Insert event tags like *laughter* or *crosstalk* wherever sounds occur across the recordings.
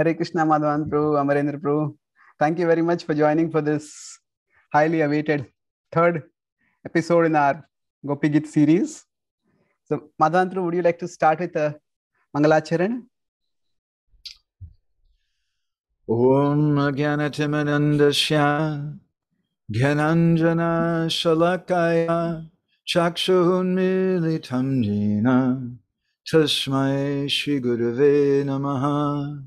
Hare Krishna Madhavan Prabhu, Amarendra Prabhu. Thank you very much for joining for this highly awaited third episode in our Gopi Git series. So, Madhavan Prabhu, would you like to start with a Mangalacharan? Om Jnanatimanandasya Gyananjana Shalakaya Chakshunmilitam Jena Tasmai Shri Gurave Namaha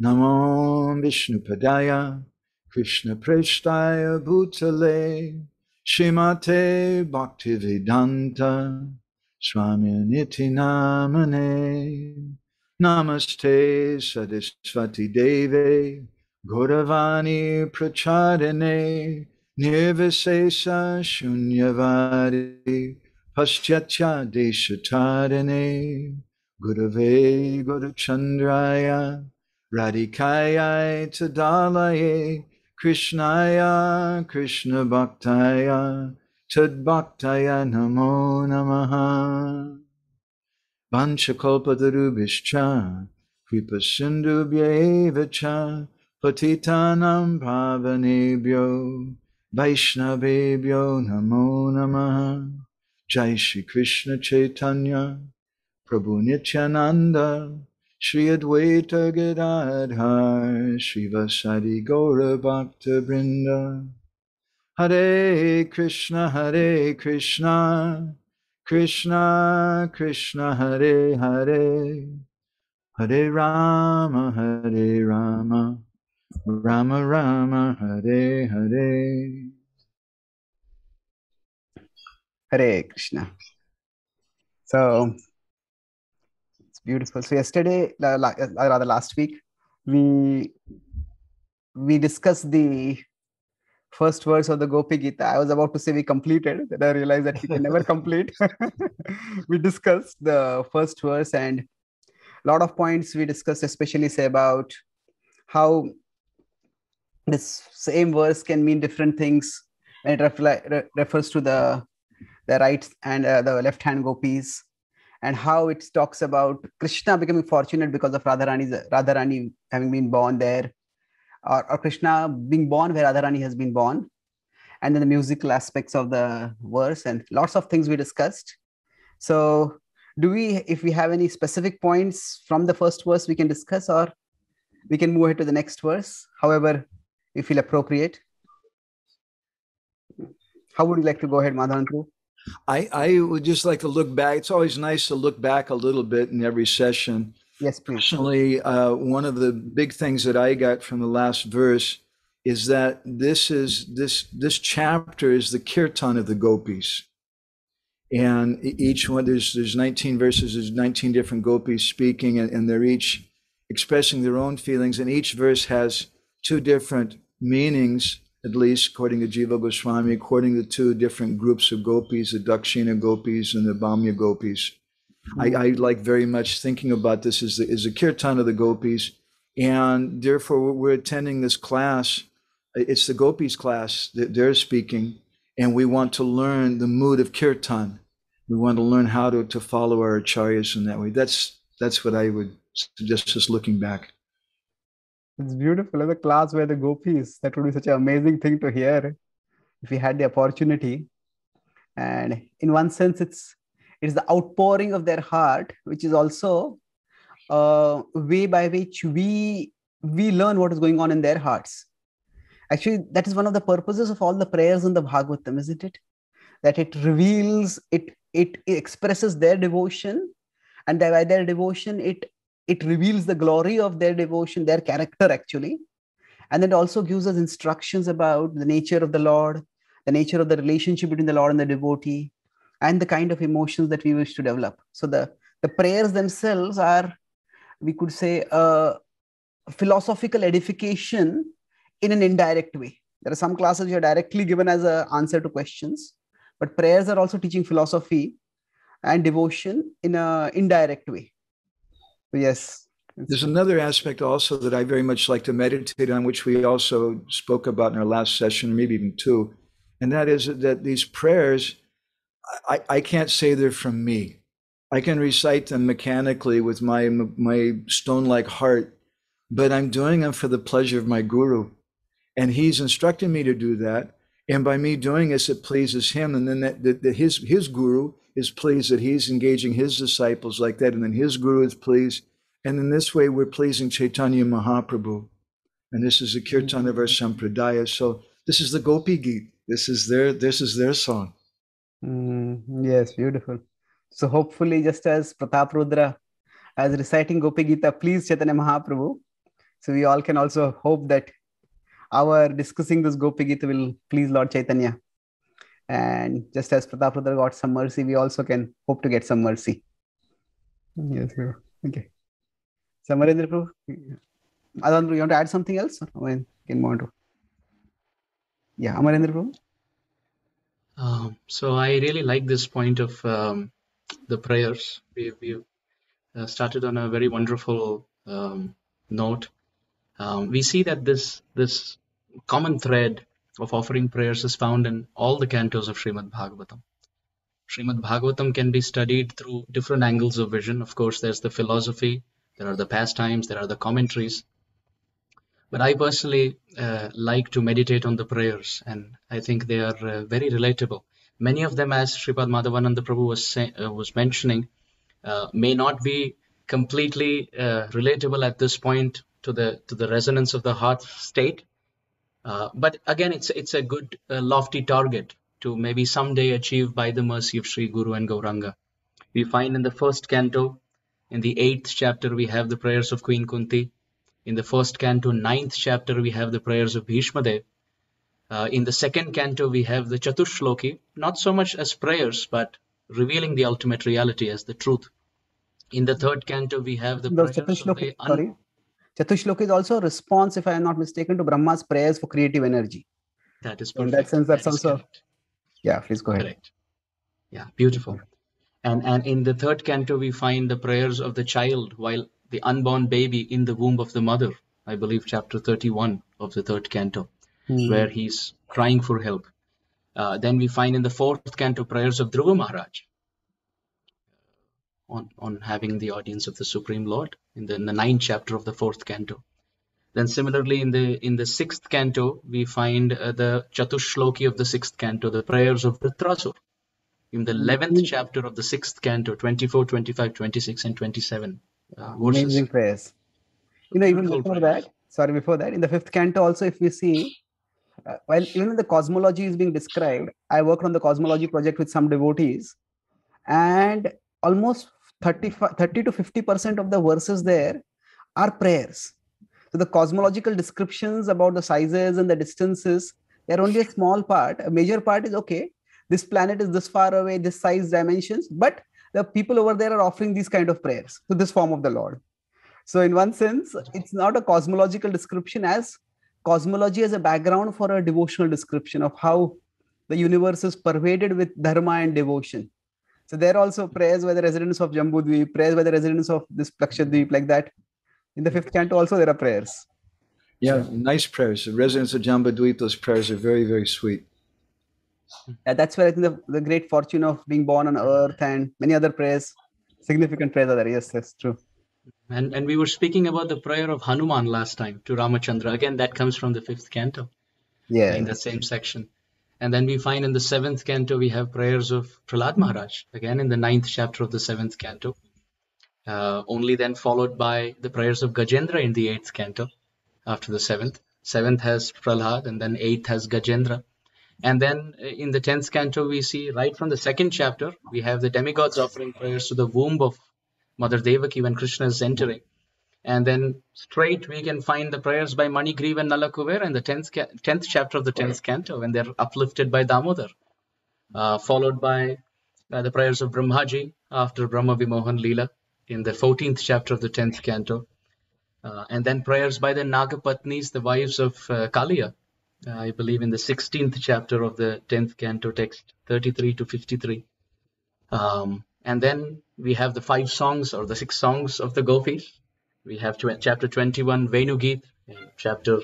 Namo Vishnupadaya Krishna Preshtaya Bhutale Shimate Bhaktivedanta Swami Niti Namane Namaste Saraswati Deve Gauravani Prachadane Nirvisesa Shunyavadi Paschatya Deshatadane Gurave Gaurachandraya Radhikaya Tadalaye Krishnaya Krishna Bhaktaya Tadbhaktaya Namo Namaha. Vanchakalpatarubhishcha Kripasindubhya cha Patitanam Pavanebhyo Vaishnavebhyo Namo Namaha. Jai Shri Krishna Chaitanya Prabhu Nityananda Shri Advaita Gadadhar Shri Vasadi Gaura Bhakta Brinda Hare Krishna Hare Krishna. Krishna Krishna Hare Hare. Hare Rama Hare Rama. Rama Rama Hare Hare. Hare Krishna. So beautiful. So yesterday, uh, rather last week, we we discussed the first verse of the Gopi Gita. I was about to say we completed, then I realized that we can never *laughs* complete. *laughs* we discussed the first verse and a lot of points we discussed, especially say about how this same verse can mean different things when it refle- re- refers to the the right and uh, the left hand gopis and how it talks about krishna becoming fortunate because of radharani's radharani having been born there or, or krishna being born where radharani has been born and then the musical aspects of the verse and lots of things we discussed so do we if we have any specific points from the first verse we can discuss or we can move ahead to the next verse however you feel appropriate how would you like to go ahead madhavan Prabhu? I, I would just like to look back. It's always nice to look back a little bit in every session. yes please Personally, uh, one of the big things that I got from the last verse is that this is this this chapter is the kirtan of the gopis, and each one there's there's 19 verses. There's 19 different gopis speaking, and, and they're each expressing their own feelings, and each verse has two different meanings, at least according to Jiva Goswami, according to two different groups of gopis, the Dakshina gopis and the Bamya gopis. I, I like very much thinking about this as the, as a kirtan of the gopis, and therefore we're- we're attending this class. It's the gopis class that they're speaking, and we want to learn the mood of kirtan. We want to learn how to, to follow our acharyas in that way. That's that's what I would suggest. Just looking back. It's beautiful. The class where the gopis, that would be such an amazing thing to hear if we had the opportunity. And in one sense, it's it's the outpouring of their heart, which is also a way by which we we learn what is going on in their hearts. Actually, that is one of the purposes of all the prayers in the Bhagavatam, isn't it? That it reveals, it it expresses their devotion, and by their devotion, it it reveals the glory of their devotion, their character actually. And it also gives us instructions about the nature of the Lord, the nature of the relationship between the Lord and the devotee, and the kind of emotions that we wish to develop. So the, the prayers themselves are, we could say, a philosophical edification in an indirect way. There are some classes you're directly given as an answer to questions, but prayers are also teaching philosophy and devotion in an indirect way. Yes. There's another aspect also that I very much like to meditate on, which we also spoke about in our last session, maybe even two, and that is that these prayers, I, I can't say they're from me. I can recite them mechanically with my my stone-like heart, but I'm doing them for the pleasure of my guru. And he's instructing me to do that. And by me doing this, it pleases him. And then that, that, that his, his guru is pleased that he's engaging his disciples like that. And then his guru is pleased. And in this way, we're pleasing Chaitanya Mahaprabhu. And this is the kirtan of our sampradaya. So this is the Gopi Geet. This is their this is their song. Mm, yes, beautiful. So hopefully, just as Pratap Rudra as reciting Gopi Gita, please Chaitanya Mahaprabhu. So we all can also hope that our discussing this Gopi Gita will please Lord Chaitanya. And just as Pratap Rudra got some mercy, we also can hope to get some mercy. Yes, sir. Okay. So Amarendra Prabhu, Adan, you want to add something else? Or I can move on to. Yeah, Amarendra Prabhu. Um, so I really like this point of um, the prayers. We we uh, started on a very wonderful um, note. Um, we see that this this common thread of offering prayers is found in all the cantos of Srimad Bhagavatam. Srimad Bhagavatam can be studied through different angles of vision. Of course, there's the philosophy, there are the pastimes, there are the commentaries. But I personally uh, like to meditate on the prayers, and I think they are uh, very relatable. Many of them, as Sripad Madhavananda Prabhu was, say, uh, was mentioning, uh, may not be completely uh, relatable at this point to the to the resonance of the heart state. Uh, but again, it's it's a good lofty target to maybe someday achieve by the mercy of Sri Guru and Gauranga. We find in the first canto, in the eighth chapter, we have the prayers of Queen Kunti. In the first canto, ninth chapter, we have the prayers of Bhishmadev. Uh, in the second canto, we have the Chatushloki, not so much as prayers, but revealing the ultimate reality as the truth. In the third canto, we have the No, prayers of the un- sorry. Chatushloki is also a response, if I am not mistaken, to Brahma's prayers for creative energy. That is In that sense, that's That also- correct. Yeah, please go ahead. Correct. Yeah, beautiful. And and in the third canto, we find the prayers of the child while the unborn baby in the womb of the mother. I believe chapter 31 of the third canto, Hmm. where he's crying for help. Uh, then we find in the fourth canto prayers of Dhruva Maharaj on, on having the audience of the Supreme Lord in the, in the ninth chapter of the fourth canto. Then similarly in the in the sixth canto we find uh, the Chatushloki of the sixth canto, the prayers of the Trasur. In the 11th chapter of the sixth canto, 24, 25, 26, and 27 uh, verses. Amazing prayers. You know, even Beautiful before prayers. that, sorry, before that, in the fifth canto, also, if we see, uh, while even the cosmology is being described, I worked on the cosmology project with some devotees, and almost 35, 30 to 50% of the verses there are prayers. So the cosmological descriptions about the sizes and the distances, they're only a small part. A major part is okay, this planet is this far away, this size dimensions, but the people over there are offering these kind of prayers to this form of the Lord. So, in one sense, it's not a cosmological description as cosmology as a background for a devotional description of how the universe is pervaded with dharma and devotion. So, there are also prayers by the residents of Jambudweep, prayers by the residents of this Plakshadweep, like that. In the fifth canto, also, there are prayers. Yeah, nice prayers. The residents of Jambudweep, those prayers are very, very sweet. Yeah, that's where I think the, the great fortune of being born on earth and many other prayers, significant prayers are there. Yes, that's true. And and we were speaking about the prayer of Hanuman last time to Ramachandra. Again, that comes from the fifth canto Yeah. in the same section. And then we find in the seventh canto we have prayers of Prahlad Maharaj, again in the ninth chapter of the seventh canto. Uh, only then followed by the prayers of Gajendra in the eighth canto after the seventh. Seventh has Prahlad, and then eighth has Gajendra. And then uh, in the tenth canto, we see right from the second chapter, we have the demigods offering prayers to the womb of Mother Devaki when Krishna is entering. And then straight we can find the prayers by Manigriva and Nalakuver in the 10th, 10th chapter of the 10th canto when they're uplifted by Damodar. Uh, followed by uh, the prayers of Brahmaji after Brahma Vimohan Leela in the 14th chapter of the 10th canto. Uh, and then prayers by the Nagapatnis, the wives of uh, Kaliya, uh, I believe in the 16th chapter of the 10th canto text, 33 to 53. Um, and then we have the five songs or the six songs of the Gopis. We have tw- chapter 21, Venu Geet, and chapter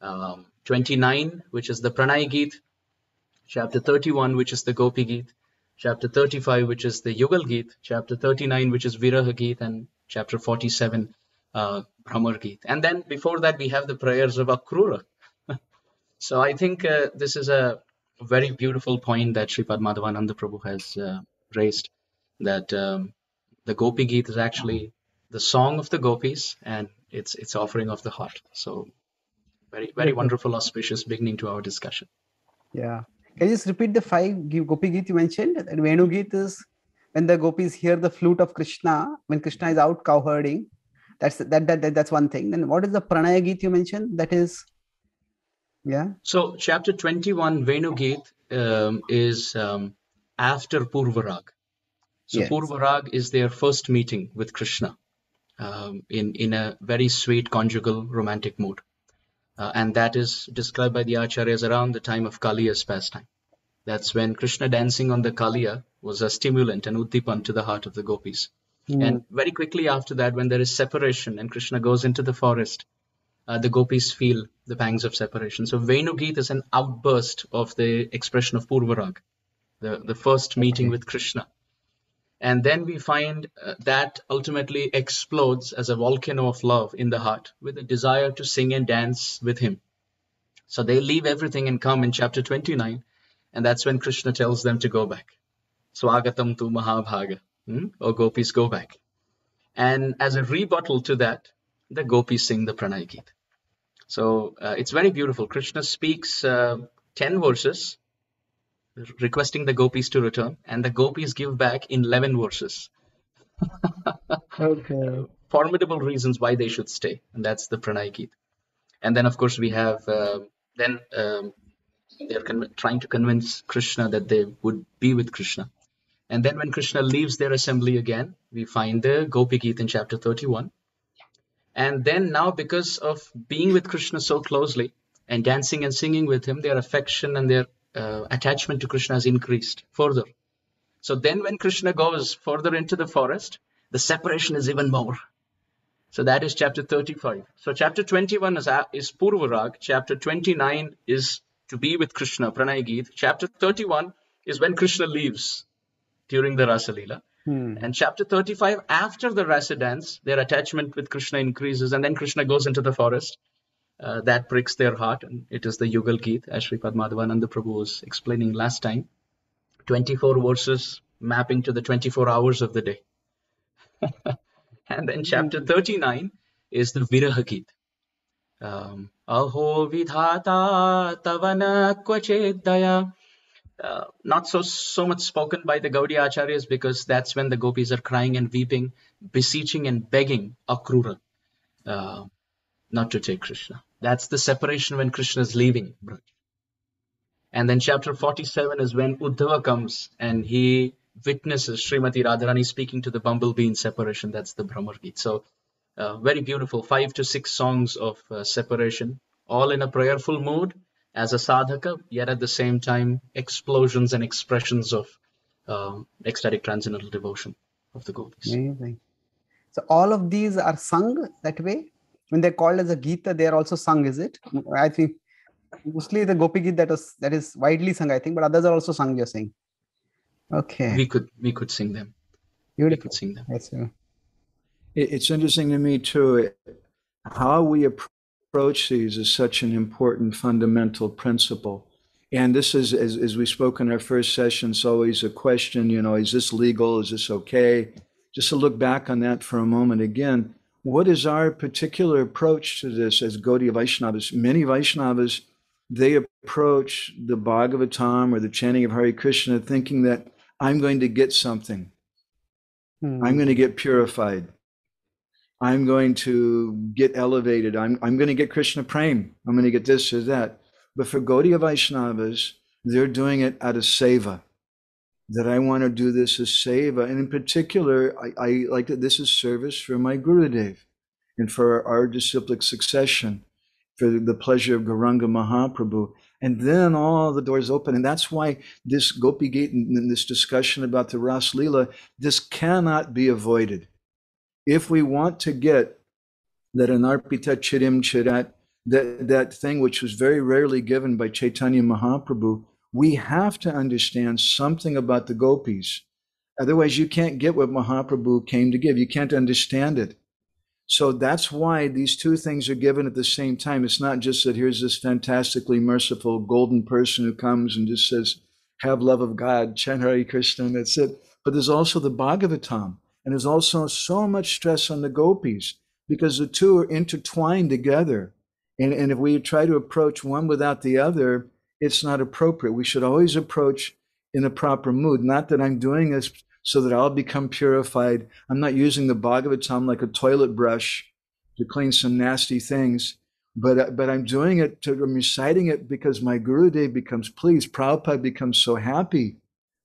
um, 29, which is the Pranay Geet, chapter 31, which is the Gopi Geet, chapter 35, which is the Yugal Geet, chapter 39, which is Viraha Geet, and chapter 47, uh, Bhramar Geet. And then before that, we have the prayers of Akrura. *laughs* so I think uh, this is a very beautiful point that Sripad Madhavananda Prabhu has uh, raised that um, the Gopi Geet is actually the song of the gopis and it's it's offering of the heart. So very very wonderful auspicious beginning to our discussion. Yeah. Can you just repeat the five Gopi Geet you mentioned? And Venu Geet is when the gopis hear the flute of Krishna, when Krishna is out cowherding. That's that, that, that that's one thing. Then what is the Pranaya Geet you mentioned? That is yeah. So chapter 21, Venu Geet um, is um, after Purvarag. So yes. Purvarag is their first meeting with Krishna um, in, in a very sweet conjugal romantic mood. Uh, and that is described by the acharyas around the time of Kaliya's pastime. That's when Krishna dancing on the Kaliya was a stimulant and uddipan to the heart of the gopis. Mm. And very quickly after that, when there is separation and Krishna goes into the forest, uh, the gopis feel the pangs of separation. So Venugit is an outburst of the expression of Purvarag, the, the first meeting with Krishna. And then we find uh, that ultimately explodes as a volcano of love in the heart with a desire to sing and dance with him. So they leave everything and come in chapter 29. And that's when Krishna tells them to go back. Swagatam tu Mahabhaga. Hmm? Or gopis go back. And as a rebuttal to that, the gopis sing the Pranay So uh, it's very beautiful. Krishna speaks uh, 10 verses requesting the gopis to return, and the gopis give back in 11 verses. *laughs* okay. Formidable reasons why they should stay, and that's the Pranay Geet. And then, of course, we have uh, then um, they're con- trying to convince Krishna that they would be with Krishna. And then, when Krishna leaves their assembly again, we find the Gopi Geet in chapter 31. And then, now, because of being with Krishna so closely and dancing and singing with him, their affection and their uh, attachment to Krishna has increased further. So then, when Krishna goes further into the forest, the separation is even more. So that is chapter 35. So chapter 21 is, is Purvarag. Chapter 29 is to be with Krishna, Pranay Geet. Chapter 31 is when Krishna leaves during the Rasa Leela. Hmm. And chapter 35, after the Rasa dance, their attachment with Krishna increases, and then Krishna goes into the forest uh, that breaks their heart. And it is the Yugal Geet, as Sripad Madhavananda Prabhu was explaining last time. 24 verses mapping to the 24 hours of the day. *laughs* and then chapter 39 is the Viraha Geet. Um, Aho vidhata tavana kvachedaya. Uh, not so so much spoken by the Gaudiya Acharyas because that's when the gopis are crying and weeping, beseeching and begging Akrura uh, not to take Krishna. That's the separation when Krishna is leaving. And then chapter 47 is when Uddhava comes and he witnesses Srimati Radharani speaking to the bumblebee in separation. That's the Bhramar Geet. So uh, very beautiful. Five to six songs of uh, separation, all in a prayerful mood as a sadhaka, yet at the same time explosions and expressions of um, ecstatic transcendental devotion of the gopis. Amazing. So all of these are sung that way when they're called as a Gita, they are also sung, is it? I think mostly the Gopi Gita that is that is widely sung, I think, but others are also sung, you're saying. Okay. We could we could sing them. Beautiful. We could sing them. Yes, sir. It's interesting to me too how we approach these is such an important fundamental principle. And this is, as, as we spoke in our first session, it's always a question, you know, is this legal? Is this okay? Just to look back on that for a moment again, what is our particular approach to this as Gaudiya Vaishnavas? Many Vaishnavas, they approach the Bhagavatam or the chanting of Hare Krishna thinking that I'm going to get something. Hmm. I'm going to get purified. I'm going to get elevated. I'm, I'm going to get Krishna Prem. I'm going to get this or that. But for Gaudiya Vaishnavas, they're doing it out of seva that I want to do this as seva. Uh, and in particular, I, I like that this is service for my Gurudev and for our disciplic succession, for the pleasure of Gauranga Mahaprabhu. And then all the doors open. And that's why this Gopi Geet and this discussion about the Ras Leela, this cannot be avoided. If we want to get that anarpita chirim chirat, that, that thing which was very rarely given by Chaitanya Mahaprabhu, we have to understand something about the gopis. Otherwise, you can't get what Mahaprabhu came to give. You can't understand it. So that's why these two things are given at the same time. It's not just that here's this fantastically merciful golden person who comes and just says, have love of God, chant Hare Krishna, and that's it. But there's also the Bhagavatam, and there's also so much stress on the gopis because the two are intertwined together. And, and if we try to approach one without the other, it's not appropriate. We should always approach in a proper mood. Not that I'm doing this so that I'll become purified. I'm not using the Bhagavatam like a toilet brush to clean some nasty things, but, uh, but I'm doing it to, I'm reciting it because my Guru Dev becomes pleased. Prabhupada becomes so happy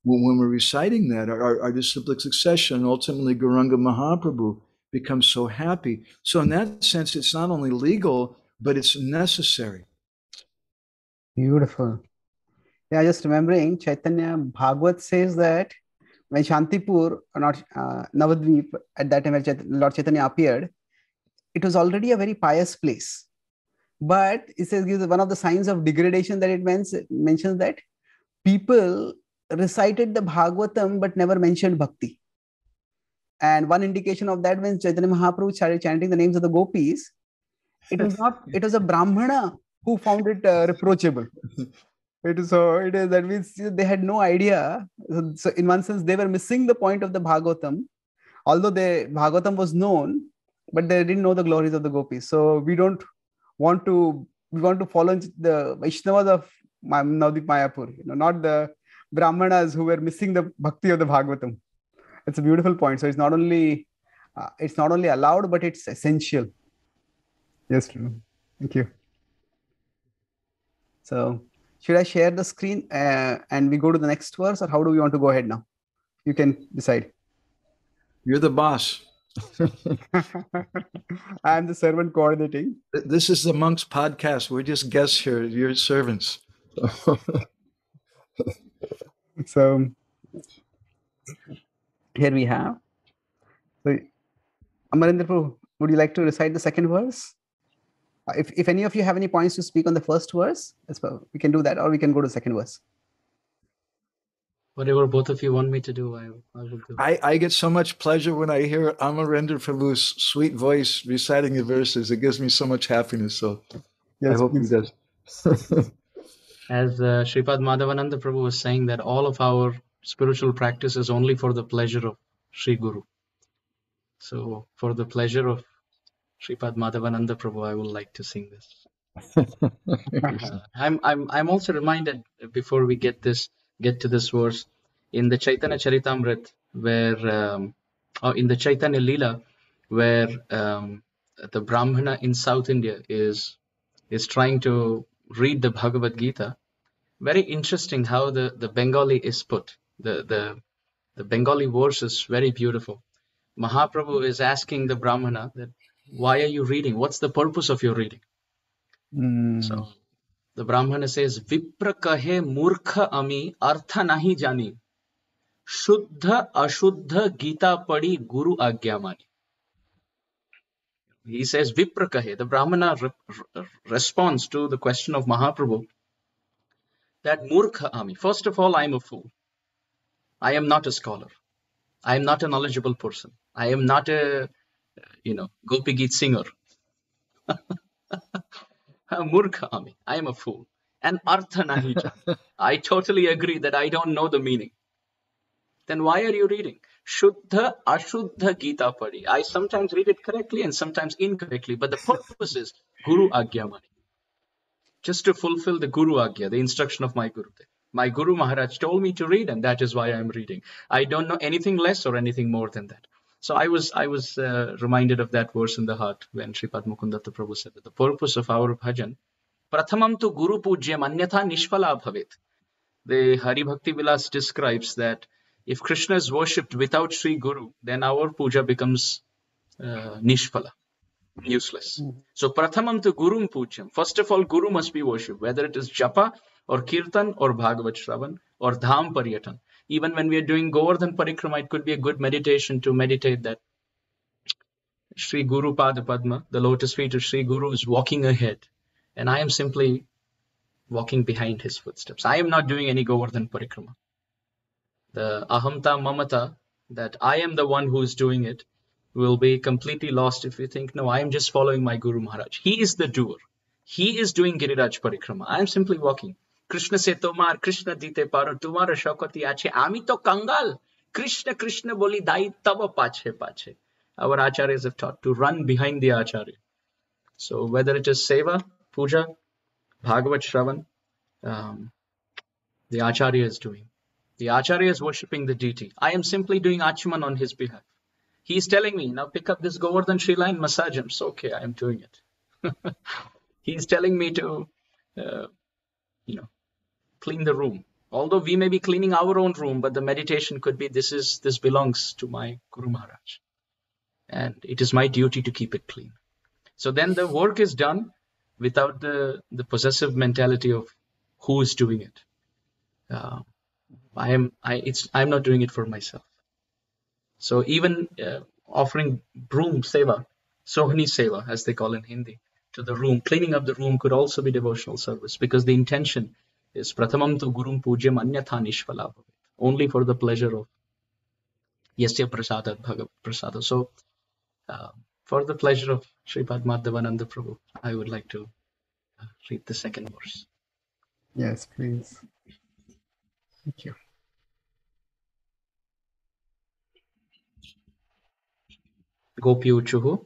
when, when we're reciting that. Our, our, our disciplic succession, ultimately Gauranga Mahaprabhu becomes so happy. So in that sense, it's not only legal, but it's necessary. Beautiful. Yeah, just remembering Chaitanya Bhagwat says that when Shantipur, not uh, Navadvip, at that time when Lord Chaitanya appeared, it was already a very pious place. But it says gives one of the signs of degradation that it means, mentions that people recited the Bhagavatam but never mentioned bhakti. And one indication of that when Chaitanya Mahaprabhu started chanting the names of the gopis, it was not, it was a Brahmana who found it uh, reproachable. *laughs* It is so it is that means they had no idea. So, in one sense, they were missing the point of the Bhagavatam, although the Bhagavatam was known, but they didn't know the glories of the gopis. So we don't want to we want to follow the Vaishnavas of Navadvip Mayapur, you know, not the Brahmanas who were missing the bhakti of the Bhagavatam. It's a beautiful point. So it's not only uh, it's not only allowed, but it's essential. Yes, true. Thank you. So should I share the screen uh, and we go to the next verse or how do we want to go ahead now? You can decide. You're the boss. *laughs* I'm the servant coordinating. This is the Monks podcast. We're just guests here. You're servants. *laughs* so here we have. So, Amarendra would you like to recite the second verse? Uh, if, if any of you have any points to speak on the first verse, as well, we can do that, or we can go to the second verse. Whatever both of you want me to do, I, I will do. I, I get so much pleasure when I hear Amarendra Prabhu's sweet voice reciting the verses. It gives me so much happiness. So yes, I hope please. he does. *laughs* As uh, Sripad Madhavananda Prabhu was saying, that all of our spiritual practice is only for the pleasure of Sri Guru. So, for the pleasure of Sripad Madhavananda Prabhu, I would like to sing this. *laughs* I'm I'm I'm also reminded before we get this get to this verse in the Chaitanya Charitamrit where um, or in the Chaitanya Lila where um, the Brahmana in South India is is trying to read the Bhagavad Gita. Very interesting how the, the Bengali is put. The the the Bengali verse is very beautiful. Mahaprabhu is asking the Brahmana that why are you reading? What's the purpose of your reading? Mm. So the Brahmana says, Vipra kahe murkha ami artha nahi jani. Shuddha ashuddha gita padi guru agya mani. He says, Vipra kahe. The Brahmana re- re- responds to the question of Mahaprabhu that murkha ami. First of all, I am a fool. I am not a scholar. I am not a knowledgeable person. I am not a you know, Gopi Geet singer. *laughs* Murkha ami. I am a fool. And Artha Nahi *laughs* I totally agree that I don't know the meaning. Then why are you reading? Shuddha Ashuddha Gita Padi. I sometimes read it correctly and sometimes incorrectly, but the purpose is Guru Agya Mani. Just to fulfill the Guru Agya, the instruction of my Guru. My Guru Maharaj told me to read, and that is why I'm reading. I don't know anything less or anything more than that. So I was I was uh, reminded of that verse in the heart when Sri Mukundatta Prabhu said that the purpose of our bhajan, prathamam tu guru pujyam anyatha nishpala bhavit. The Hari Bhakti Vilas describes that if Krishna is worshipped without Sri Guru, then our puja becomes uh, useless. So prathamam tu gurum pujyam. First of all, Guru must be worshipped, whether it is japa or kirtan or bhagavat shravan or dham paryatan even when we are doing Govardhan Parikrama, it could be a good meditation to meditate that Sri Guru Pada Padma, the lotus feet of Sri Guru, is walking ahead, and I am simply walking behind his footsteps. I am not doing any Govardhan Parikrama. The Ahamta Mamata, that I am the one who is doing it, will be completely lost if you think, no, I am just following my Guru Maharaj. He is the doer. He is doing Giriraj Parikrama. I am simply walking. Krishna সে তোমার কৃষ্ণ দিতে পারো তোমার শকতি আছে আমি তো কঙ্গাল কৃষ্ণ কৃষ্ণ বলি দায়ী তব পাছে পাছে our acharyas have taught to run behind the acharya. So whether it is seva, puja, Bhagavad Shravan, um, the acharya is doing. The acharya is worshipping the deity. I am simply doing achaman on his behalf. He is telling me, now pick up this Govardhan Shila and massage him. Okay, I am doing it. *laughs* he is telling me to uh, you know clean the room. Although we may be cleaning our own room but the meditation could be this is this belongs to my guru maharaj. And it is my duty to keep it clean. So then the work is done without the the possessive mentality of who is doing it. Uh, i am i it's i'm not doing it for myself. So even uh, offering broom seva sohni seva as they call in hindi to the room, cleaning up the room could also be devotional service because the intention is prathamam tu gurum pujyam anyatha nishfalabhavit, only for the pleasure of yasya prasada bhagavat prasada. So, uh, for the pleasure of Sripad Madhavananda Prabhu, I would like to uh, read the second verse. Yes, please. Thank you. Gopi Uchuhu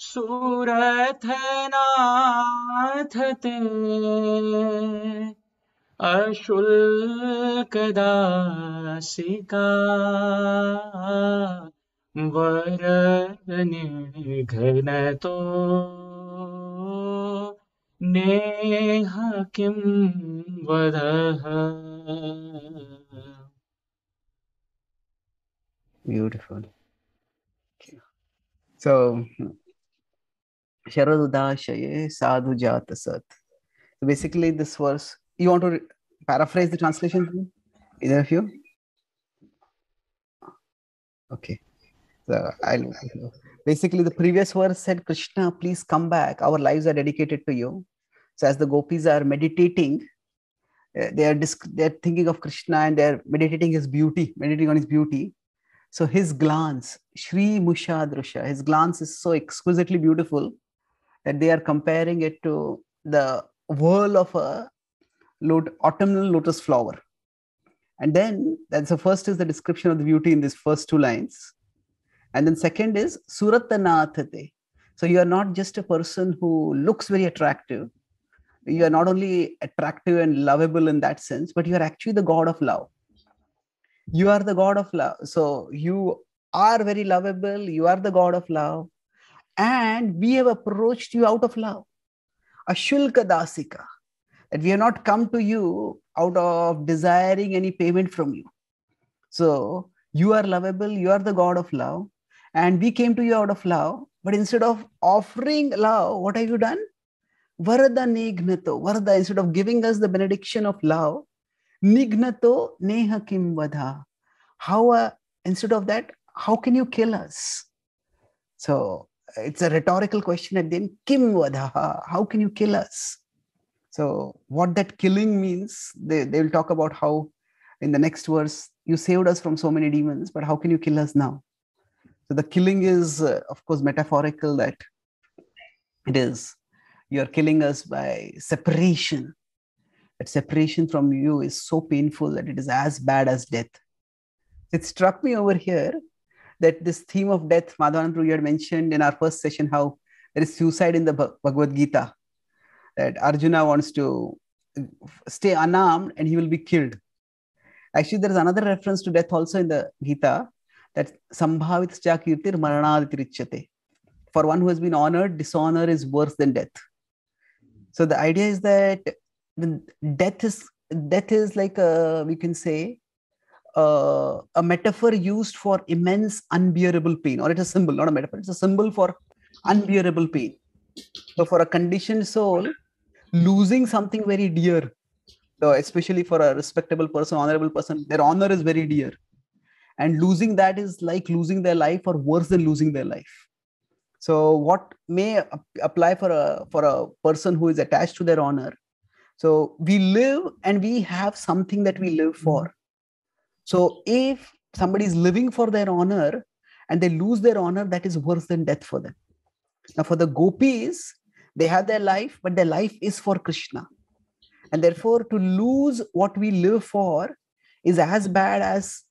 सूरत है नाथ ते अशुल्क दासिका वरण घन तो नेह किं वदः Beautiful. So Sharadudashaye Sadhu Jata Sat. So basically, this verse, you want to paraphrase the translation? Either of you? Okay. So I'll basically the previous verse said, Krishna, please come back. Our lives are dedicated to you. So as the gopis are meditating, uh, they are disc- they're thinking of Krishna and they're meditating his beauty, meditating on his beauty. So his glance, Shri Mushadrusha, his glance is so exquisitely beautiful that they are comparing it to the whirl of a lot- autumnal lotus flower. And then that's the first is the description of the beauty in these first two lines. And then second is Suratanathate. So you are not just a person who looks very attractive. You are not only attractive and lovable in that sense, but you are actually the God of love. You are the God of love. So you are very lovable. You are the God of love. And we have approached you out of love. Ashulka Dasika. That we have not come to you out of desiring any payment from you. So you are lovable, you are the God of love, and we came to you out of love. But instead of offering love, what have you done? Varada nignato. Varada, instead of giving us the benediction of love, nignato neha kim vadha. How, uh, instead of that, how can you kill us? So it's a rhetorical question at the end. Kim vadha. How can you kill us? So what that killing means, they, they will talk about how in the next verse, you saved us from so many demons, but how can you kill us now? So the killing is, uh, of course, metaphorical that it is you're killing us by separation. That separation from you is so painful that it is as bad as death. It struck me over here that this theme of death, Madhavan you had mentioned in our first session how there is suicide in the Bhagavad Gita, that Arjuna wants to uh, stay unarmed and he will be killed. Actually, there is another reference to death also in the Gita that Sambhavit Chakirtir Maranaditrichyate. For one who has been honored, dishonor is worse than death. So the idea is that death is death is like a we can say uh, a metaphor used for immense unbearable pain, or it's a symbol, not a metaphor. It's a symbol for unbearable pain. So for a conditioned soul, losing something very dear, so especially for a respectable person, honorable person, their honor is very dear. And losing that is like losing their life or worse than losing their life. So what may apply for a for a person who is attached to their honor? So we live and we have something that we live for. So if somebody is living for their honor and they lose their honor, that is worse than death for them. Now, for the gopis, they have their life, but their life is for Krishna. And therefore, to lose what we live for is as bad as,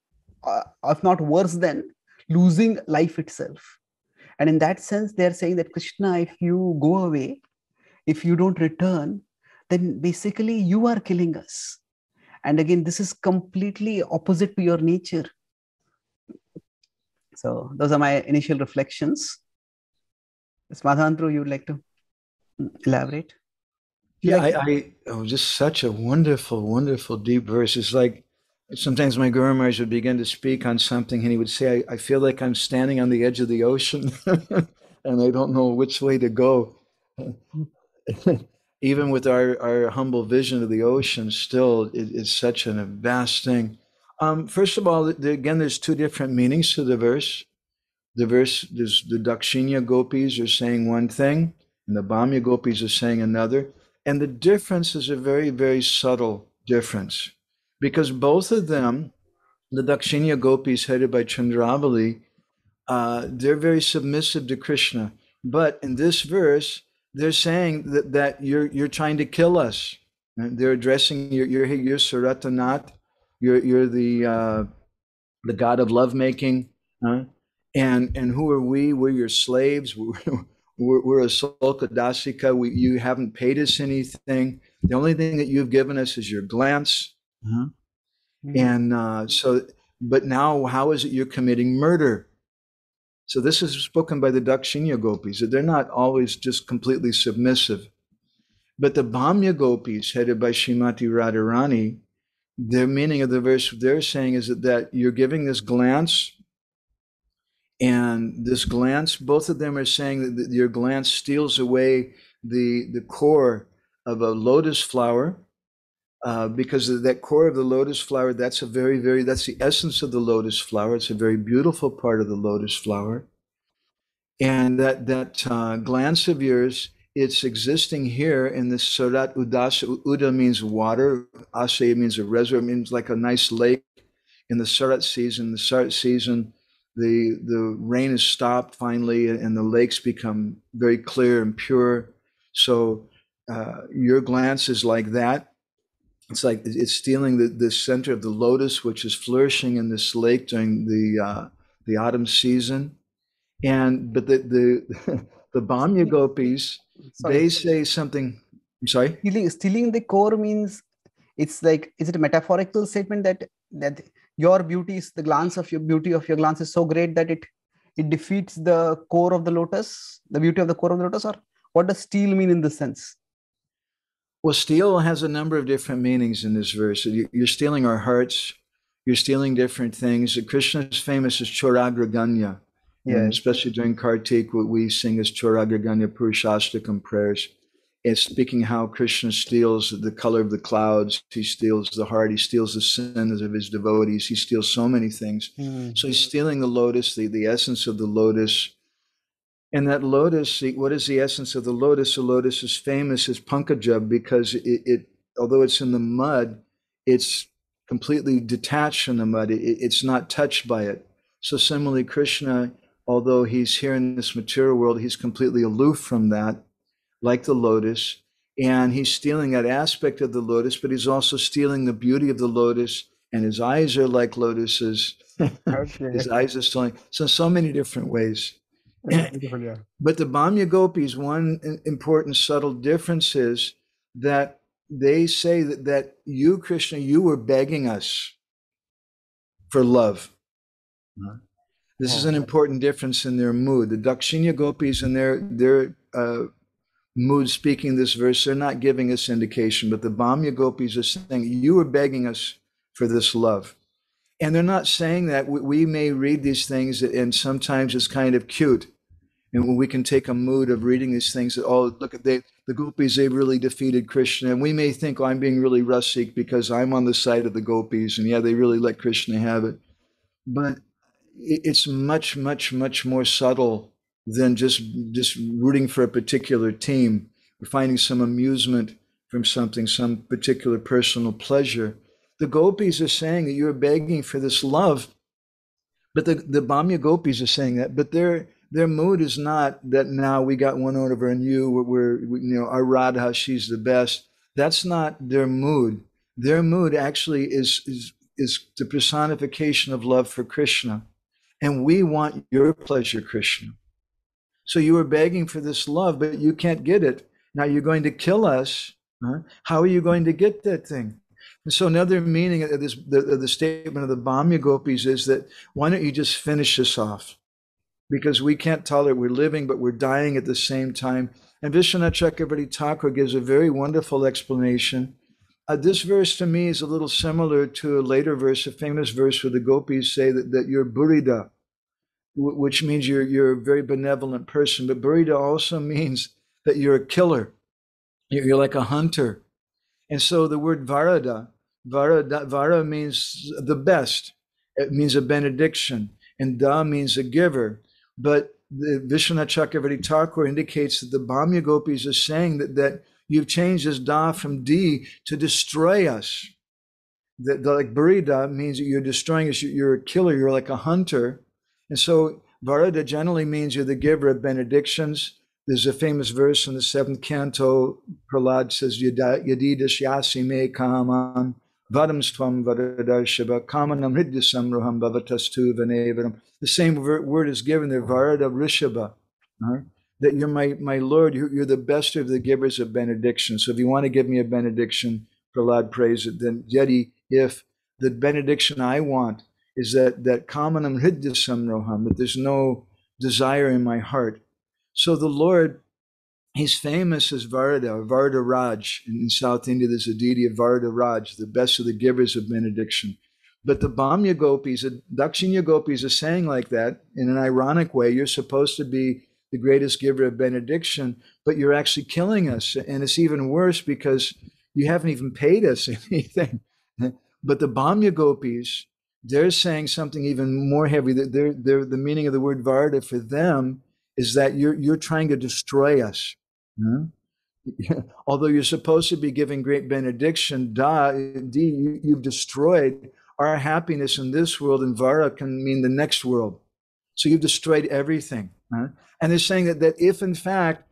uh, if not worse than, losing life itself. And in that sense, they're saying that Krishna, if you go away, if you don't return, then basically you are killing us. And again, this is completely opposite to your nature. So those are my initial reflections. Smadhantru, you would like to elaborate? Yeah, I, I oh, just such a wonderful, wonderful deep verse. It's like sometimes my Guru Maharaj would begin to speak on something and he would say, I, I feel like I'm standing on the edge of the ocean *laughs* and I don't know which way to go. *laughs* Even with our, our humble vision of the ocean, still it, it's such a vast thing. Um, first of all, the, again, there's two different meanings to the verse. The verse, there's the Dakshinya gopis are saying one thing, and the Bamya gopis are saying another. And the difference is a very, very subtle difference because both of them, the Dakshinya gopis headed by Chandravali, uh, they're very submissive to Krishna. But in this verse, they're saying that, that you're, you're trying to kill us. And they're addressing your, your, your Saratanat, you're, you're the, uh, the god of lovemaking. Huh? And, and who are we? We're your slaves. *laughs* We're, we're, we're Ashulka Dasika. We, you haven't paid us anything. The only thing that you've given us is your glance. Uh-huh. Mm-hmm. And uh, so, but now, how is it you're committing murder? So, this is spoken by the Dakshinya gopis, they're not always just completely submissive. But the Bamya gopis, headed by Shrimati Radharani, the meaning of the verse they're saying is that, that you're giving this glance and this glance both of them are saying that your glance steals away the the core of a lotus flower uh, because that core of the lotus flower that's a very very that's the essence of the lotus flower. It's a very beautiful part of the lotus flower. And that that uh, glance of yours it's existing here in this sarat udasa uda means water. Asa means a reservoir. Means like a nice lake in the sarat season. The sarat season the the rain has stopped finally and the lakes become very clear and pure. So uh, your glance is like that it's like it's stealing the, the center of the lotus which is flourishing in this lake during the uh, the autumn season. And but the the *laughs* the Bamya gopis they say something i'm sorry? Stealing, stealing the core means it's like is it a metaphorical statement that that your beauty is the glance of your beauty of your glance is so great that it it defeats the core of the lotus the beauty of the core of the lotus or what does steal mean in this sense well steal has a number of different meanings in this verse you're stealing our hearts you're stealing different things krishna is famous as choragraganya yeah. especially during kartik what we sing as choragraganya purushashtakam prayers it's speaking how Krishna steals the color of the clouds, he steals the heart, he steals the sins of his devotees, he steals so many things. Mm-hmm. So he's stealing the lotus, the, the essence of the lotus. And that lotus, what is the essence of the lotus? The lotus is famous as Pankajab because it, it although it's in the mud, it's completely detached from the mud. It, it's not touched by it. So similarly, Krishna, although he's here in this material world, he's completely aloof from that like the lotus, and he's stealing that aspect of the lotus, but he's also stealing the beauty of the lotus, and his eyes are like lotuses. *laughs* Okay. his eyes are stealing. So, so many different ways. But the Bamya Gopis, one important subtle difference is that they say that, that you, Krishna, you were begging us for love. This oh. is an important difference in their mood. The Dakshinya Gopis and their their uh, mood speaking this verse, they're not giving us indication, but the Bamya Gopis are saying, You are begging us for this love. And they're not saying that. We may read these things, and sometimes it's kind of cute. And when we can take a mood of reading these things, that oh, look at they, the gopis, they really defeated Krishna. And we may think, oh, I'm being really rustic because I'm on the side of the gopis. And yeah, they really let Krishna have it. But it's much, much, much more subtle than just, just rooting for a particular team or finding some amusement from something, some particular personal pleasure. The gopis are saying that you're begging for this love. But the, the Bamya gopis are saying that, but they're their mood is not that now we got one over and you, we're, we, you know, our Radha, she's the best. That's not their mood. Their mood actually is, is, is the personification of love for Krishna. And we want your pleasure, Krishna. So you are begging for this love, but you can't get it. Now you're going to kill us. Huh? How are you going to get that thing? And so another meaning of this, the, the statement of the Bamya Gopis is that why don't you just finish this off? Because we can't tolerate we're living, but we're dying at the same time. And Vishwanath Chakravarti Thakur gives a very wonderful explanation. Uh, this verse to me is a little similar to a later verse, a famous verse where the gopis say that, that you're bhurida, which means you're, you're a very benevolent person. But bhurida also means that you're a killer, you're, you're like a hunter. And so the word varada, varada, vara means the best, it means a benediction, and da means a giver. But the Vishwanath Chakravarti Thakur indicates that the Bamya Gopis are saying that, that you've changed this da from D to destroy us. That, that like Bhurida means that you're destroying us, you're a killer, you're like a hunter. And so Varada generally means you're the giver of benedictions. There's a famous verse in the seventh canto. Prahlad says, Yadidas yasi me kaman Vadam Stvam Vadadarshava Kamanam Hridyasamruham Bhavatastu Vanevaram. The same word is given there, Varada Rishabha. Right? That you're my, my Lord, you're, you're the best of the givers of benediction. So if you want to give me a benediction, Prahlad prays it, then Yeti, if the benediction I want is that that Kamanam Hridyasamruham, that there's no desire in my heart. So the Lord He's famous as Varada, Varda Raj. In South India, there's a deity of Varda Raj, the best of the givers of benediction. But the Bamya gopis, Dakshinya gopis are saying like that in an ironic way. You're supposed to be the greatest giver of benediction, but you're actually killing us. And it's even worse because you haven't even paid us *laughs* anything. but the Bamya gopis, they're saying something even more heavy. They're, they're, the meaning of the word Varda for them is that you're, you're trying to destroy us. Hmm? *laughs* Although you're supposed to be giving great benediction, da, D, you, you've destroyed our happiness in this world, and Vara can mean the next world. So you've destroyed everything. Huh? And they're saying that, that if in fact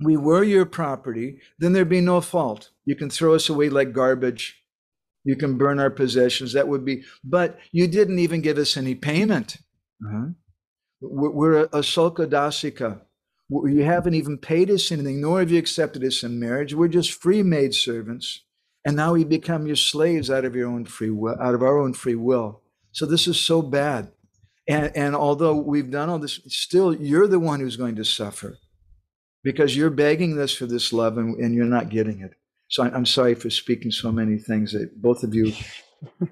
we were your property, then there'd be no fault. You can throw us away like garbage. You can burn our possessions. That would be, but you didn't even give us any payment. Uh-huh. We're, we're a, Ashulka Dasika. You haven't even paid us anything, nor have you accepted us in marriage. We're just free maid servants. And now we become your slaves out of your own free will, out of our own free will. So this is so bad. And, and although we've done all this, still you're the one who's going to suffer because you're begging this for this love and, and you're not getting it. So I'm sorry for speaking so many things that both of you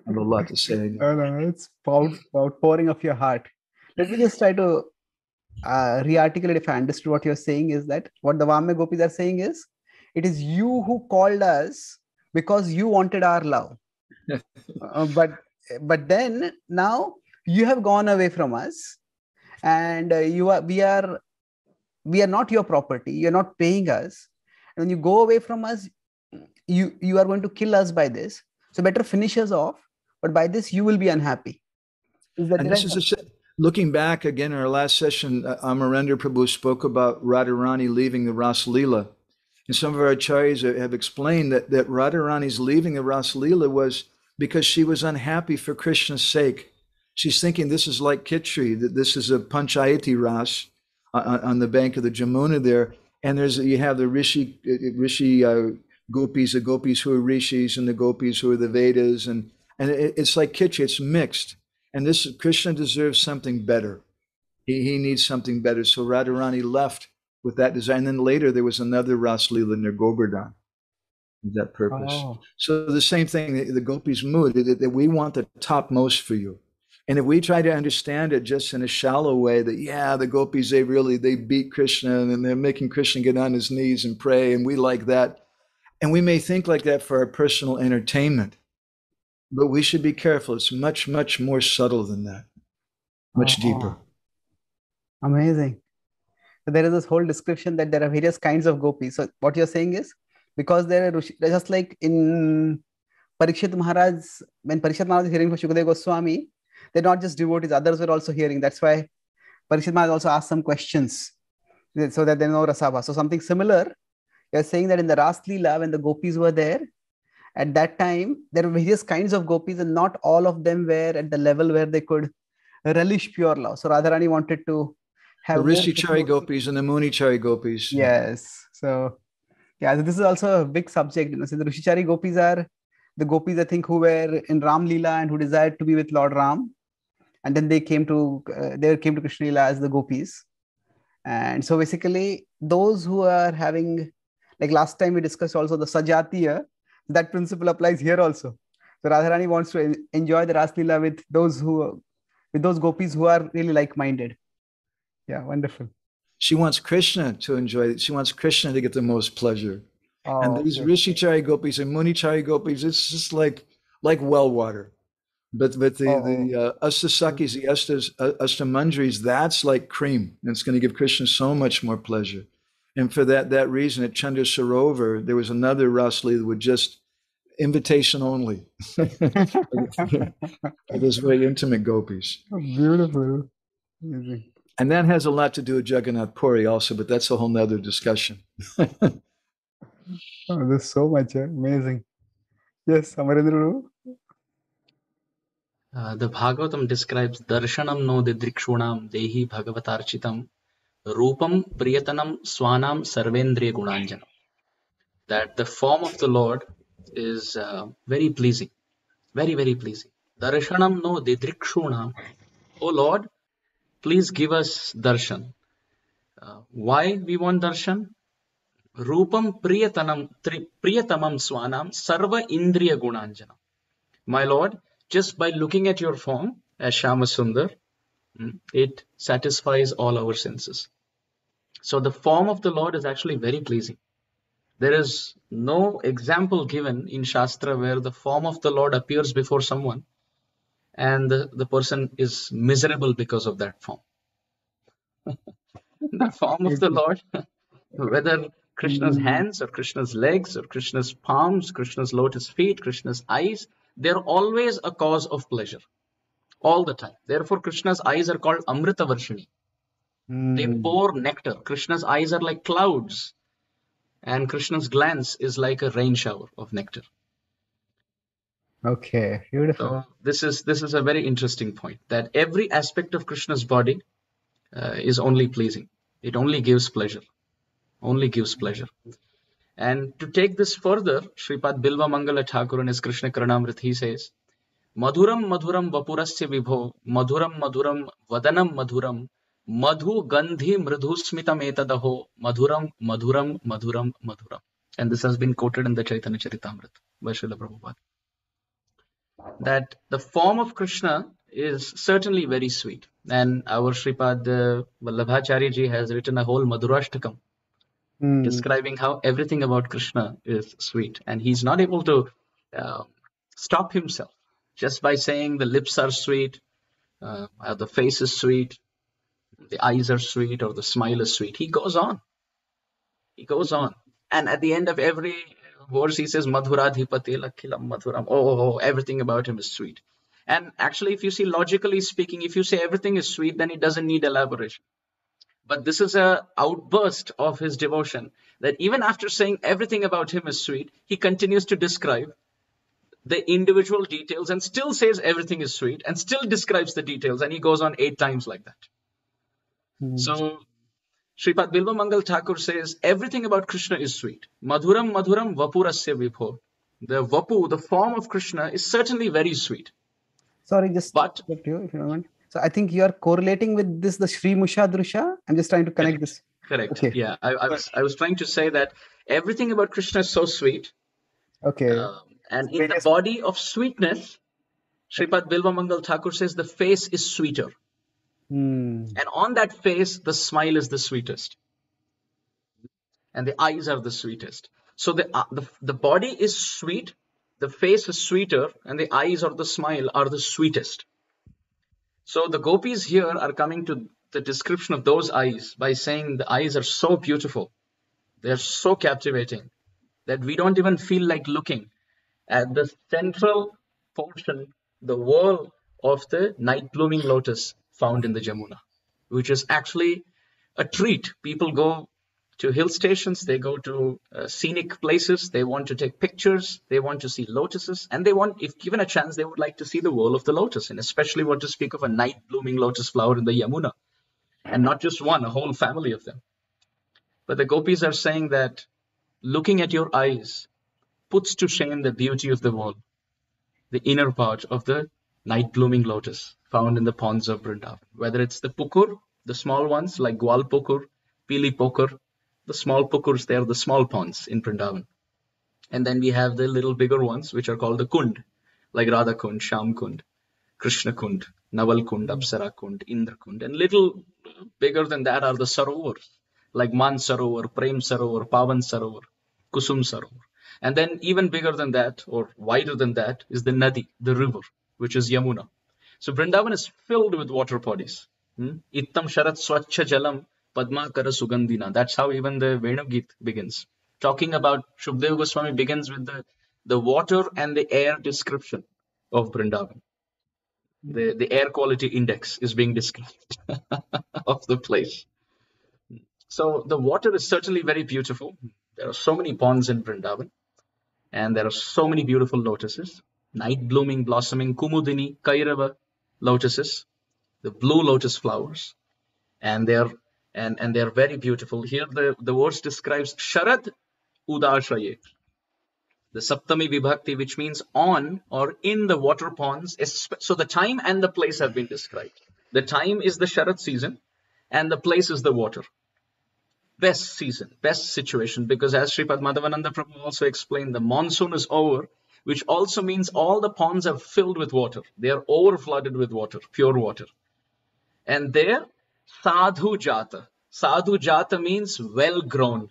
have a lot to say. *laughs* no, no, it's outpouring of your heart. Let me just try to uh, re-articulate if I understood what you're saying is that what the Vamya Gopis are saying is it is you who called us because you wanted our love. *laughs* uh, but but then now you have gone away from us and uh, you are we are we are not your property. You're not paying us. And when you go away from us you you are going to kill us by this. So better finish us off but by this you will be unhappy. Is that and this is a looking back again in our last session, uh, Amarendra Prabhu spoke about Radharani leaving the Ras Leela. And some of our acharyas have explained that, that Radharani's leaving the Ras Leela was because she was unhappy for Krishna's sake. She's thinking this is like Kitri, that this is a Panchayati Ras on, uh, uh, on the bank of the Jamuna there. And there's you have the Rishi, Rishi uh, gopis, the gopis who are rishis, and the gopis who are the Vedas. And, and it, it's like Kitri, it's mixed. And this Krishna deserves something better. He, he needs something better. So Radharani left with that design. And then later there was another Ras Leela near Govardhan that purpose. Oh. So the same thing, the, the gopis mood, that, that we want the topmost for you. And if we try to understand it just in a shallow way, that yeah, the gopis they really they beat Krishna and they're making Krishna get on his knees and pray, and we like that, and we may think like that for our personal entertainment, but we should be careful. It's much much more subtle than that, much Oh, deeper. Amazing. So there is this whole description that there are various kinds of gopis. So what you're saying is because there are just like in Parikshit Maharaj, when Parikshit Maharaj is hearing from Shukadeva Goswami, they're not just devotees, others were also hearing. That's why Parikshit Maharaj also asked some questions so that they know rasabha. So something similar, you're saying that in the Ras Leela, when the gopis were there, at that time, there were various kinds of gopis, and not all of them were at the level where they could relish pure love. So Radharani wanted to have the Rishi gopis and the Muni Chari gopis. Yes. So yeah, so this is also a big subject. You know, so the Rishichari gopis are the gopis I think who were in Ram Lila and who desired to be with Lord Ram, and then they came to uh, they came to Krishna Lila as the gopis. And so basically, those who are having like last time we discussed also the Sajatiya, that principle applies here also. So Radharani wants to enjoy the Ras Leela with those who with those gopis who are really like-minded. Yeah, wonderful. She wants Krishna to enjoy it. She wants Krishna to get the most pleasure. Oh, and these okay. Rishi Chari gopis and Muni Chari gopis, it's just like like well water. But but the Oh. the uh, Ashtasakhis, the Astas, uh, Ashtamanjaris, that's like cream. And it's going to give Krishna so much more pleasure. And for that that reason, at Chandra Sarovar, there was another Rasli that would just invitation only. *laughs* It was very intimate gopis. Beautiful. Amazing. And that has a lot to do with Jagannath Puri also, but that's a whole nother discussion. *laughs* Oh, there's so much. eh? Amazing. Yes, Amarendra. Uh, the Bhagavatam describes darshanam no didrikshunam dehi bhagavatarchitam रूपम प्रियतनम स्वानाम सर्वेंद्रिय गुणांजन that the form of the Lord is very pleasing very very pleasing दर्शनम नो दिदृक्षूणाम O Lord please give us darshan why we want darshan रूपम प्रियतनम प्रियतमम स्वानाम सर्व इंद्रिय गुणांजन my Lord just by looking at your form A Shyam Sundar it satisfies all our senses So the form of the Lord is actually very pleasing. There is no example given in Shastra where the form of the Lord appears before someone and the, the person is miserable because of that form. *laughs* the form of the Lord, *laughs* whether Krishna's mm-hmm. hands or Krishna's legs or Krishna's palms, Krishna's lotus feet, Krishna's eyes, they're always a cause of pleasure. All the time. Therefore, Krishna's eyes are called Amrita Varshini. They Mm. pour nectar. Krishna's eyes are like clouds. And Krishna's glance is like a rain shower of nectar. Okay, beautiful. So this is this is a very interesting point that every aspect of Krishna's body uh, is only pleasing. It only gives pleasure. Only gives pleasure. And to take this further, Sripad Bilva Mangala Thakur in his Krishna Karnamrit, he says, Madhuram Madhuram Vapurasya Vibho, Madhuram Madhuram Vadanam Madhuram, Madhu Gandhi Mridhu Smitam Etadaho, Madhuram Madhuram Madhuram Madhuram. And this has been quoted in the Chaitanya Charitamrita by Srila Prabhupada that the form of Krishna is certainly very sweet. And our Sripad uh, Vallabhacharya ji has written a whole Madhurashtakam Mm. describing how everything about Krishna is sweet. And he's not able to uh, stop himself just by saying the lips are sweet, uh, the face is sweet, the eyes are sweet, or the smile is sweet. He goes on. He goes on. And at the end of every verse, he says, Madhuradhipati lakhilam madhuram. Oh, oh, oh, everything about him is sweet. And actually, if you see logically speaking, if you say everything is sweet, then it doesn't need elaboration. But this is a outburst of his devotion that even after saying everything about him is sweet, he continues to describe the individual details and still says everything is sweet and still describes the details. And he goes on eight times like that. Mm. So Sripad Bilva Mangal Thakur says everything about Krishna is sweet. Madhuram Madhuram Vapurasya Vibho. The Vapu, the form of Krishna, is certainly very sweet. Sorry, just But you if you don't mind. So I think you are correlating with this the Sri Musha Drusha. I'm just trying to connect this. correct. Okay. Yeah. I, I was I was trying to say that everything about Krishna is so sweet. Okay. Um, and in the body of sweetness, Sripad Bilvamangal Thakur says the face is sweeter. Hmm. And on that face, the smile is the sweetest. And the eyes are the sweetest. So the, uh, the, the body is sweet, the face is sweeter, and the eyes or the smile are the sweetest. So the gopis here are coming to the description of those eyes by saying the eyes are so beautiful, they're so captivating that we don't even feel like looking at the central portion, the wall of the night blooming lotus found in the Jamuna, which is actually a treat. People go to hill stations, they go to uh, scenic places, they want to take pictures, they want to see lotuses, and they want, if given a chance, they would like to see the wall of the lotus, and especially want to speak of a night blooming lotus flower in the Yamuna, and not just one, a whole family of them. But the gopis are saying that looking at your eyes puts to shame the beauty of the world, the inner part of the night blooming lotus found in the ponds of Vrindavan, whether it's the pukur, the small ones like Gwal pukur, Pili pukur, the small pukurs, they are the small ponds in Vrindavan. And then we have the little bigger ones, which are called the kund, like Radha Kund, Sham Kund, Krishna Kund, Naval Kund, Apsara Kund, Indra Kund. And little bigger than that are the sarovars, like Man Sarovar, Prem Sarovar, Pavan Sarovar, Kusum Sarovar. And then even bigger than that, or wider than that, is the Nadi, the river, which is Yamuna. So Vrindavan is filled with water bodies. Hmm? Ittam Sharat Swachha Jalam Padmakara Sugandhina. That's how even the Venugit begins. Talking about Shukdev Goswami begins with the, the water and the air description of Vrindavan. The, the air quality index is being described *laughs* of the place. So the water is certainly very beautiful. There are so many ponds in Vrindavan, and there are so many beautiful lotuses, night blooming, blossoming Kumudini, Kairava lotuses, the blue lotus flowers, and they're and, and they're very beautiful. Here the, the verse describes Sharad Udashaye, the Saptami Vibhakti, which means on or in the water ponds. So the time and the place have been described. The time is the Sharad season, and the place is the water. Best season, best situation, because as Sripad Madhavananda Prabhu also explained, the monsoon is over, which also means all the ponds are filled with water. They are over flooded with water, pure water. And there Sadhu Jata. Sadhu Jata means well grown.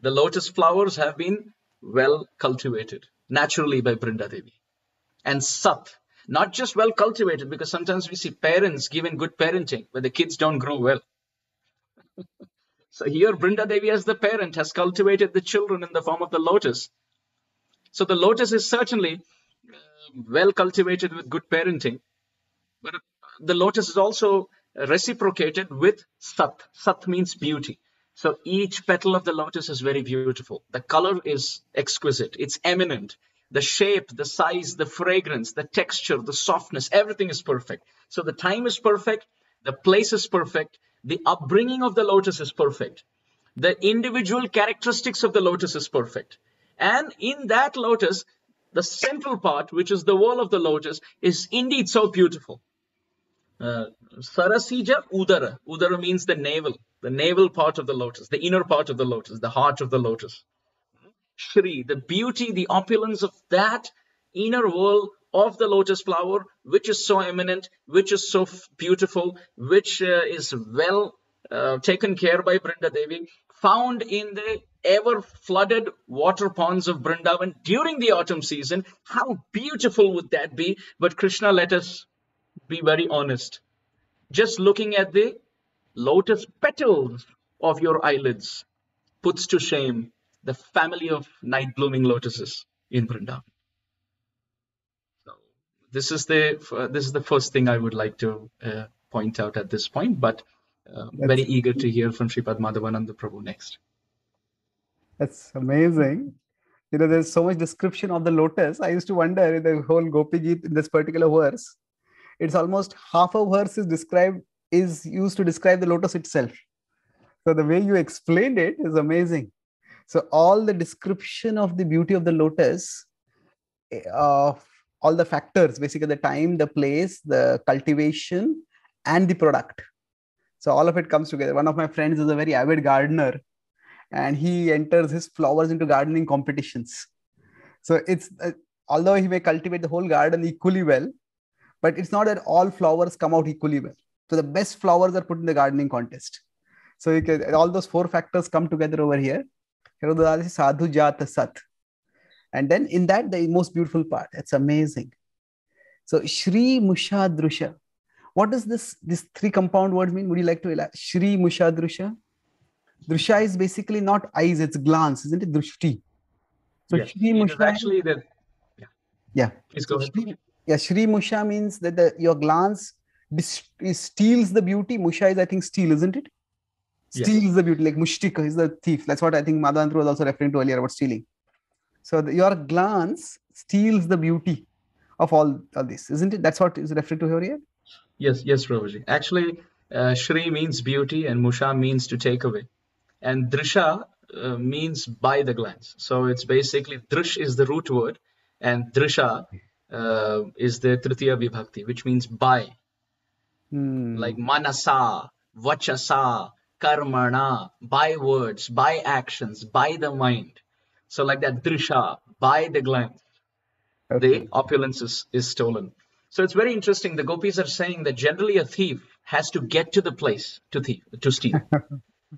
The lotus flowers have been well cultivated naturally by Brinda Devi. And Sat, not just well cultivated, because sometimes we see parents giving good parenting, but the kids don't grow well. *laughs* so here, Brinda Devi, as the parent, has cultivated the children in the form of the lotus. So the lotus is certainly uh, well cultivated with good parenting, but the lotus is also reciprocated with sat. Sat means beauty. So each petal of the lotus is very beautiful. The color is exquisite. It's eminent. The shape, the size, the fragrance, the texture, the softness, everything is perfect. So the time is perfect. The place is perfect. The upbringing of the lotus is perfect. The individual characteristics of the lotus is perfect. And in that lotus, the central part, which is the wall of the lotus, is indeed so beautiful. Uh, Sarasija Udara. Udara means the navel, the navel part of the lotus, the inner part of the lotus, the heart of the lotus. Shri, the beauty, the opulence of that inner wall of the lotus flower, which is so eminent, which is so beautiful, which uh, is well uh, taken care by Brinda Devi, found in the ever flooded water ponds of Brindavan during the autumn season. How beautiful would that be? But Krishna let us be very honest. Just looking at the lotus petals of your eyelids puts to shame the family of night blooming lotuses in Vrindavan. So this is the this is the first thing I would like to uh, point out at this point, but uh, very eager to hear from Sripad Madhavananda Prabhu next. That's amazing. You know, there's so much description of the lotus. I used to wonder in the whole Gopi Geet in this particular verse, it's almost half a verse is described is used to describe the lotus itself so the way you explained it is amazing so all the description of the beauty of the lotus uh, all the factors basically the time the place the cultivation and the product so all of it comes together one of my friends is a very avid gardener and he enters his flowers into gardening competitions so it's uh, although he may cultivate the whole garden equally well, but it's not that all flowers come out equally well. So the best flowers are put in the gardening contest. So you can all those four factors come together over here. Sadhu Jata Sat. And then in that, the most beautiful part. It's amazing. So Shri Mushadrusha. What does this this three compound words mean? Would you like to elaborate? Shri Mushadrusha. Drusha Drusha is basically not eyes, it's glance, isn't it? Drushti. So yes. Shri Musha actually the yeah. Yeah. Please go ahead. Shri, yeah, Shri Musha means that the, your glance steals the beauty. Musha is, I think, steal, isn't it? Steals yes. the beauty, like Mushtika is the thief. That's what I think Madhavendra was also referring to earlier about stealing. So the, your glance steals the beauty of all, all this, isn't it? That's what is referred to here. Yes, yes, Prabhuji. Actually, uh, Shri means beauty and Musha means to take away. And Drisha uh, means by the glance. So it's basically Drish is the root word and Drisha uh, is the Tritiya Vibhakti, which means by. Hmm. Like Manasa, Vachasa, Karmana, by words, by actions, by the mind. So like that Drisha, by the glance. Okay. The opulence is, is stolen. So it's very interesting. The gopis are saying that generally a thief has to get to the place to thief to steal.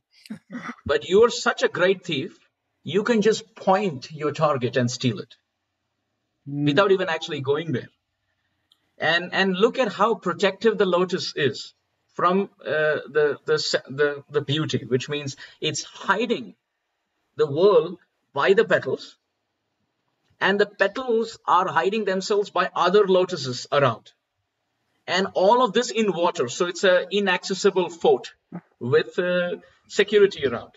*laughs* but you're such a great thief, you can just point your target and steal it mm. without even actually going there. And and look at how protective the lotus is from uh, the, the the the beauty, which means it's hiding the world by the petals, and the petals are hiding themselves by other lotuses around and all of this in water. So it's an inaccessible fort with uh, security around.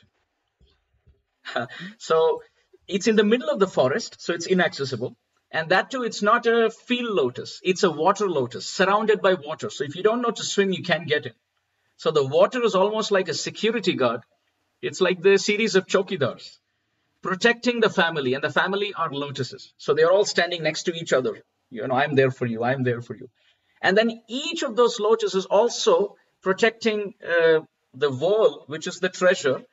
*laughs* so it's in the middle of the forest, so it's inaccessible. And that too, it's not a field lotus, it's a water lotus surrounded by water. So if you don't know to swim, you can't get in. So the water is almost like a security guard. It's like the series of chokidars protecting the family, and the family are lotuses. So they're all standing next to each other. You know, I'm there for you, I'm there for you. And then each of those lotuses also protecting uh, the wall, which is the treasure,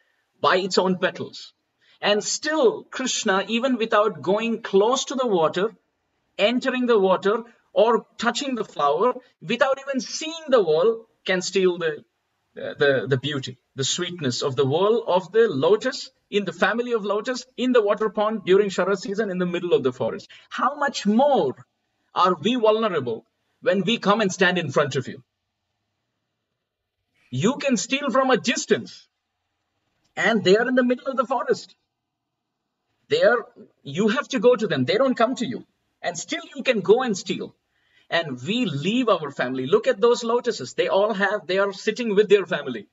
by its own petals. And still, Krishna, even without going close to the water, entering the water, or touching the flower, without even seeing the wall, can steal the, uh, the, the beauty, the sweetness of the wall of the lotus in the family of lotus in the water pond during Sharad season in the middle of the forest. How much more are we vulnerable when we come and stand in front of you. You can steal from a distance, and they are in the middle of the forest. They are, you have to go to them. They don't come to you. And still you can go and steal. And we leave our family. Look at those lotuses. They all have, they are sitting with their family.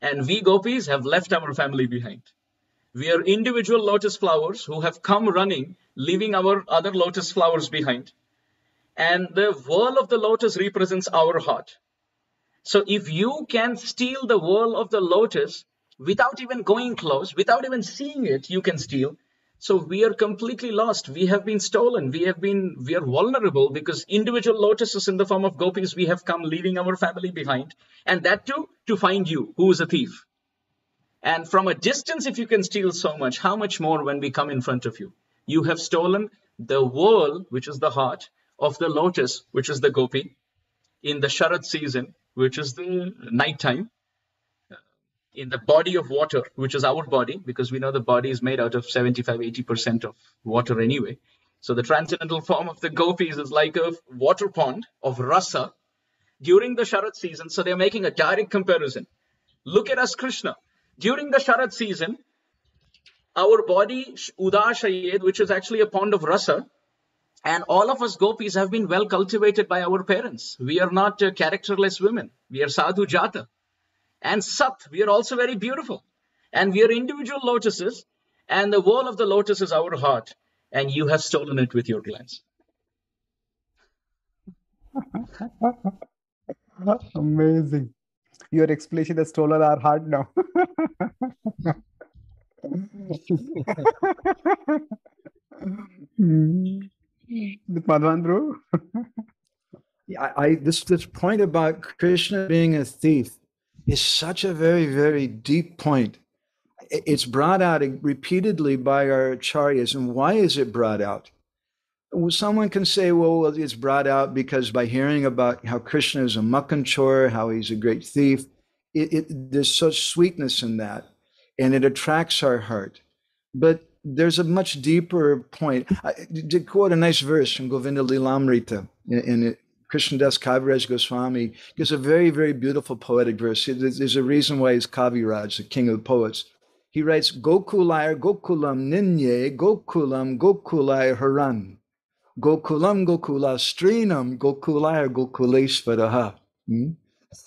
And we gopis have left our family behind. We are individual lotus flowers who have come running, leaving our other lotus flowers behind and the whirl of the lotus represents our heart. So if you can steal the whirl of the lotus without even going close, without even seeing it, you can steal. So we are completely lost. We have been stolen. We have been, we are vulnerable because individual lotuses in the form of gopis, we have come leaving our family behind. And that too, to find you, who is a thief. And from a distance, if you can steal so much, how much more when we come in front of you? You have stolen the whirl, which is the heart, of the lotus, which is the gopi, in the Sharad season, which is the nighttime, uh, in the body of water, which is our body, because we know the body is made out of 75 80% of water anyway. So the transcendental form of the gopis is like a water pond of rasa during the Sharad season. So they're making a direct comparison. Look at us, Krishna. During the Sharad season, our body, Udashayed, which is actually a pond of rasa, and all of us gopis have been well cultivated by our parents. We are not uh, characterless women. We are sadhu jata. And sat, we are also very beautiful. And we are individual lotuses. And the wall of the lotus is our heart. And you have stolen it with your glance. *laughs* Amazing. Your explanation has stolen our heart now. *laughs* with Madhavendra? I, I this this point about Krishna being a thief is such a very very deep point. It's brought out repeatedly by our acharyas, and why is it brought out? Someone can say, well, it's brought out because by hearing about how Krishna is a makhanchor, how he's a great thief, it, it, there's such sweetness in that, and it attracts our heart. But there's a much deeper point. I, to quote a nice verse from Govinda Lilamrita in, in Krishnadas Kaviraj Goswami gives a very, very beautiful poetic verse. There's a reason why he's Kaviraj, the king of the poets. He writes, Gokulayar Gokulam Ninye Gokulam Gokulay Haran. Gokulam Gokula Strinam Gokulayar Gokuleshvaraha. Hmm? *laughs*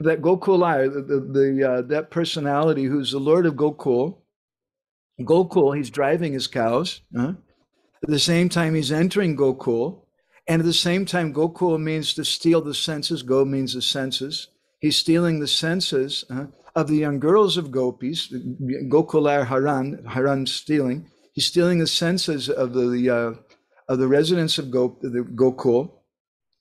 that Gokulayar, the, the, the uh, that personality who's the Lord of Gokul, Gokul, he's driving his cows. Huh? At the same time, he's entering Gokul. And at the same time, Gokul means to steal the senses. Go means the senses. He's stealing the senses of the young girls of gopis. Gokular Haran, Haran stealing. He's stealing the senses of the uh, of the residents of Gokul,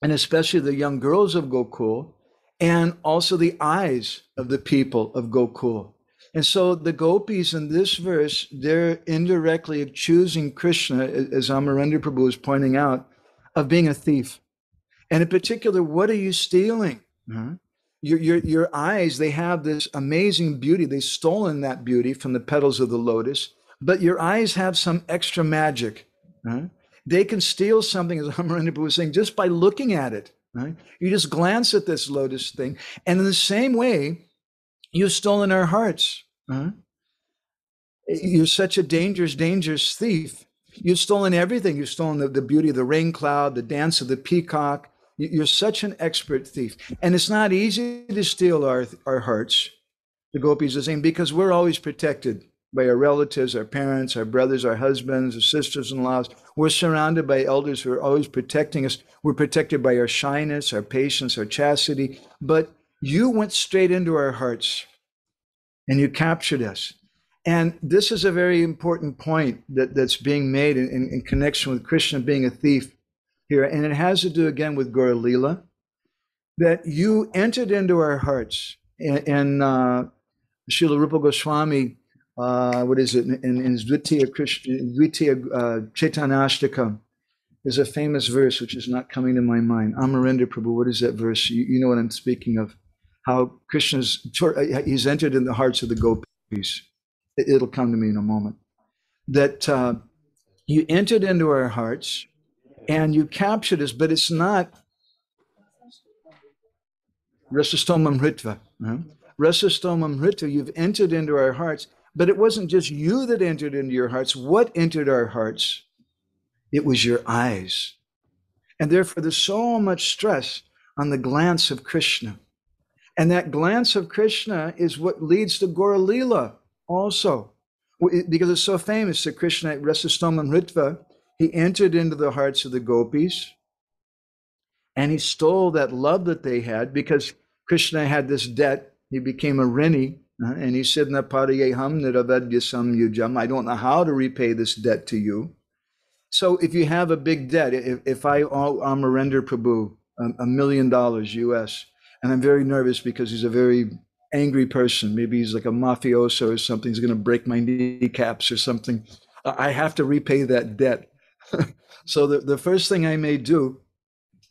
and especially the young girls of Gokul, and also the eyes of the people of Gokul. And so the gopis in this verse, they're indirectly choosing Krishna, as Amarendra Prabhu is pointing out, of being a thief. And in particular, what are you stealing? Uh-huh. Your, your, your eyes, they have this amazing beauty. They've stolen that beauty from the petals of the lotus, but your eyes have some extra magic. Uh-huh. They can steal something, as Amarendra was saying, just by looking at it. Right? You just glance at this lotus thing. And in the same way, you've stolen our hearts. You're such a dangerous, dangerous thief You've stolen everything. You've stolen the, the beauty of the rain cloud, the dance of the peacock. You're such an expert thief. And it's not easy to steal our, our hearts, the gopis are saying, because we're always protected by our relatives, our parents, our brothers, our husbands, our sisters in laws. We're surrounded by elders who are always protecting us. We're protected by our shyness, our patience, our chastity. But you went straight into our hearts and you captured us. And this is a very important point that, that's being made in, in, in, connection with Krishna being a thief here. And it has to do again with Gaura that you entered into our hearts. And uh, Srila Rupa Goswami, uh, what is it, in, in Dvitiya, Krishna, Dvitiya uh, there's a famous verse which is not coming to my mind. Amarendra Prabhu, what is that verse? You, you know what I'm speaking of. How Krishna's, he's entered in the hearts of the gopis it'll come to me in a moment. That uh, you entered into our hearts and you captured us, but it's not Rasastomam Ritva. Huh? Rasastomam Ritva, you've entered into our hearts, but it wasn't just you that entered into your hearts. What entered our hearts? It was your eyes. And therefore, there's so much stress on the glance of Krishna. And that glance of Krishna is what leads to Gaura Lila also. Because it's so famous that Krishna, Rasastomam Ritva, he entered into the hearts of the gopis and he stole that love that they had because Krishna had this debt. He became a rini uh, and he said. I don't know how to repay this debt to you. So if you have a big debt, if, if I owe Amarendra Prabhu a, a million dollars US, and I'm very nervous because he's a very angry person. Maybe he's like a mafioso or something. He's going to break my kneecaps or something. I have to repay that debt. *laughs* so the, the first thing I may do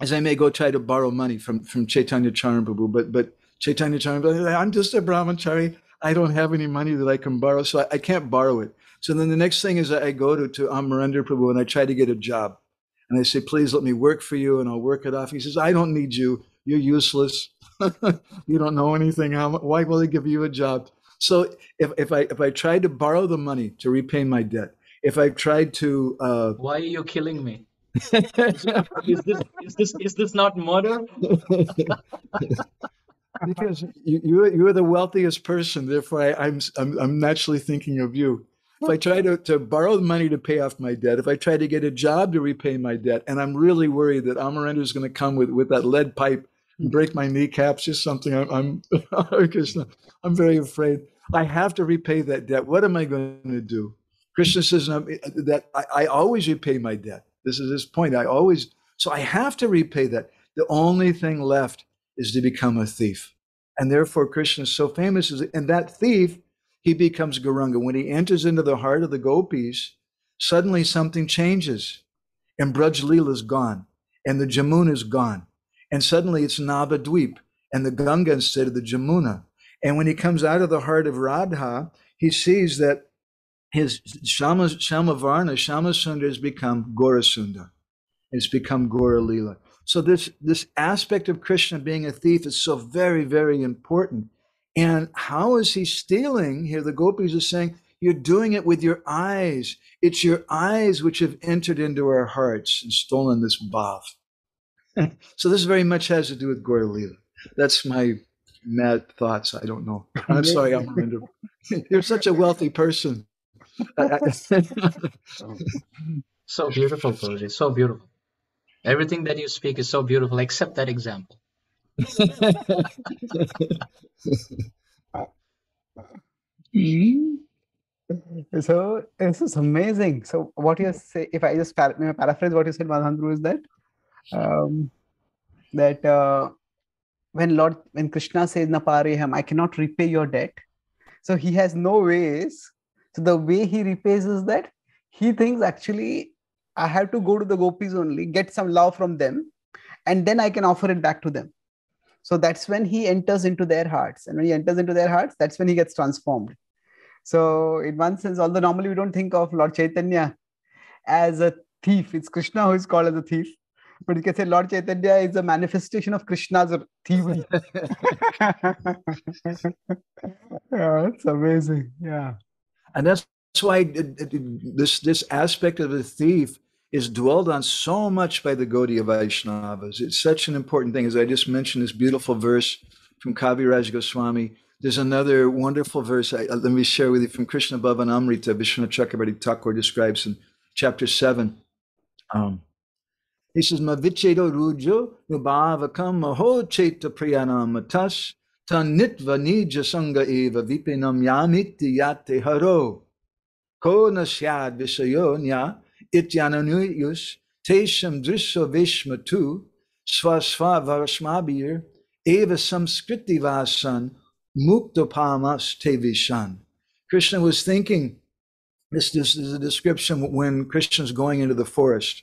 is I may go try to borrow money from, from Chaitanya Charan but, but Chaitanya Charan I'm just a brahmachari. I don't have any money that I can borrow, so I, I can't borrow it. So then the next thing is I go to, to Amarendra Prabhu and I try to get a job. And I say, please let me work for you and I'll work it off. He says, I don't need you. You're useless. *laughs* you don't know anything. How, why will they give you a job? So if, if I if I tried to borrow the money to repay my debt, if I tried to uh, why are you killing me? *laughs* is this is this is this not murder? *laughs* because *laughs* you you are, you are the wealthiest person, therefore I, I'm I'm I'm naturally thinking of you. If I try to, to borrow money to pay off my debt, if I try to get a job to repay my debt, and I'm really worried that Amarendra is going to come with, with that lead pipe and hmm. break my kneecaps just something. I'm, I'm *laughs* Krishna. I'm very afraid. I have to repay that debt. What am I going to do? Krishna says eh, eh, that I, I always repay my debt. This is his point. I always, so I have to repay that. The only thing left is to become a thief. And therefore, Krishna is so famous. And that thief, he becomes Gauranga. When he enters into the heart of the gopis, suddenly something changes. and Braj Leela is gone, and the Jamuna is gone. And suddenly it's Navadweep and the Ganga instead of the Jamuna. And when he comes out of the heart of Radha, he sees that his Shama, Shamavarna, Shamasundar has become Gaurasundar. It's become Gaura Leela. So this, this aspect of Krishna being a thief is so very, very important. And how is he stealing? Here the gopis are saying, you're doing it with your eyes. It's your eyes which have entered into our hearts and stolen this bhav. *laughs* so this very much has to do with Gaura. That's my mad thoughts. I don't know. *laughs* I'm sorry, I'm *laughs* You're such a wealthy person. so beautiful, Guruji. So beautiful. Everything that you speak is so beautiful, except that example. *laughs* so this is amazing. So what you say, if I just par- paraphrase what you said, Madhandru, is that um, that uh, when Lord, when Krishna says Napareham, I cannot repay your debt. So he has no ways. So the way he repays is that he thinks actually I have to go to the gopis only, get some love from them, and then I can offer it back to them. So that's when he enters into their hearts. And when he enters into their hearts, that's when he gets transformed. So, in one sense, although normally we don't think of Lord Chaitanya as a thief, it's Krishna who is called as a thief. But you can say Lord Chaitanya is a manifestation of Krishna's thievery. *laughs* *laughs* yeah, it's amazing. Yeah. And that's why this, this aspect of the thief is dwelled on so much by the Gaudiya Vaishnavas. It's such an important thing. As I just mentioned, this beautiful verse from Kaviraj Goswami. There's another wonderful verse. I, let me share with you from Krishna Bhavanamrita, Vishnu Chakrabarti Thakur describes in chapter 7. Um, he says, Mavichedo rujo nubhavakam maho cheta priyanam matas tanitva nija sanga eva vipinam yamiti yate haro ko nasyad visayo nya ityananuyus tesham drisha vishmatu swasva varasmabir eva samskriti vasan muktapamas tevishan. Krishna was thinking, this, is a description when Krishna's going into the forest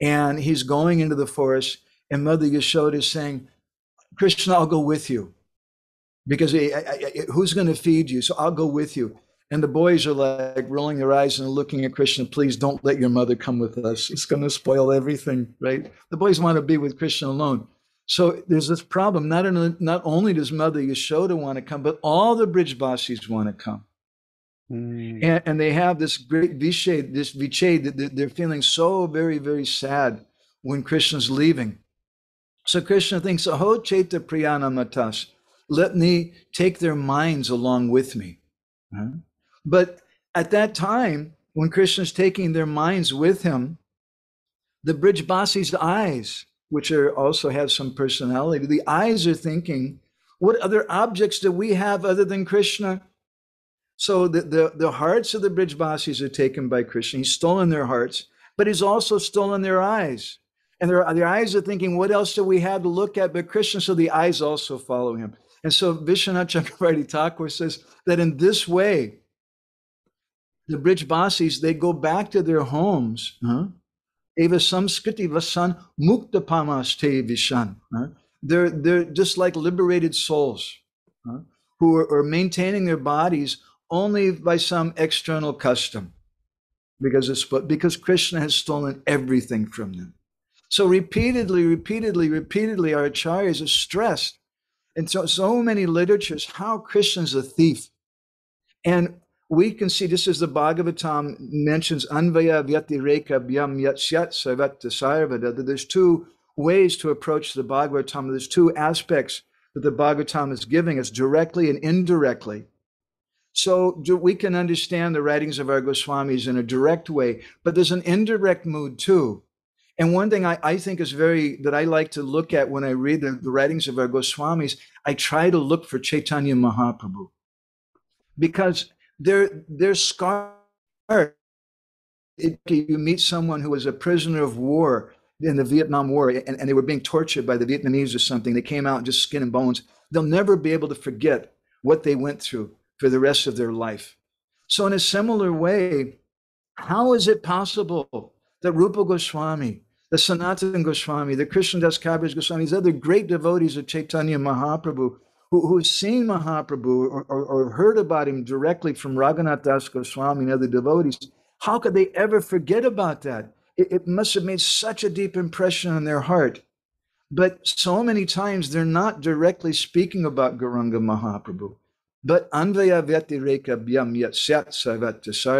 and he's going into the forest, and Mother Yashoda is saying, Krishna, I'll go with you. Because I, I, I, who's going to feed you? So I'll go with you. And the boys are like rolling their eyes and looking at Krishna, please don't let your mother come with us. It's going to spoil everything, right? The boys want to be with Krishna alone. So there's this problem. Not, in, not only does Mother Yashoda want to come, but all the bridge Brijbasis want to come. Mm. And, and, they have this great viched, this viched, that they're feeling so very, very sad when Krishna's leaving. So Krishna thinks, Aho Cheta Priyana Matas, let me take their minds along with me. Uh-huh. But at that time, when Krishna's taking their minds with him, the Brijbasi's eyes, which are also have some personality, the eyes are thinking, what other objects do we have other than Krishna? So the, the, the hearts of the Brijbasis are taken by Krishna. He's stolen their hearts, but he's also stolen their eyes. And their, their eyes are thinking, what else do we have to look at but Krishna? So the eyes also follow him. And so Vishwanath Chakravarti Thakur says that in this way, the bridge Brijbasis, they go back to their homes. Eva samskriti vasan mukta pamaste vishan. They're, they're just like liberated souls huh? who are, are maintaining their bodies only by some external custom because it's because Krishna has stolen everything from them. So repeatedly, repeatedly, repeatedly, our acharyas are stressed in so, so many literatures how Krishna's a thief. And we can see this is the Bhagavatam mentions Anvaya Vyati Reka Byam Yatsyat Sarvata Sarvada, that there's two ways to approach the Bhagavatam. There's two aspects that the Bhagavatam is giving us directly and indirectly. So we can understand the writings of our Goswamis in a direct way, but there's an indirect mood too. And one thing I, I think is very, that I like to look at when I read the, the writings of our Goswamis, I try to look for Chaitanya Mahaprabhu because they're, they're scarred. It, you meet someone who was a prisoner of war in the Vietnam War and, and they were being tortured by the Vietnamese or something. They came out just skin and bones. They'll never be able to forget what they went through for the rest of their life. So, in a similar way, how is it possible that Rupa Goswami, the Sanatana Goswami, the Krishnadas Kaviraj Goswami, these other great devotees of Chaitanya Mahaprabhu who, who've seen Mahaprabhu or, or, or heard about him directly from Raghunath Das Goswami and other devotees, how could they ever forget about that? It, it must have made such a deep impression on their heart. But so many times they're not directly speaking about Gauranga Mahaprabhu. But Anvaya Vyatireka Byam Yat Sat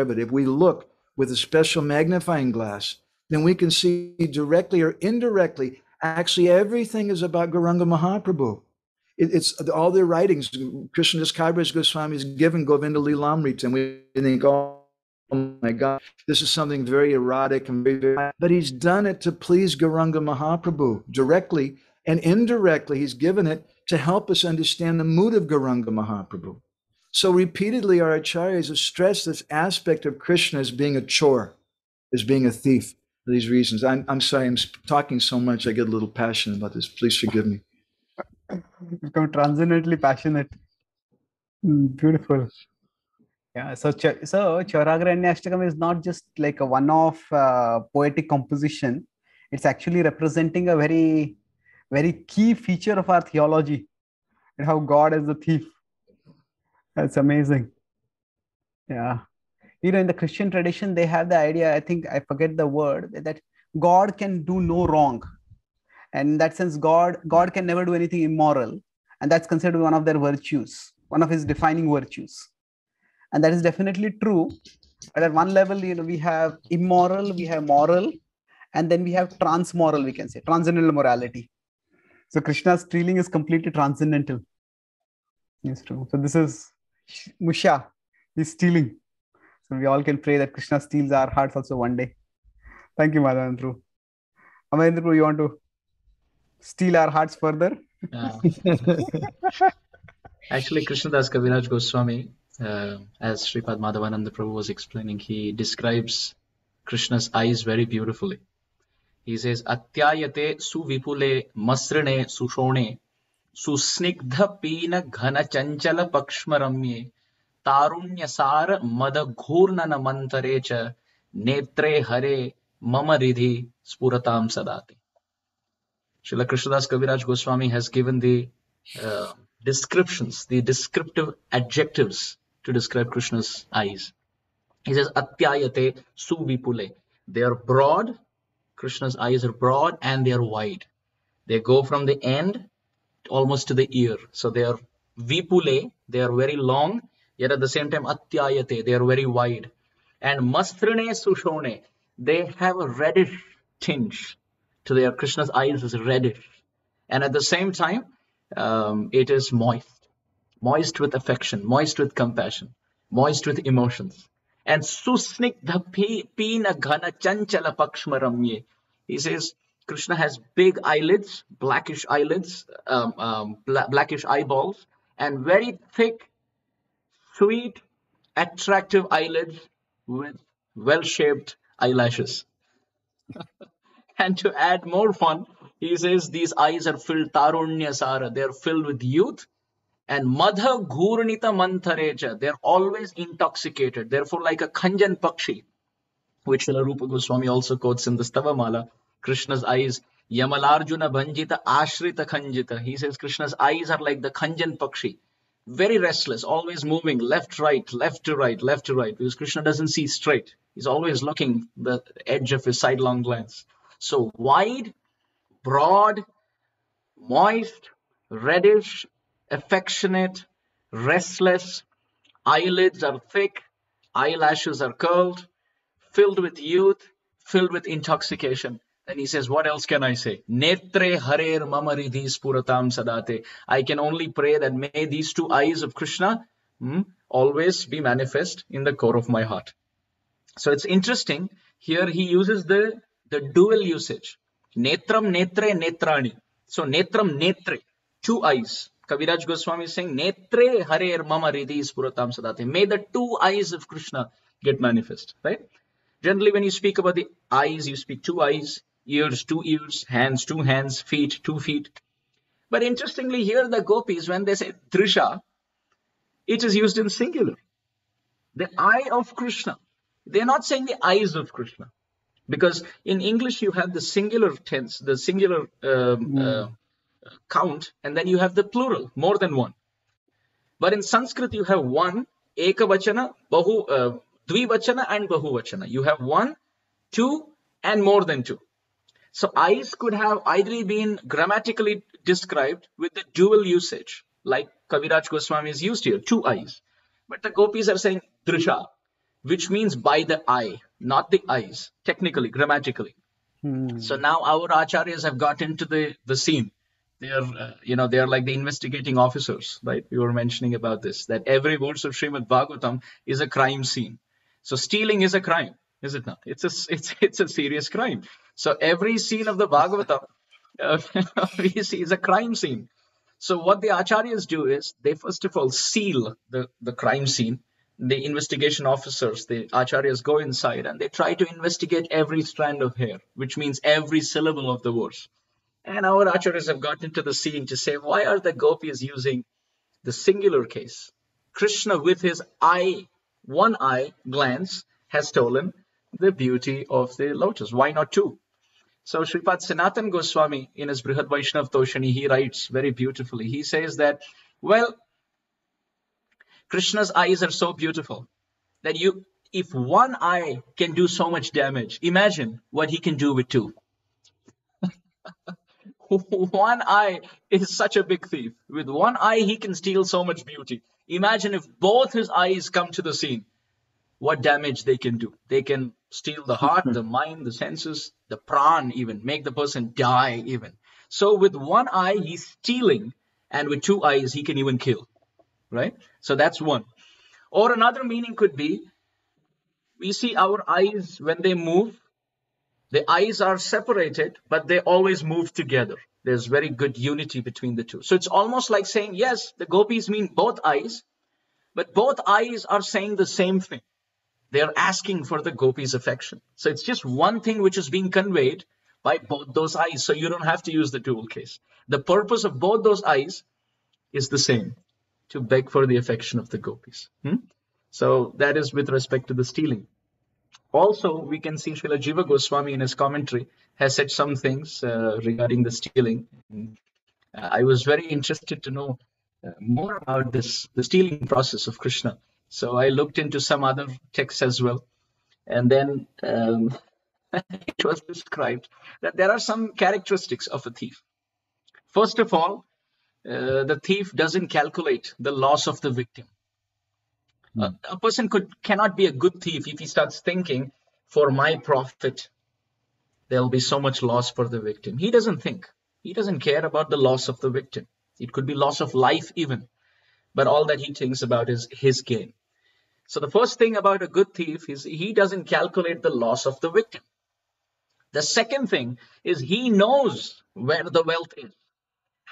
But if we look with a special magnifying glass, then we can see directly or indirectly, actually everything is about Gauranga Mahaprabhu. It, it's all their writings. Krishnadas Kaviraj Goswami is given Govinda Lilamrita, and we think, oh, oh my God, this is something very erotic and very, very, but he's done it to please Gauranga Mahaprabhu directly and indirectly. He's given it to help us understand the mood of Gauranga Mahaprabhu. So repeatedly, our acharyas have stressed this aspect of Krishna as being a chore, as being a thief. For these reasons, I'm, I'm sorry, I'm talking so much. I get a little passionate about this. Please forgive me. Become transcendently passionate. Mm, beautiful. Yeah, so so Chauragaranyashtakam is not just like a one-off uh, poetic composition. It's actually representing a very, very key feature of our theology, and how God is the thief. That's amazing. Yeah, you know, in the Christian tradition, they have the idea. I think I forget the word that God can do no wrong, and in that sense, God God can never do anything immoral, and that's considered one of their virtues, one of His defining virtues. And that is definitely true. But at one level you know we have immoral we have moral and then we have transmoral we can say transcendental morality. So krishna's stealing is completely transcendental. Yes true. So this is musha he's stealing. So we all can pray that krishna steals our hearts also one day. Thank you madhavendra Amarendra, you want to steal our hearts further uh, actually krishnadas kaviraj goswami uh, as Sripad Madhavananda Prabhu was explaining, he describes Krishna's eyes very beautifully. He says, Atyayate suvipule masrane sushone susnigdha pina ghana chanchala pakshmaramye तारुण्यसार मद घूर्णन मंतरे च नेत्रे हरे मम Ridhi spuratam sadate. Srila Krishnadas Kaviraj Goswami has given the uh, descriptions, the descriptive adjectives to describe Krishna's eyes. He says, Atyayate suvipule. They are broad. Krishna's eyes are broad and they are wide. They go from the end almost to the ear. So they are vipule. They are very long. Yet at the same time, atyayate. They are very wide. And mastrine sushone. They have a reddish tinge to their Krishna's eyes is reddish. And at the same time, um, it is moist moist with affection, moist with compassion, moist with emotions. And susnigdha pina ghana chanchala pakshmaramye. He says Krishna has big eyelids, blackish eyelids, um, um, bla- blackish eyeballs, and very thick, sweet, attractive eyelids with well-shaped eyelashes. *laughs* and to add more fun, he says these eyes are filled tarunya sara. They are filled with youth and madha ghurnita manthareja, they're always intoxicated. Therefore, like a kanjan pakshi, which Rupa Goswami also quotes in the Stavamala, Krishna's eyes, Yamalarjuna Banjita Ashrita Khanjita. He says Krishna's eyes are like the kanjan pakshi, very restless, always moving left, right, left to right, left to right, because Krishna doesn't see straight. He's always looking the edge of his sidelong glance. So wide, broad, moist, reddish, affectionate, restless, eyelids are thick, eyelashes are curled, filled with youth, filled with intoxication. And he says, What else can I say? Netre harer mamaridhi spuratam sadate. I can only pray that may these two eyes of Krishna hmm, always be manifest in the core of my heart. So it's interesting. Here he uses the, the dual usage. Netram netre netrani. So netram netre, two eyes. Kaviraj Goswami is saying, Netre Harer er Mama Ridhi Spuratam Sadate. May the two eyes of Krishna get manifest, right? Generally, when you speak about the eyes, you speak two eyes, ears, two ears, hands, two hands, feet, two feet. But interestingly, here the gopis, when they say Drisha, it is used in singular. The eye of Krishna. They're not saying the eyes of Krishna. Because in English you have the singular tense, the singular um, uh, count, and then you have the plural, more than one. But in Sanskrit you have one, ekavachana, bahu, uh, dvivachana, and bahuvachana. You have one, two, and more than two. So eyes could have either been grammatically described with the dual usage, like Kaviraj Goswami is used here, two eyes. But the gopis are saying drisha, which means by the eye, not the eyes, technically, grammatically. Hmm. So now our acharyas have got into the, the scene. They are, uh, you know, they are like the investigating officers, right? We were mentioning about this, that every verse of Srimad Bhagavatam is a crime scene. So stealing is a crime, is it not? It's a, it's, it's a serious crime. So every scene of the Bhagavatam *laughs* uh, we see *laughs* is a crime scene. So what the acharyas do is they first of all seal the, the crime scene. The investigation officers, the acharyas go inside and they try to investigate every strand of hair, which means every syllable of the verse. And our acharyas have gotten into the scene to say, why are the gopis using the singular case? Krishna, with his eye, one eye glance, has stolen the beauty of the lotus. Why not two? So Sripad Sanatan Goswami in his Brihad Vaishnav Toshani, he writes very beautifully. He says that, well, Krishna's eyes are so beautiful that you, if one eye can do so much damage, imagine what he can do with two. *laughs* one eye is such a big thief. With one eye, he can steal so much beauty. Imagine if both his eyes come to the scene, what damage they can do. They can steal the heart, the *laughs* mind, the senses, the pran, even make the person die, even. So with one eye, he's stealing, and with two eyes, he can even kill. Right? So that's one. Or another meaning could be we see our eyes when they move, the eyes are separated, but they always move together. There's very good unity between the two. So it's almost like saying, yes, the gopis mean both eyes, but both eyes are saying the same thing. They're asking for the gopis' affection. So it's just one thing which is being conveyed by both those eyes. So you don't have to use the dual case. The purpose of both those eyes is the same to beg for the affection of the gopis. Hmm? So that is with respect to the stealing. Also, we can see Srila Jiva Goswami in his commentary has said some things uh, regarding the stealing. Uh, I was very interested to know uh, more about this, the stealing process of Krishna. So I looked into some other texts as well. And then um, *laughs* it was described that there are some characteristics of a thief. First of all, uh, the thief doesn't calculate the loss of the victim. Uh, a person could cannot be a good thief if he starts thinking, for my profit, there will be so much loss for the victim. He doesn't think. He doesn't care about the loss of the victim. It could be loss of life even, but all that he thinks about is his gain. So the first thing about a good thief is he doesn't calculate the loss of the victim. The second thing is he knows where the wealth is.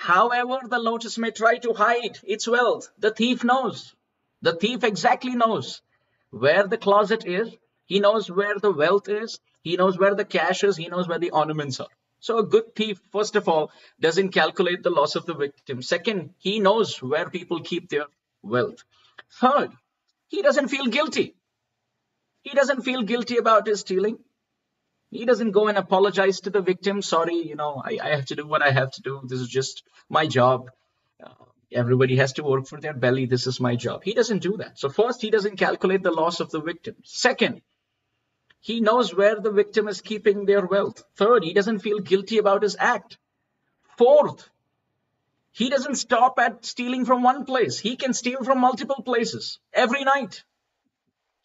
However, the lotus may try to hide its wealth, the thief knows. The thief exactly knows where the closet is. He knows where the wealth is. He knows where the cash is. He knows where the ornaments are. So a good thief, first of all, doesn't calculate the loss of the victim. Second, he knows where people keep their wealth. Third, he doesn't feel guilty. He doesn't feel guilty about his stealing. He doesn't go and apologize to the victim. Sorry, you know, I, I have to do what I have to do. This is just my job. Uh, everybody has to work for their belly. This is my job. He doesn't do that. So first, he doesn't calculate the loss of the victim. Second, he knows where the victim is keeping their wealth. Third, he doesn't feel guilty about his act. Fourth, he doesn't stop at stealing from one place. He can steal from multiple places every night.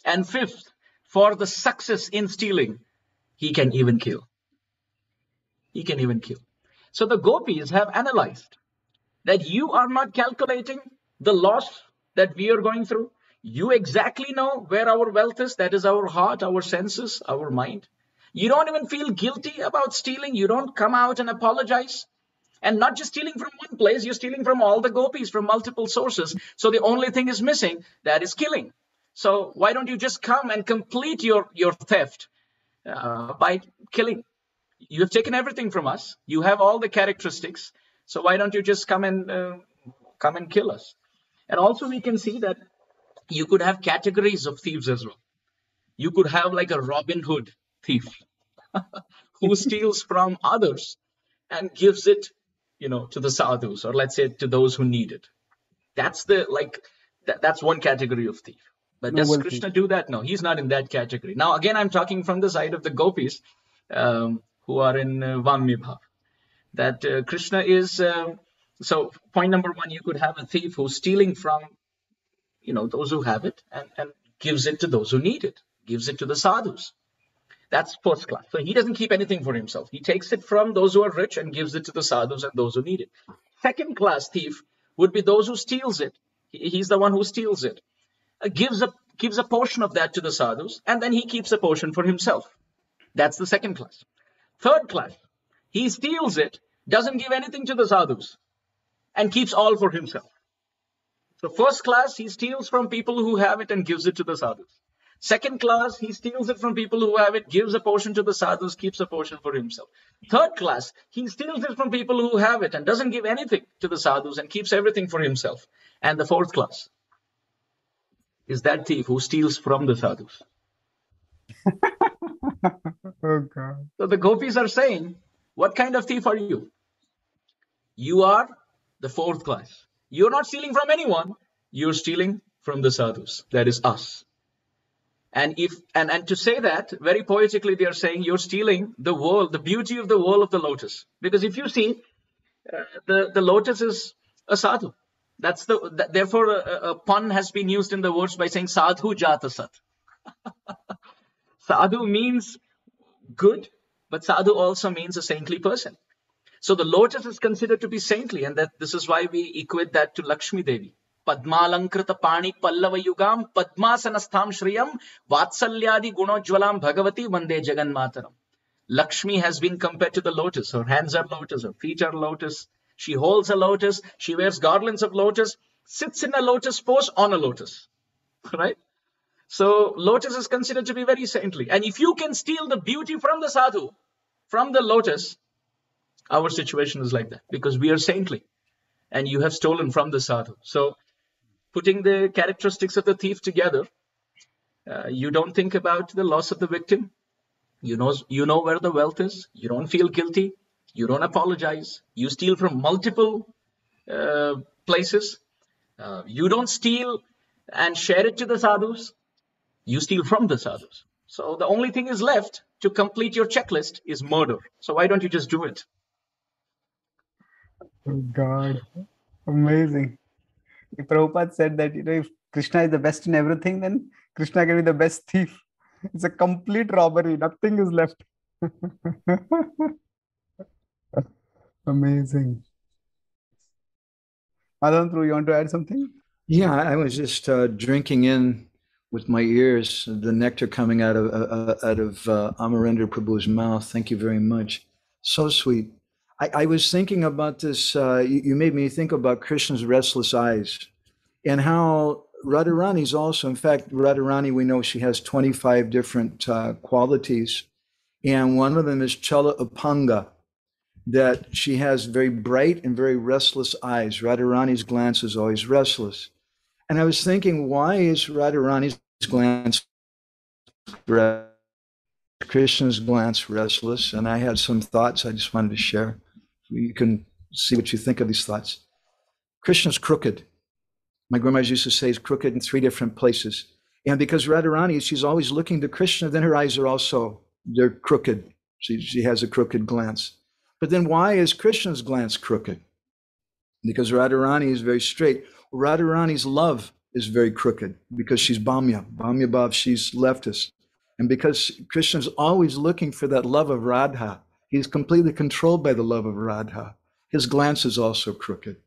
And fifth, for the success in stealing, he can even kill. He can even kill. So the gopis have analyzed that you are not calculating the loss that we are going through. You exactly know where our wealth is. That is our heart, our senses, our mind. You don't even feel guilty about stealing. You don't come out and apologize. And not just stealing from one place, you're stealing from all the gopis from multiple sources. So the only thing is missing, that is killing. So why don't you just come and complete your, your theft uh, by killing? You have taken everything from us. You have all the characteristics. So why don't you just come and uh, come and kill us? And also we can see that you could have categories of thieves as well. You could have like a Robin Hood thief. *laughs* who steals from others and gives it, you know, to the sadhus or let's say to those who need it. That's the like that, that's one category of thief. But does Noble Krishna do that? No, he's not in that category. Now, again, I'm talking from the side of the gopis um, who are in uh, Vamya Bhav. That uh, Krishna is, um so point number one, you could have a thief who's stealing from, you know, those who have it and, and gives it to those who need it, gives it to the sadhus. That's first class. So he doesn't keep anything for himself. He takes it from those who are rich and gives it to the sadhus and those who need it. Second class thief would be those who steals it. He- He's the one who steals it, uh, gives a gives a portion of that to the sadhus, and then he keeps a portion for himself. That's the second class. Third class, he steals it, doesn't give anything to the sadhus, and keeps all for himself. So first class, he steals from people who have it and gives it to the sadhus. Second class, he steals it from people who have it, gives a portion to the sadhus, keeps a portion for himself. Third class, he steals it from people who have it and doesn't give anything to the sadhus and keeps everything for himself. And the fourth class is that thief who steals from the sadhus. *laughs* Oh God. So the gopis are saying, What kind of thief are you? You are the fourth class. You're not stealing from anyone, you're stealing from the sadhus. That is us. And if and, and to say that very poetically, they are saying you're stealing the world, the beauty of the world of the lotus. Because if you see, uh, the the lotus is a sadhu. That's the that, therefore a, a- pun has been used in the words by saying sadhu jata sat. *laughs* sadhu means good, but sadhu also means a saintly person. So the lotus is considered to be saintly, and that this is why we equate that to Lakshmi Devi. Pani pallava yugam padmasanastham shriyam vatsalyadi gunojwalam bhagavati vande jagan mataram. Lakshmi has been compared to the lotus. Her hands are lotus, her feet are lotus. She holds a lotus, she wears garlands of lotus, sits in a lotus pose on a lotus. *laughs* Right? So lotus is considered to be very saintly. And if you can steal the beauty from the sadhu, from the lotus, our situation is like that because we are saintly and you have stolen from the sadhu. So putting the characteristics of the thief together, uh, you don't think about the loss of the victim. You know, you know where the wealth is. You don't feel guilty. You don't apologize. You steal from multiple uh, places. Uh, you don't steal and share it to the sadhus. You steal from the sadhus. So the only thing is left to complete your checklist is murder. So why don't you just do it? Oh God. Amazing. If Prabhupada said that, you know, if Krishna is the best in everything, then Krishna can be the best thief. It's a complete robbery. Nothing is left. *laughs* Amazing. Madhavan, you want to add something? Yeah, I was just uh, drinking in with my ears the nectar coming out of uh, out of uh, Amarendra Prabhu's mouth. Thank you very much. So sweet. I, I was thinking about this. Uh, you, you made me think about Krishna's restless eyes and how Radharani is also. In fact, Radharani, we know she has 25 different uh, qualities, and one of them is Chala Upanga, that she has very bright and very restless eyes. Radharani's glance is always restless. And I was thinking, why is Radharani's glance Krishna's glance restless? And I had some thoughts I just wanted to share. You can see what you think of these thoughts. Krishna's crooked. My grandma used to say he's crooked in three different places. And because Radharani, she's always looking to Krishna, then her eyes are also, they're crooked. She, she has a crooked glance. But then why is Krishna's glance crooked? Because Radharani is very straight. Radharani's love is very crooked because she's Bamya. Bamya Bhav, she's leftist. And because Krishna's always looking for that love of Radha, he's completely controlled by the love of Radha. His glance is also crooked.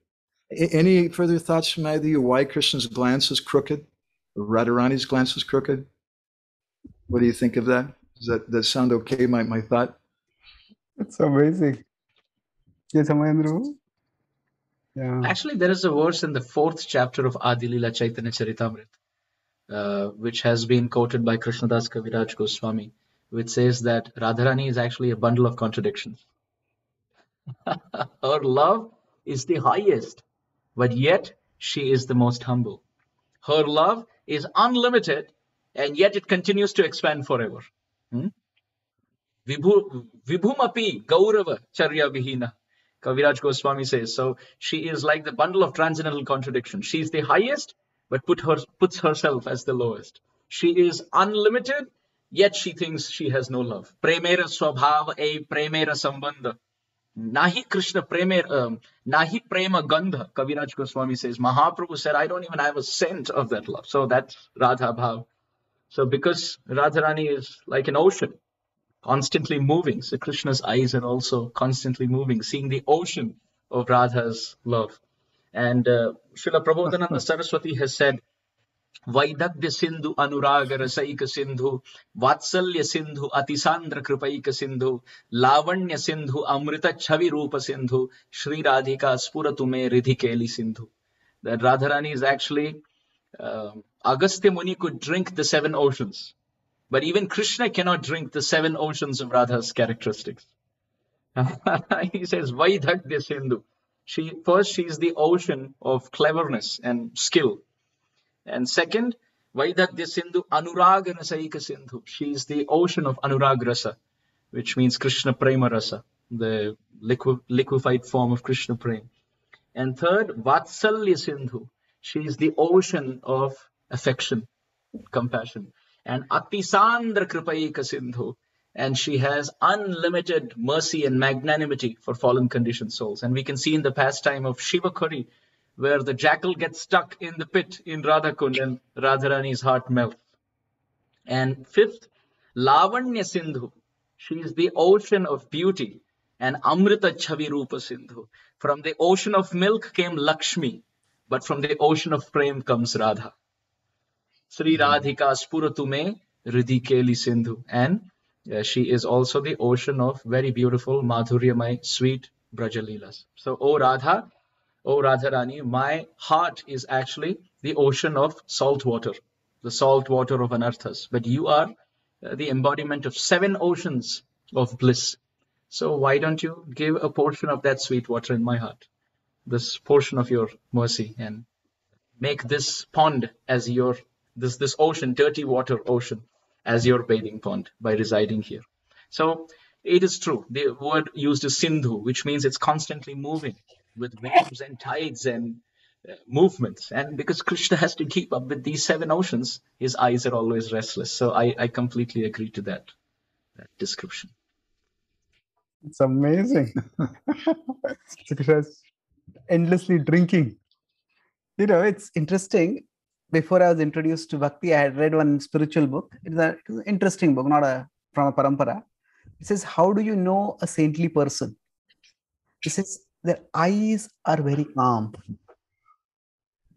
Any further thoughts from either of you why Krishna's glance is crooked? Radharani's glance is crooked? What do you think of that? Does that, that sound okay, my, my thought? It's amazing. Yes, Amarendra? Yeah. Actually, there is a verse in the fourth chapter of Adilila Chaitanya Charitamrita, uh, which has been quoted by Krishnadas Kaviraj Goswami, which says that Radharani is actually a bundle of contradictions. *laughs* Her love is the highest, but yet she is the most humble. Her love is unlimited, and yet it continues to expand forever. Hmm? Vibhu, Vibhumapi Gaurava Charya Vihina. Kaviraj Goswami says. So she is like the bundle of transcendental contradiction. She is the highest, but put her, puts herself as the lowest. She is unlimited, yet she thinks she has no love. Premera swabhava a premera sambandha. Nahi Krishna premer, um, nahi prema gandha, Kaviraj Goswami says. Mahaprabhu said, I don't even have a scent of that love. So that's Radha Bhav. So because Radharani is like an ocean, constantly moving. So Krishna's eyes are also constantly moving, seeing the ocean of Radha's love. And uh, Srila Prabodhananda *laughs* Saraswati has said, Vaidagya Sindhu Anuraga Rasaika Sindhu Vatsalya Sindhu Atisandra Kripaika Sindhu Lavanya Sindhu Amrita Chavi Rupa Sindhu Sri Radhika Spuratume Ridhikeli Sindhu. That Radharani is actually uh, Agastya Muni could drink the seven oceans but even Krishna cannot drink the seven oceans of Radha's characteristics. *laughs* he says, Vaidhagya Sindhu. She, first, she is the ocean of cleverness and skill. And second, Vaidhagya Sindhu Anuraga Rasaika Sindhu. She is the ocean of Anurag Rasa, which means Krishna Prema Rasa, the liqu- liquefied form of Krishna Prema. And third, Vatsalya Sindhu. She is the ocean of affection, compassion and Atisandra Kripaika Sindhu. And she has unlimited mercy and magnanimity for fallen conditioned souls. And we can see in the pastime of Shiva Khori, where the jackal gets stuck in the pit in Radhakund and Radharani's heart melts. And fifth, Lavanya Sindhu. She is the ocean of beauty and Amrita Chavirupa Sindhu. From the ocean of milk came Lakshmi, but from the ocean of prem comes Radha. Sri Radhika Spuratume Ridikeli Sindhu. And uh, she is also the ocean of very beautiful Madhuryamai, sweet Brajalilas. So, O Radha, O Radharani, my heart is actually the ocean of salt water, the salt water of anarthas. But you are uh, the embodiment of seven oceans of bliss. So why don't you give a portion of that sweet water in my heart, this portion of your mercy, and make this pond as your this this ocean, dirty water ocean, as your bathing pond by residing here. So it is true. The word used is sindhu, which means it's constantly moving with waves and tides and uh, movements. And because Krishna has to keep up with these seven oceans, his eyes are always restless. So I, I completely agree to that, that description. It's amazing. *laughs* Krishna's endlessly drinking. You know, it's interesting before I was introduced to Bhakti, I had read one spiritual book. It's, a, it's an interesting book, not a from a parampara. It says, How do you know a saintly person? It says, Their eyes are very calm.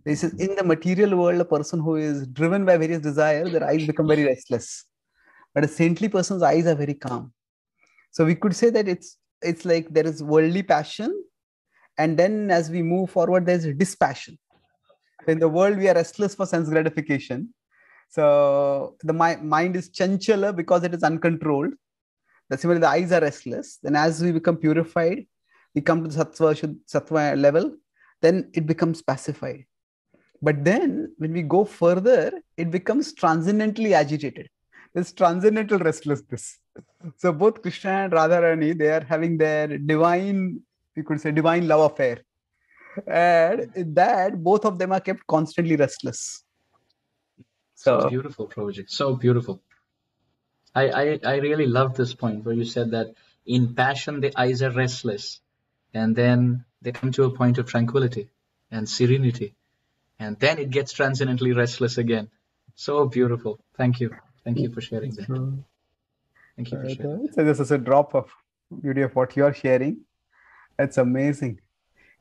This says in the material world, a person who is driven by various desires, their eyes become very restless. But a saintly person's eyes are very calm. So we could say that it's it's like there is worldly passion, and then as we move forward, there's dispassion in the world we are restless for sense gratification. So the mi- mind is chanchala because it is uncontrolled. That's similarly the eyes are restless. Then as we become purified we come to the sattva, sattva level then it becomes pacified. But then when we go further it becomes transcendently agitated. There's transcendental restlessness. So both krishna and radharani they are having their divine we could say divine love affair and in that both of them are kept constantly restless. So, so beautiful project. So beautiful. I, I i really love this point where you said that in passion the eyes are restless. And then they come to a point of tranquility and serenity. And then it gets transcendently restless again. So beautiful. Thank you. Thank you for sharing that. Thank you for sharing so this is a drop of beauty of what you're sharing. It's amazing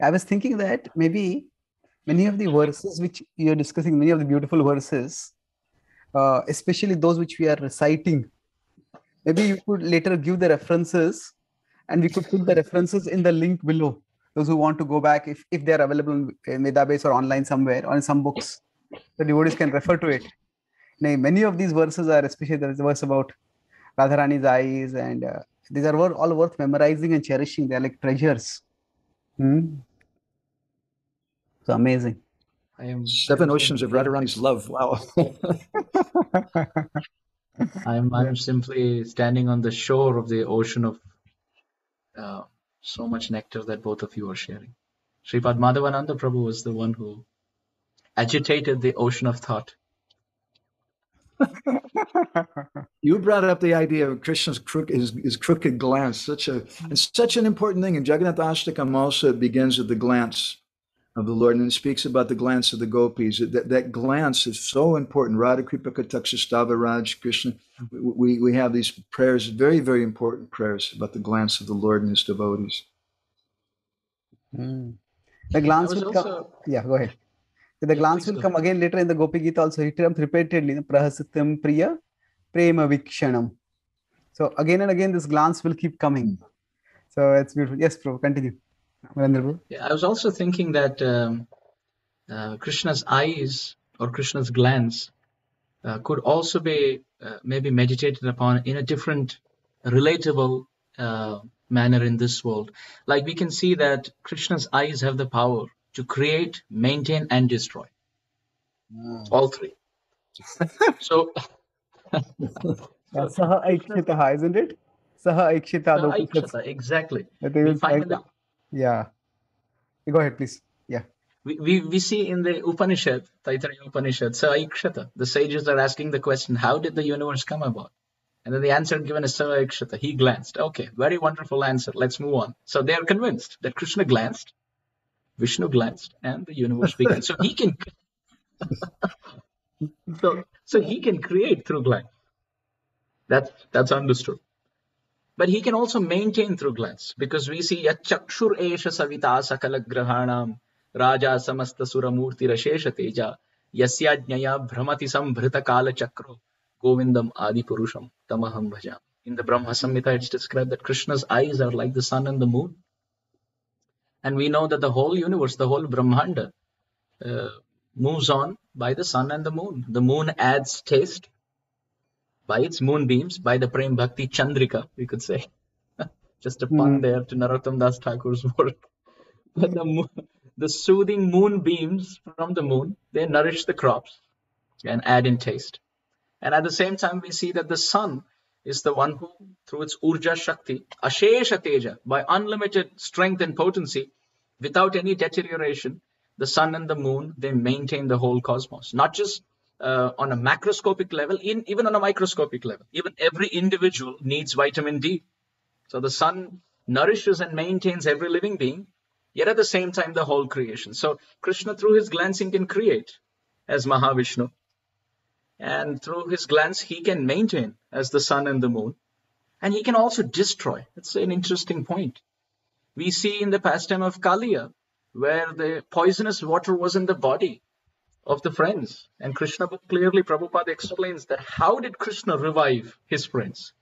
I was thinking that maybe many of the verses which you're discussing, many of the beautiful verses, uh, especially those which we are reciting, maybe you could later give the references and we could put the references in the link below. Those who want to go back, if, if they're available in database or online somewhere or in some books, the devotees can refer to it. Now, many of these verses are, especially there is a verse about Radharani's eyes, and uh, these are all worth memorizing and cherishing. They're like treasures. Hmm? It's amazing. I am seven oceans of Radharani's love. Wow. *laughs* I'm I'm simply standing on the shore of the ocean of uh, so much nectar that both of you are sharing. Sripad Madhavananda Prabhu was the one who agitated the ocean of thought. *laughs* you brought up the idea of Krishna's crook, his, his crooked glance, such a and such an important thing. In Jagannath Ashtakam also it begins with the glance of the Lord, and it speaks about the glance of the gopis. That, that glance is so important. Radha Kripa Katakshastava Raj Krishna. We, we have these prayers, very, very important prayers about the glance of the Lord and his devotees. Mm. The glance will also... come. Yeah, go ahead. The glance will come again later in the Gopi Gita also. It comes repeatedly. Prahasitam Priya Prema Vikshanam. So again and again, this glance will keep coming. So it's beautiful. Yes, bro, continue. Yeah, I was also thinking that um, uh, Krishna's eyes or Krishna's glance uh, could also be uh, maybe meditated upon in a different, relatable uh, manner in this world. Like we can see that Krishna's eyes have the power to create, maintain, and destroy. Mm. All three. *laughs* so. Saha Aikshita, isn't it? Saha Aikshita. Exactly. We find like, yeah. Go ahead, please. Yeah. We, we, we see in the Upanishad, Taittiriya Upanishad, Saikshata, the sages are asking the question, how did the universe come about? And then the answer given is Saikshata. He glanced. Okay, very wonderful answer. Let's move on. So they are convinced that Krishna glanced, Vishnu glanced, and the universe began. so he can *laughs* so, so he can create through glance. That's that's understood. But he can also maintain through glance because we see Yachakshur Esha Savita Sakala Grahanam Raja Samasta Suramurti Rashesha Teja Yasyajnaya Brahmati Sambhrita Kala Chakro Govindam Adi Purusham Tamaham Bhajam. In the Brahma Samhita, it's described that Krishna's eyes are like the sun and the moon. And we know that the whole universe, the whole Brahmanda, uh, moves on by the sun and the moon. The moon adds taste by its moonbeams, by the Prem Bhakti Chandrika, we could say. *laughs* Just a pun mm. there to Narottam Das Thakur's *laughs* work. But the, the soothing moonbeams from the moon, they nourish the crops and add in taste. And at the same time, we see that the sun is the one who, through its Urja Shakti, Ashesha Teja, by unlimited strength and potency, without any deterioration, the sun and the moon, they maintain the whole cosmos. Not just uh, on a macroscopic level, in, even on a microscopic level. Even every individual needs vitamin D. So the sun nourishes and maintains every living being, yet at the same time, the whole creation. So Krishna, through his glancing, can create as Mahavishnu. And through his glance, he can maintain as the sun and the moon. And he can also destroy. It's an interesting point. We see in the pastime of Kaliya, where the poisonous water was in the body of the friends. And Krishna clearly, Prabhupada explains that how did Krishna revive his friends?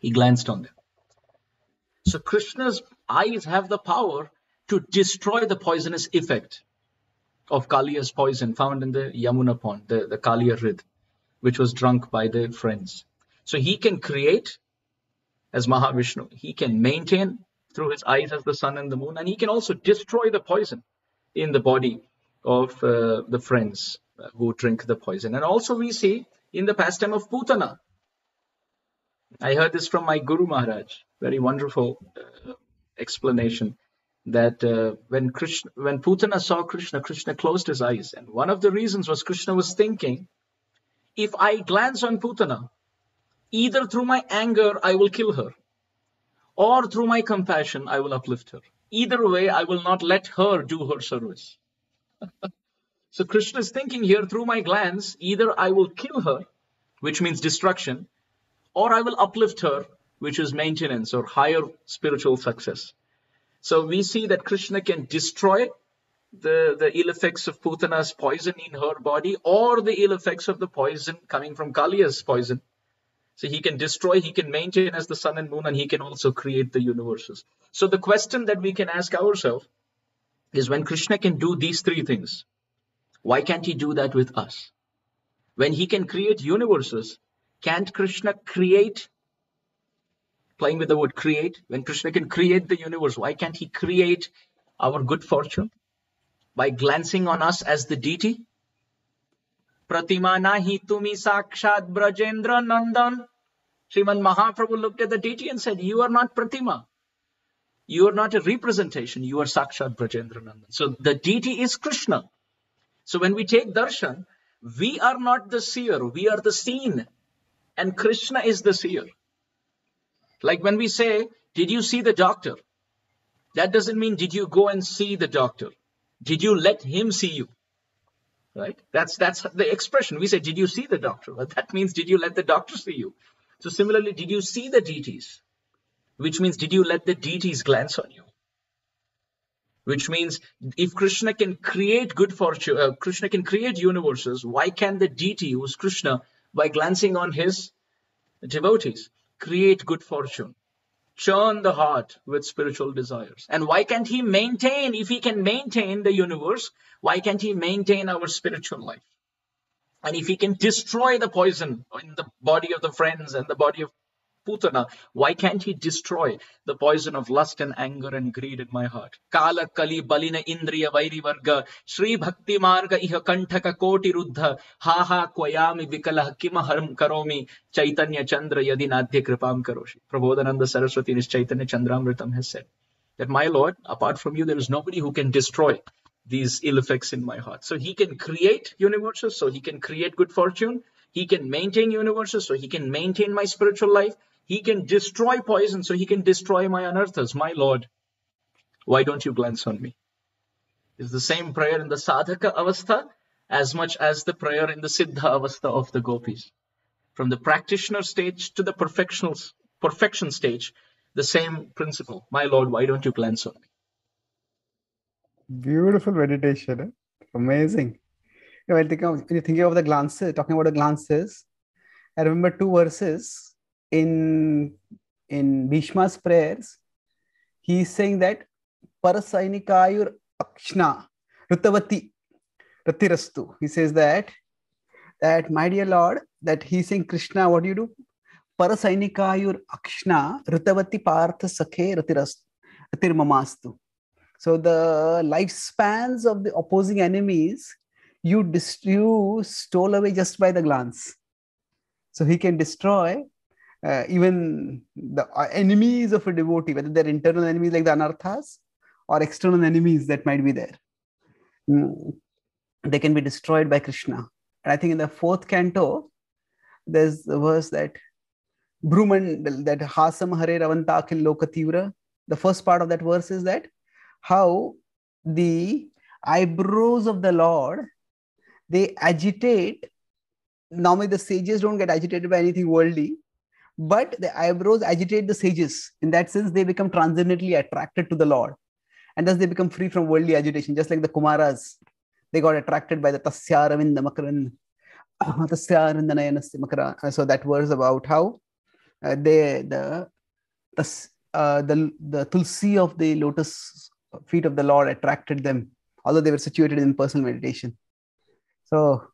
He glanced on them. So Krishna's eyes have the power to destroy the poisonous effect of Kaliya's poison found in the Yamuna pond, the, the Kaliya Rid, which was drunk by the friends. So he can create as Mahavishnu. He can maintain through his eyes as the sun and the moon, and he can also destroy the poison in the body of uh, the friends who drink the poison. And also we see in the pastime of Putana. I heard this from my Guru Maharaj, very wonderful uh, explanation that uh, when Krishna, when Putana saw Krishna, Krishna closed his eyes. And one of the reasons was Krishna was thinking, if I glance on Putana, either through my anger I will kill her, or through my compassion I will uplift her. Either way, I will not let her do her service. So Krishna is thinking here through my glance, either I will kill her, which means destruction, or I will uplift her, which is maintenance or higher spiritual success. So we see that Krishna can destroy the, the ill effects of Putana's poison in her body or the ill effects of the poison coming from Kaliya's poison. So he can destroy, he can maintain as the sun and moon, and he can also create the universes. So the question that we can ask ourselves is when Krishna can do these three things, why can't he do that with us? When he can create universes, can't Krishna create? Playing with the word create, when Krishna can create the universe, why can't he create our good fortune by glancing on us as the deity? Pratima nahi tumi sakshat brajendra nandan. Sriman Mahaprabhu looked at the deity and said, You are not Pratima. You are not a representation. You are Sakshat Brajendra Nandan. So the deity is Krishna. So when we take darshan, we are not the seer, we are the seen. And Krishna is the seer. Like when we say, Did you see the doctor? That doesn't mean, Did you go and see the doctor? Did you let him see you? Right? That's that's the expression. We say, Did you see the doctor? But that means, Did you let the doctor see you? So similarly, did you see the deities? Which means, did you let the deities glance on you? Which means, if Krishna can create good fortune, uh, Krishna can create universes, why can the deity who's Krishna, by glancing on his devotees, create good fortune? Churn the heart with spiritual desires. And why can't he maintain, if he can maintain the universe, why can't he maintain our spiritual life? And if he can destroy the poison in the body of the friends and the body of Putana, why can't he destroy the poison of lust and anger and greed in my heart? Kala Kali Balina Indriya Vairi Varga Sri Bhakti Marga Iha Kantaka Koti Ruddha Ha Ha Kwayami Vikala Kima Haram Karomi Chaitanya Chandra Yadi Nadhya Kripam Karoshi. Prabodhananda Saraswati in his Chaitanya Chandramritam has said that my Lord, apart from you, there is nobody who can destroy these ill effects in my heart. So he can create universes, so he can create good fortune. He can maintain universes, so he can maintain my spiritual life. He can destroy poison, so he can destroy my anarthas. My Lord, why don't you glance on me? Is the same prayer in the sadhaka avastha as much as the prayer in the siddha avastha of the gopis. From the practitioner stage to the perfection stage, the same principle. My Lord, why don't you glance on me? Beautiful meditation. Eh? Amazing. You know, when, you're thinking of the glances, talking about the glances, I remember two verses in in Bhishma's prayers. He's saying that Parasainikayur Akshna Rutavati Ratirastu. He says that that my dear Lord, that he's saying Krishna, what do you do? Parasainikayur Akshna Rutavati Partha Sakhe Ratirastu. So the lifespans of the opposing enemies, you, dist- you stole away just by the glance. So he can destroy uh, even the uh, enemies of a devotee, whether they're internal enemies like the anarthas or external enemies that might be there. Mm. They can be destroyed by Krishna. And I think in the fourth canto, there's the verse that Bruman, that Hasam Hare Ravantakil Lokativra. The first part of that verse is that how the eyebrows of the Lord they agitate. Normally, the sages don't get agitated by anything worldly, but the eyebrows agitate the sages. In that sense, they become transcendently attracted to the Lord, and thus they become free from worldly agitation, just like the Kumaras. They got attracted by the Tasyaravinda Makaran. *coughs* So that verse about how uh, they the the uh, the the tulsi of the lotus feet of the Lord attracted them, although they were situated in personal meditation. So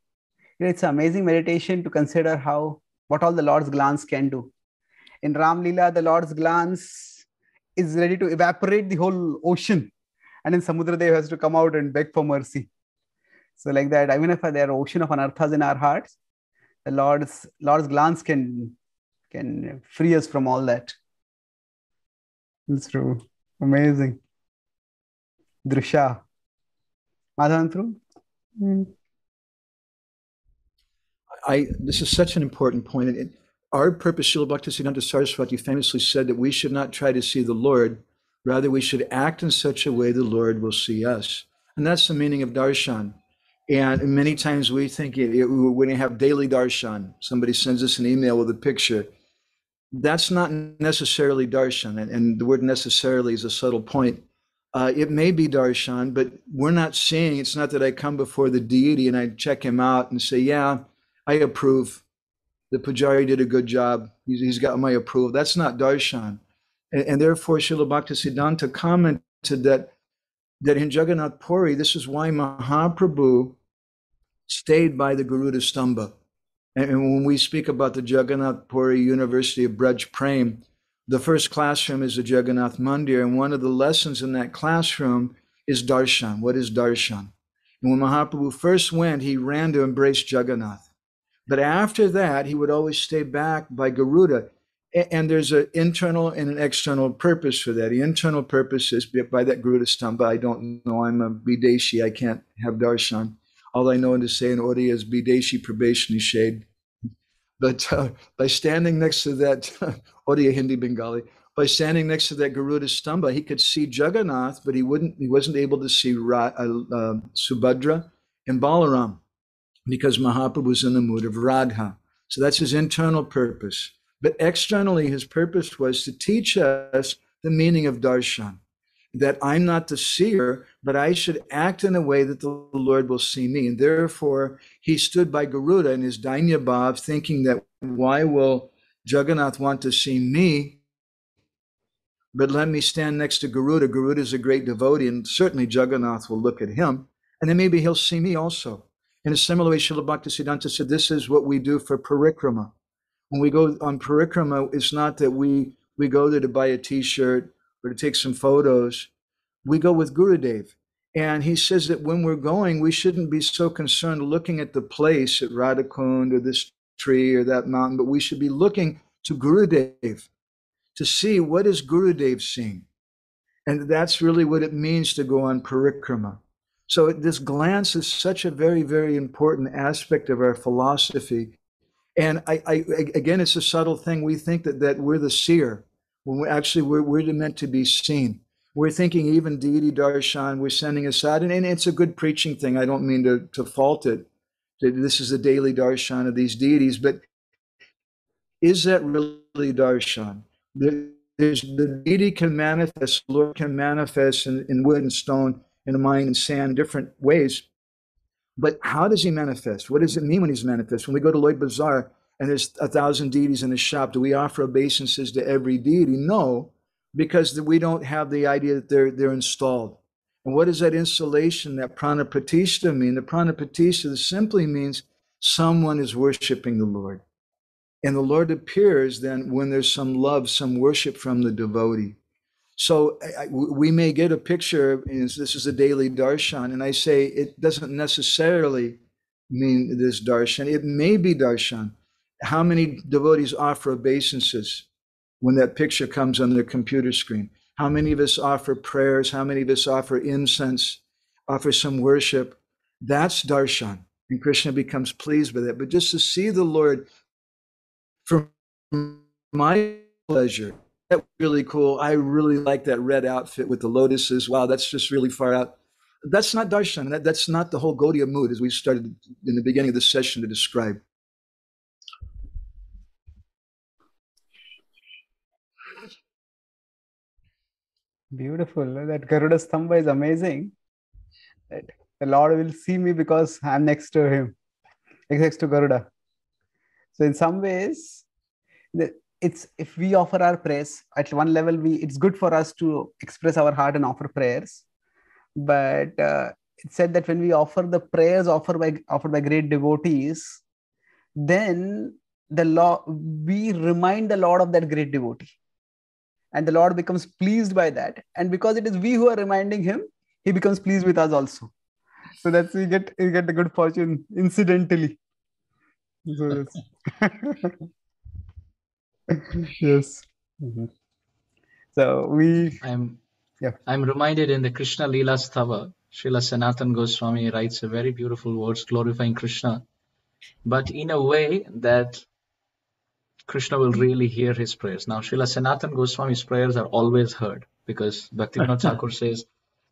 it's amazing meditation to consider how what all the Lord's glance can do. In Ram Lila, the Lord's glance is ready to evaporate the whole ocean, and in Samudra Dev has to come out and beg for mercy. So, like that, even if there are ocean of anarthas in our hearts, the Lord's Lord's glance can can free us from all that. It's true. Amazing. Drisha. Madhavan mm. I, this is such an important point. And our purpose, Srila Bhaktisiddhanta Saraswati famously said that we should not try to see the Lord, rather we should act in such a way the Lord will see us. And that's the meaning of darshan. And many times we think it, it, when we have daily darshan, somebody sends us an email with a picture. That's not necessarily darshan. And, and the word necessarily is a subtle point. Uh, it may be darshan, but we're not seeing. It's not that I come before the deity and I check him out and say, "Yeah, I approve." The pujari did a good job. he's, he's got my approval. That's not darshan, and, and therefore Srila Bhaktisiddhanta commented that that in Jagannath Puri, this is why Mahaprabhu stayed by the Garuda Stamba. And, and when we speak about the Jagannath Puri University of Braj Prem, the first classroom is the Jagannath Mandir, and one of the lessons in that classroom is darshan. What is darshan? And when Mahaprabhu first went, he ran to embrace Jagannath. But after that, he would always stay back by Garuda. And there's an internal and an external purpose for that. The internal purpose is by that Garuda Stamba. I don't know. I'm a Bideshi. I can't have darshan. All I know to say in Odia is Bideshi probation shade. But uh, by standing next to that, *laughs* Odia Hindi Bengali, by standing next to that Garuda Stamba, he could see Jagannath, but he wouldn't. He wasn't able to see Ra, uh, uh, Subhadra and Balaram because Mahaprabhu was in the mood of Radha. So that's his internal purpose. But externally, his purpose was to teach us the meaning of darshan. That I'm not the seer, but I should act in a way that the Lord will see me. And therefore, he stood by Garuda in his Dainya Bhav, thinking that why will Jagannath want to see me but let me stand next to Garuda. Garuda is a great devotee, and certainly Jagannath will look at him, and then maybe he'll see me also. In a similar way, Srila Bhaktisiddhanta said, This is what we do for parikrama. When we go on parikrama, it's not that we, we go there to buy a t shirt or to take some photos. We go with Gurudev. And he says that when we're going, we shouldn't be so concerned looking at the place at Radhakund or this tree or that mountain, but we should be looking to Gurudev to see what is Gurudev seeing. And that's really what it means to go on parikrama. So this glance is such a very, very important aspect of our philosophy. And I, I again, it's a subtle thing. We think that, that we're the seer when we actually we're, we're meant to be seen. We're thinking even deity darshan, we're sending aside, and, and it's a good preaching thing. I don't mean to, to fault it. This is the daily darshan of these deities, but is that really darshan? there's the deity can manifest, Lord can manifest in, in wood and stone, in a mind and sand, in different ways. But how does he manifest? What does it mean when he's manifest? When we go to Loi Bazaar and there's a thousand deities in the shop, do we offer obeisances to every deity? No, because we don't have the idea that they're they're installed. And what does that installation, that pranapratishta mean? The pranapratishta simply means someone is worshiping the Lord. And the Lord appears then when there's some love, some worship from the devotee. So I, we may get a picture, this is a daily darshan, and I say it doesn't necessarily mean this darshan. It may be darshan. How many devotees offer obeisances when that picture comes on their computer screen? How many of us offer prayers? How many of us offer incense, offer some worship? That's darshan. And Krishna becomes pleased with it. But just to see the Lord for my pleasure. That really cool. I really like that red outfit with the lotuses. Wow, that's just really far out. That's not darshan. That, that's not the whole Gaudiya mood as we started in the beginning of the session to describe. Beautiful. That Garuda Stamba is amazing. That the Lord will see me because I'm next to him, next to Garuda. So in some ways, it's if we offer our prayers at one level, we it's good for us to express our heart and offer prayers. But uh, it said that when we offer the prayers offered by offered by great devotees, then the law we remind the Lord of that great devotee, and the Lord becomes pleased by that. And because it is we who are reminding Him, He becomes pleased with us also. So that's we get we get the good fortune incidentally. So *laughs* *laughs* yes. Mm-hmm. So we. I'm. Yeah. I'm reminded in the Krishna Leela Stava, Srila Sanatan Goswami writes a very beautiful words glorifying Krishna, but in a way that Krishna will really hear his prayers. Now, Srila Sanatan Goswami's prayers are always heard because Bhaktivinoda *laughs* Thakur says,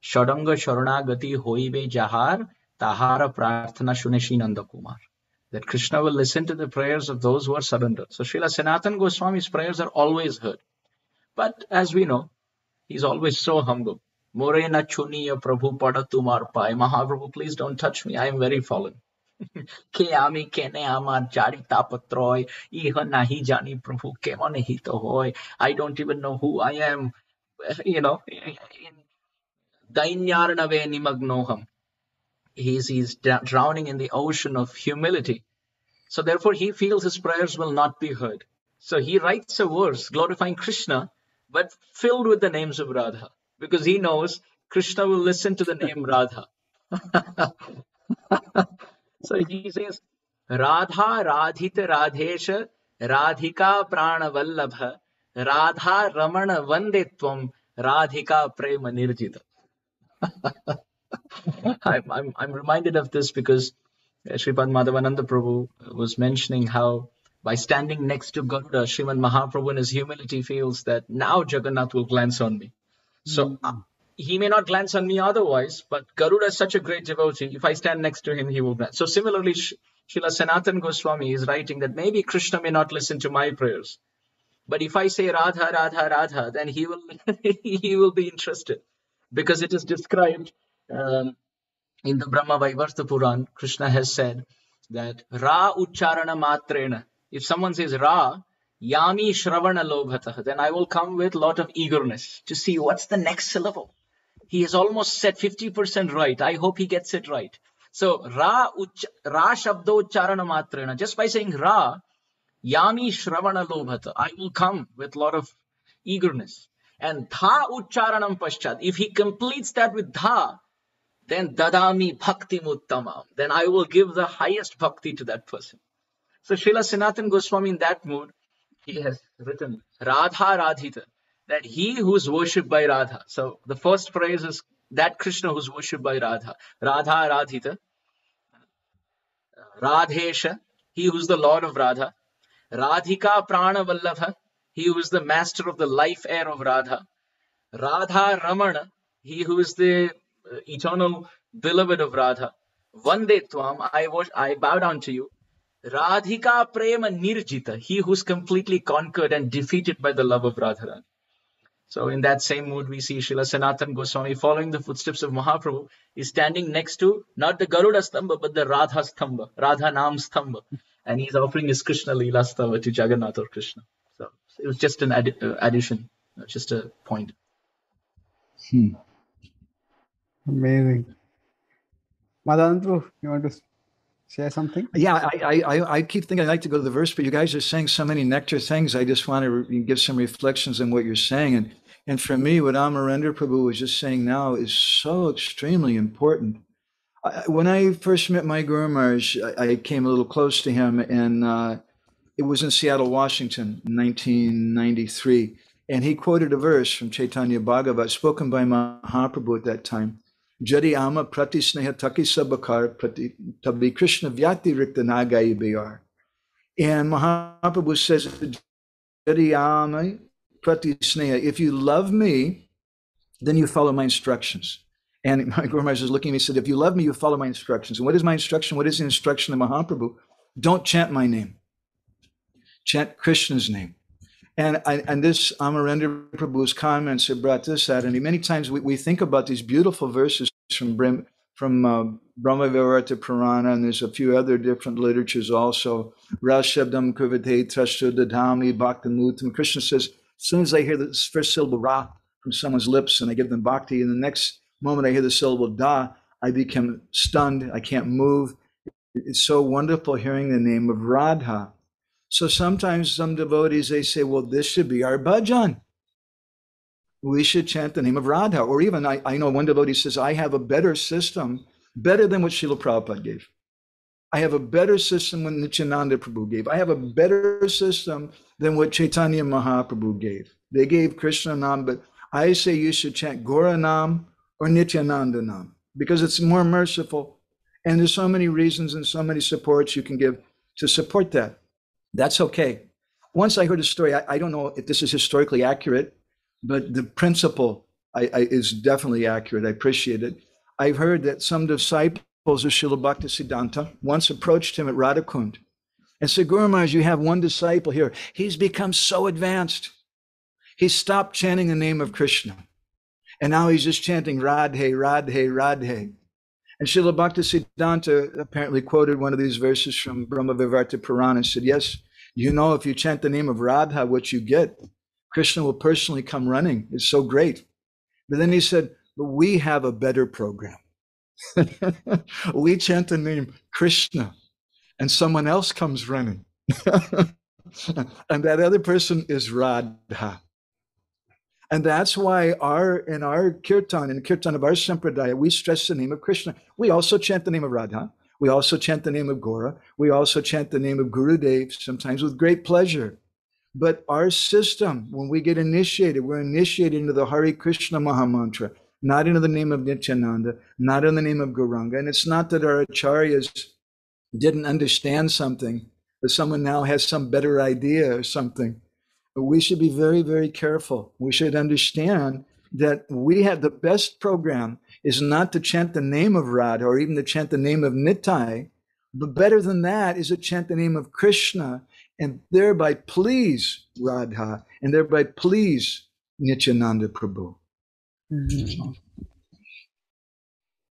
Shadanga Sharanagati Hoibe Jahar Tahara Prarthana Shuneshi Nanda Kumar that Krishna will listen to the prayers of those who are surrendered. So Srila Sanatan Goswami's prayers are always heard. But as we know, he's always so humble. Morena chuniya Prabhu pai. Mahaprabhu, please don't touch me. I am very fallen. *laughs* ke ami kene amar charita patroy. Iha nahi jani Prabhu kemane hito hoy. I don't even know who I am. You know, dainyarnave nimagnoham he's, he's drowning in the ocean of humility. So therefore, he feels his prayers will not be heard. So he writes a verse glorifying Krishna, but filled with the names of Radha, because he knows Krishna will listen to the name *laughs* Radha. *laughs* so he says, Radha Radhita Radhesha Radhika Pranavallabha Radha Ramana Vandetvam Radhika Prema Nirjita. *laughs* *laughs* I'm, I'm, I'm reminded of this because Sripad Madhavananda Prabhu was mentioning how by standing next to Garuda, Srimad Mahaprabhu in his humility feels that now Jagannath will glance on me. So mm-hmm. uh, he may not glance on me otherwise, but Garuda is such a great devotee. If I stand next to him, he will glance. So similarly, Sh- Srila Sanatan Goswami is writing that maybe Krishna may not listen to my prayers, but if I say Radha, Radha, Radha, then he will *laughs* he will be interested because it is described um, in the Brahma Vaivarta Puran. Krishna has said that Ra Ucharana Matrena. If someone says Ra, Yami Shravana Lobhatah, then I will come with lot of eagerness to see what's the next syllable. He has almost said 50% right. I hope he gets it right. So Ra, uch, Ra Shabdo Ucharana Matrena, just by saying Ra, Yami Shravana Lobhata, I will come with lot of eagerness. And Dha Ucharanam Paschat, if he completes that with Dha, then Dadami Bhakti Muttamam, then I will give the highest bhakti to that person. So Srila Sanatan Goswami in that mood he has written Radha Radhita, that he who is worshipped by Radha. So the first phrase is that Krishna who's worshipped by Radha. Radha Radhita. Radhesha, he who's the Lord of Radha. Radhika Prana Vallabha, he who is the master of the life air of Radha. Radha Ramana, he who is the eternal beloved of Radha. Vande Tvam, I, I bow down to you. Radhika Prema Nirjita, he who's completely conquered and defeated by the love of Radharani. So in that same mood, we see Srila Sanatan Goswami following the footsteps of Mahaprabhu is standing next to not the Garuda Stamba, but the Radha Stamba, Radha Nam Stamba. And he's offering his Krishna Leela Stamba to Jagannath or Krishna. So it was just an addi- uh, addition, uh, just a point. Hmm. Amazing. Madhanandru, you want to share something? Yeah, I, I, I keep thinking I'd like to go to the verse, but you guys are saying so many nectar things. I just want to give some reflections on what you're saying. And, and for me, what Amarendra Prabhu was just saying now is so extremely important. When I first met my Guru Maharaj, I, I came a little close to him, and uh, it was in Seattle, Washington, in 1993. And he quoted a verse from Chaitanya Bhagavat, spoken by Mahaprabhu at that time. Jadi ama prati taki sabakar prati tabi Krishna vyati rikta nagai bayar. And Mahaprabhu says, Jadi ama if you love me, then you follow my instructions. And *laughs* my Guru Maharaj was looking at me and said, if you love me, you follow my instructions. And what is my instruction? What is the instruction of Mahaprabhu? Don't chant my name. Chant Krishna's name. And, and this Amarendra Prabhu's comments have brought this out. And many times we, we think about these beautiful verses from from uh, Brahma Vaivarta Purana, and there's a few other different literatures also. Rashabdam Kuvate Trashtudadhami Bhaktamutam. Krishna says, as soon as I hear the first syllable Ra from someone's lips and I give them bhakti, and the next moment I hear the syllable Da, I become stunned. I can't move. It's so wonderful hearing the name of Radha. So sometimes some devotees they say, well, this should be our bhajan we should chant the name of Radha. Or even, I, I know one devotee says, I have a better system, better than what Srila Prabhupada gave. I have a better system than Nityananda Prabhu gave. I have a better system than what Chaitanya Mahaprabhu gave. They gave Krishna Nam, but I say you should chant Gora Nam or Nityananda Nam because it's more merciful. And there's so many reasons and so many supports you can give to support that. That's okay. Once I heard a story, I, I don't know if this is historically accurate, but the principle I, I, is definitely accurate. I appreciate it. I've heard that some disciples of Srila Bhakti Siddhanta once approached him at Radhakund and said, Guru Maharaj, you have one disciple here. He's become so advanced. He stopped chanting the name of Krishna. And now he's just chanting Radhe, Radhe, Radhe. And Srila Bhakti Siddhanta apparently quoted one of these verses from Brahma Vaivarta Purana and said, Yes, you know, if you chant the name of Radha, what you get. Krishna will personally come running. It's so great. But then he said, but we have a better program. *laughs* we chant the name Krishna, and someone else comes running. *laughs* and that other person is Radha. And that's why our in our kirtan, in the kirtan of our sampradaya, we stress the name of Krishna. We also chant the name of Radha. We also chant the name of Gora. We also chant the name of Gurudev, sometimes with great pleasure. But our system, when we get initiated, we're initiated into the Hare Krishna Mahamantra, not into the name of Nityananda, not in the name of Gauranga. And it's not that our acharyas didn't understand something, that someone now has some better idea or something. But we should be very, very careful. We should understand that we have the best program is not to chant the name of Radha or even to chant the name of Nitai, but better than that is to chant the name of Krishna and thereby please Radha and thereby please Nityananda Prabhu. Mhm.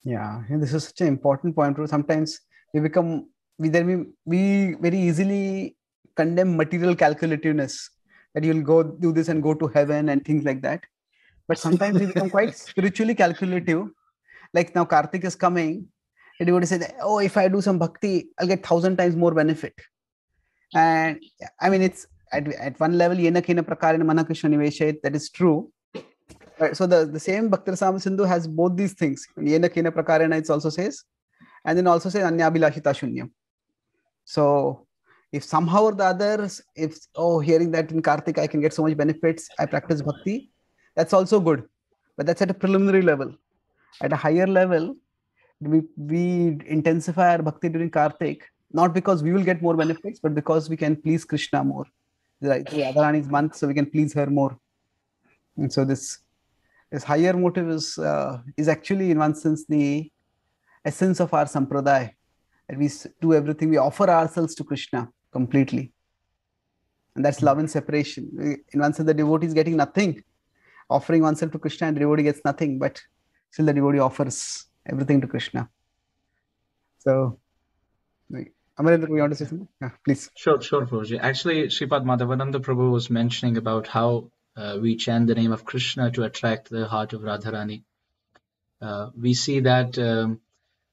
Yeah, and this is such an important point. Sometimes we become we then we, we very easily condemn material calculativeness that you'll go do this and go to heaven and things like that. But sometimes we become quite *laughs* spiritually calculative. Like now Karthik is coming, and you would say, that, "Oh, if I do some bhakti, I'll get thousand times more benefit." And I mean, it's at, at one level, yena kena prakarena mana krishna niveshet, that is true. Right, so the, the same Bhakti Sama Sindhu has both these things. Yena kena prakarena it also says, and then also says anyabhilashita shunyam. So if somehow or the others, if oh hearing that in Kartik I can get so much benefits, I practice bhakti, that's also good. But that's at a preliminary level. At a higher level, we we intensify our bhakti during Kartik, not because we will get more benefits, but because we can please Krishna more. Like the Radharani's month, so we can please her more. And so this this higher motive is uh, is actually in one sense the essence of our sampradaya. That we do everything, we offer ourselves to Krishna completely. And that's love and separation. In one sense, the devotee is getting nothing, offering oneself to Krishna, and the devotee gets nothing, but still the devotee offers everything to Krishna. So, Amarendra, you want to say something? Yeah, please. Sure, sure, Prabhuji. Actually, Sripad Madhavananda Prabhu was mentioning about how uh, we chant the name of Krishna to attract the heart of Radharani. Uh, we see that um,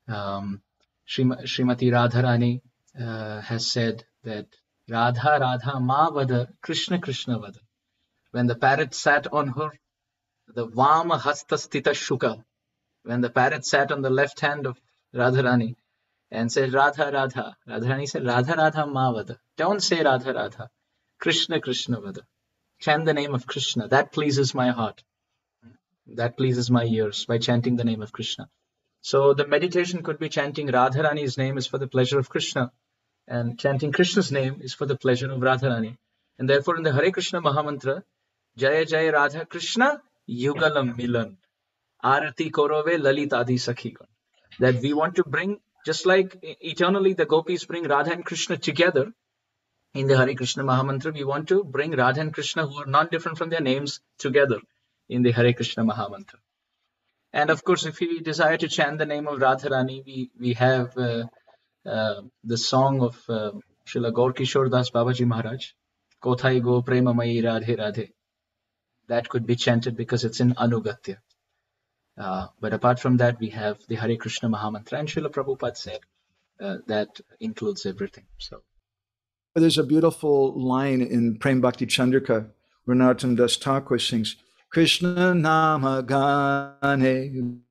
um, Srim- Srimati Radharani uh, has said that Radha Radha Ma Vada Krishna Krishna Vada. When the parrot sat on her, the Vama Hastastita Shuka, when the parrot sat on the left hand of Radharani and said Radha Radha, Radharani said Radha Radha Ma Vada. Don't say Radha Radha. Krishna Krishna Vada. Chant the name of Krishna. That pleases my heart. That pleases my ears by chanting the name of Krishna. So the meditation could be chanting Radharani's name is for the pleasure of Krishna, and chanting Krishna's name is for the pleasure of Radharani. And therefore, in the Hare Krishna Mahamantra, Jaya Jaya Radha Krishna Yugalam Milan Arati Korove Lalit Adi Sakhigan. That we want to bring, just like eternally the gopis bring Radha and Krishna together in the Hare Krishna Mahamantra, we want to bring Radha and Krishna, who are not different from their names, together in the Hare Krishna Mahamantra. And of course, if we desire to chant the name of Radharani, we, we have uh, uh, the song of uh, Srila Gaur Das Babaji Maharaj, Kothai Go Prema Mai Radhe Radhe. That could be chanted because it's in Anugatya. Uh, but apart from that, we have the Hare Krishna Mahamantra, and Srila Prabhupada said uh, that includes everything. So, There's a beautiful line in Prem Bhakti Chandrika where Das Thakur sings, Krishna Nama Gane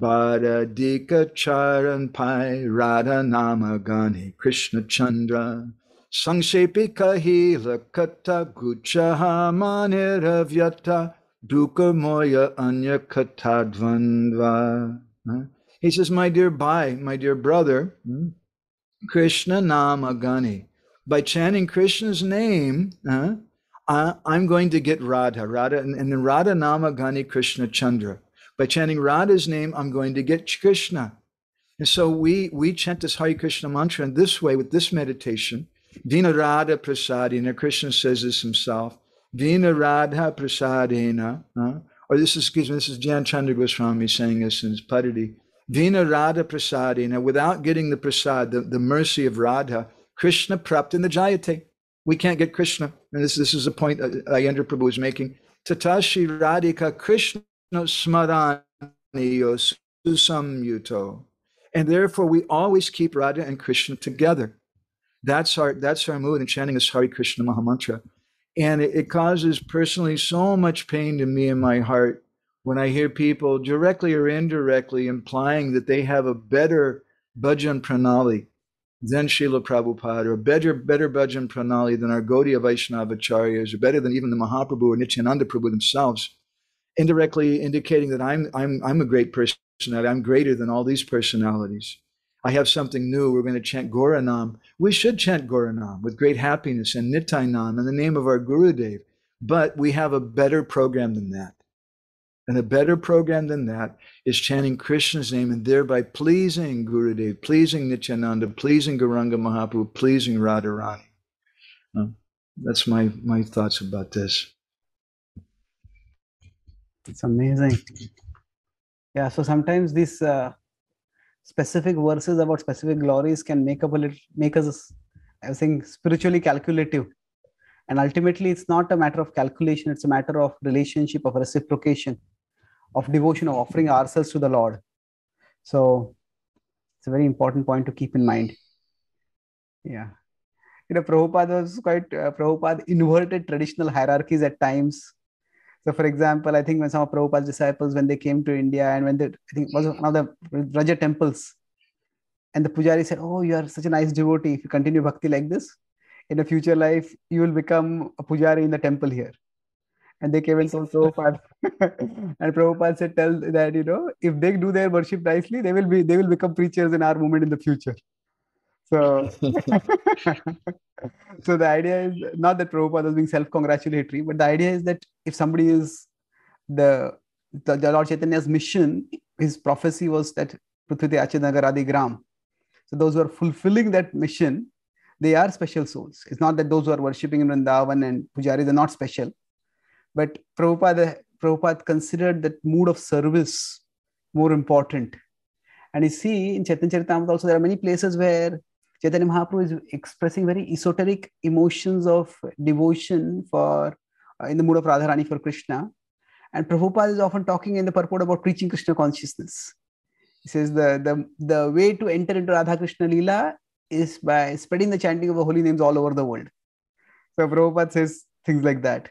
Bharadika Charan Pai Radha Nama Gane Krishna Chandra Sangshepi Kahila Kata Guchaha Maniravyata Dukkha Moya Anya Kata Dvandva. He says, My dear Bhai, my dear brother, hmm, Krishna Nama Gani. By chanting Krishna's name, I'm going to get Radha, Radha, and, and then Radha Nama Gani Krishna Chandra. By chanting Radha's name, I'm going to get Krishna. And so we we chant this Hare Krishna mantra in this way with this meditation. Vina Radha Prasadina, Krishna says this himself. Vina Radha Prasadina, uh, or this is excuse me, this is Jan Chandra Goswami saying this in his Padidi. Vina Radha Prasadina, without getting the prasad, the, the mercy of Radha, Krishna prapt in the Jayate. We can't get Krishna. And this, this is a point Ayendra Prabhu is making. Tatashi Radhika Krishna Smaraniyo Susamyuto. And therefore we always keep Radha and Krishna together. That's our that's our mood in chanting this Hare Krishna Mahamantra. And it, it causes personally so much pain to me in my heart when I hear people directly or indirectly implying that they have a better bhajan pranali than Srila Prabhupada, or better, better bhajan pranali than our Gaudiya Vaishnavacharyas, or better than even the Mahaprabhu or Nityananda Prabhu themselves, indirectly indicating that I'm, I'm, I'm a great personality. I'm greater than all these personalities. I have something new. We're going to chant Goranam. We should chant Goranam with great happiness and Nitainam in the name of our Gurudev. But we have a better program than that. And a better program than that is chanting Krishna's name and thereby pleasing Gurudev, pleasing Nityananda, pleasing Gauranga Mahaprabhu, pleasing Radharani. Uh, that's my, my thoughts about this. It's amazing. Yeah, so sometimes this uh, specific verses about specific glories can make up a little, make us, I think, spiritually calculative. And ultimately, it's not a matter of calculation; it's a matter of relationship, of reciprocation of devotion, of offering ourselves to the Lord. So it's a very important point to keep in mind. Yeah. You know, Prabhupada was quite, uh, Prabhupada inverted traditional hierarchies at times. So, for example, I think when some of Prabhupada's disciples, when they came to India and when they, I think was one of the Raja temples, and the pujari said, Oh, you are such a nice devotee. If you continue bhakti like this, in a future life, you will become a pujari in the temple here and they came and told Prabhupada. *laughs* and Prabhupada said, tell that, you know, if they do their worship nicely, they will be they will become preachers in our movement in the future. So, *laughs* so the idea is not that Prabhupada was being self-congratulatory, but the idea is that if somebody is the the, the Lord Chaitanya's mission, his prophecy was that Prithviti Achinagaradi Gram. So those who are fulfilling that mission, they are special souls. It's not that those who are worshipping in Vrindavan and Pujaris are not special but Prabhupada, Prabhupada considered that mood of service more important. And you see in Chaitanya Charitamrita also there are many places where Chaitanya Mahaprabhu is expressing very esoteric emotions of devotion for uh, in the mood of Radharani for Krishna. And Prabhupada is often talking in the purport about preaching Krishna consciousness. He says the, the, the way to enter into Radha Krishna Leela is by spreading the chanting of the holy names all over the world. So Prabhupada says things like that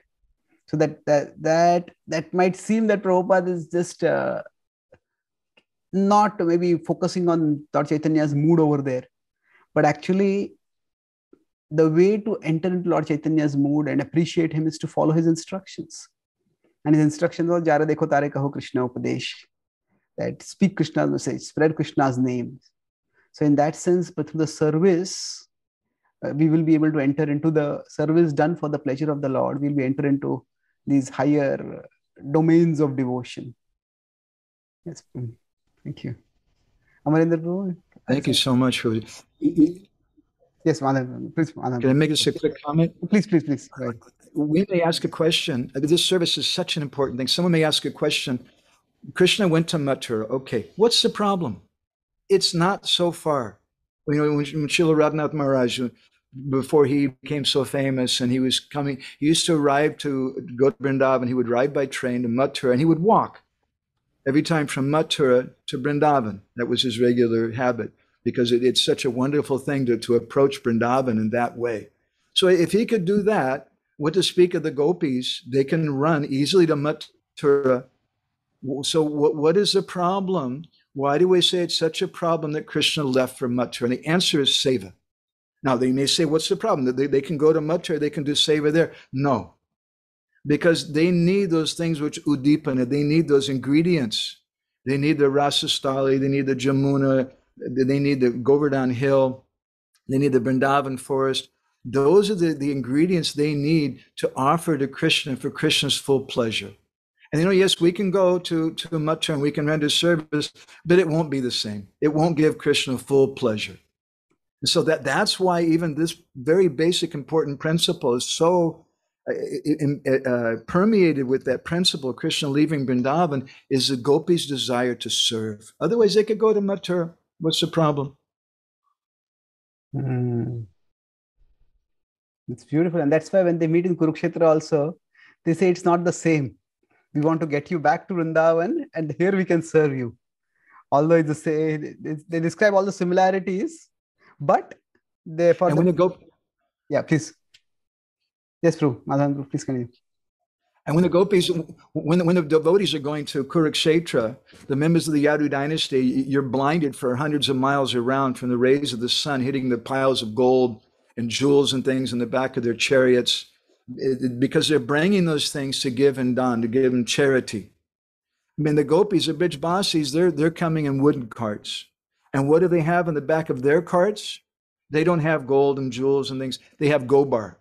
so that that that, that might seem that Prabhupada is just uh, not maybe focusing on Lord Chaitanya's mood over there, but actually the way to enter into Lord Chaitanya's mood and appreciate him is to follow his instructions. And his instructions are Jara Dekho Tare Kaho Krishna Upadesh. That speak Krishna's message, spread Krishna's name. So in that sense, but through the service, uh, we will be able to enter into the service done for the pleasure of the Lord. We'll be enter into these higher domains of devotion. Yes, mm, thank you. Amarendra Thank you so much for Yes, Madhav, please. Madhav. Can I make just a quick comment? Please, please, please. We may ask a question. This service is such an important thing. Someone may ask a question. Krishna went to Mathura. Okay, what's the problem? It's not so far. You know, when, Srila Radhanath Maharaj before he became so famous and he was coming he used to arrive to go to Vrindavan he would ride by train to Mathura and he would walk every time from Mathura to Vrindavan. That was his regular habit because it, it's such a wonderful thing to, to approach Vrindavan in that way. So if he could do that what to speak of the gopis they can run easily to Mathura. So what, what is the problem? Why do we say it's such a problem that Krishna left for Mathura? And the answer is seva. Now, they may say, what's the problem? They, they can go to Mathura, they can do seva there. No, because they need those things which udipana, they need those ingredients. They need the rasastali, they need the jamuna, they need the Govardhan hill, they need the Vrindavan forest. Those are the, the ingredients they need to offer to Krishna for Krishna's full pleasure. And you know, yes, we can go to, to Mathura and we can render service, but it won't be the same. It won't give Krishna full pleasure. And so that that's why even this very basic important principle is so uh, uh, permeated with that principle, Krishna leaving Vrindavan, is the gopis' desire to serve. Otherwise, they could go to Mathura. What's the problem? Mm. It's beautiful. And that's why when they meet in Kurukshetra also, they say it's not the same. We want to get you back to Vrindavan, and here we can serve you. Although it's the same, they describe all the similarities, but therefore and when you go yeah please Yes, true. Madhan, please continue. And when the gopis, when the, when the devotees are going to Kurukshetra, the members of the Yadu dynasty, you're blinded for hundreds of miles around from the rays of the sun hitting the piles of gold and jewels and things in the back of their chariots, because they're bringing those things to give and don, to give in charity. I mean, the gopis, the Brijbasis, they're they're coming in wooden carts, and what do they have in the back of their carts? They don't have gold and jewels and things. They have gobar,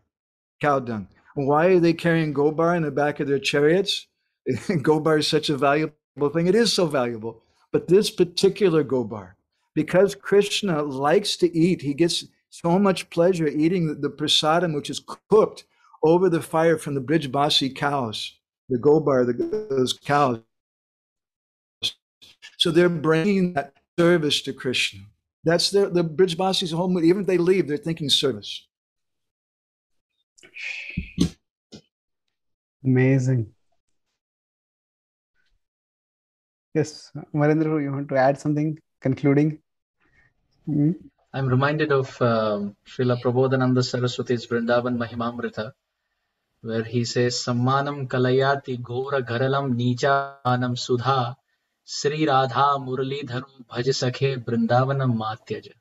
cow dung. Why are they carrying gobar in the back of their chariots? *laughs* gobar is such a valuable thing. It is so valuable. But this particular gobar, because Krishna likes to eat, he gets so much pleasure eating the, prasadam, which is cooked over the fire from the Brijbasi cows, the gobar, the, those cows. So they're bringing that service to Krishna. That's their, the Brijbasi's whole mood. Even if they leave, they're thinking service. Amazing. Yes, Marendra, you want to add something concluding? Mm-hmm. I'm reminded of um, Srila Prabodhananda Saraswati's Vrindavan Mahimamrita, where he says, Sammanam kalayati gora garalam nijanam sudha Sri Radha Muralidharu Bhaj Sakhe Vrindavanam Matyaja.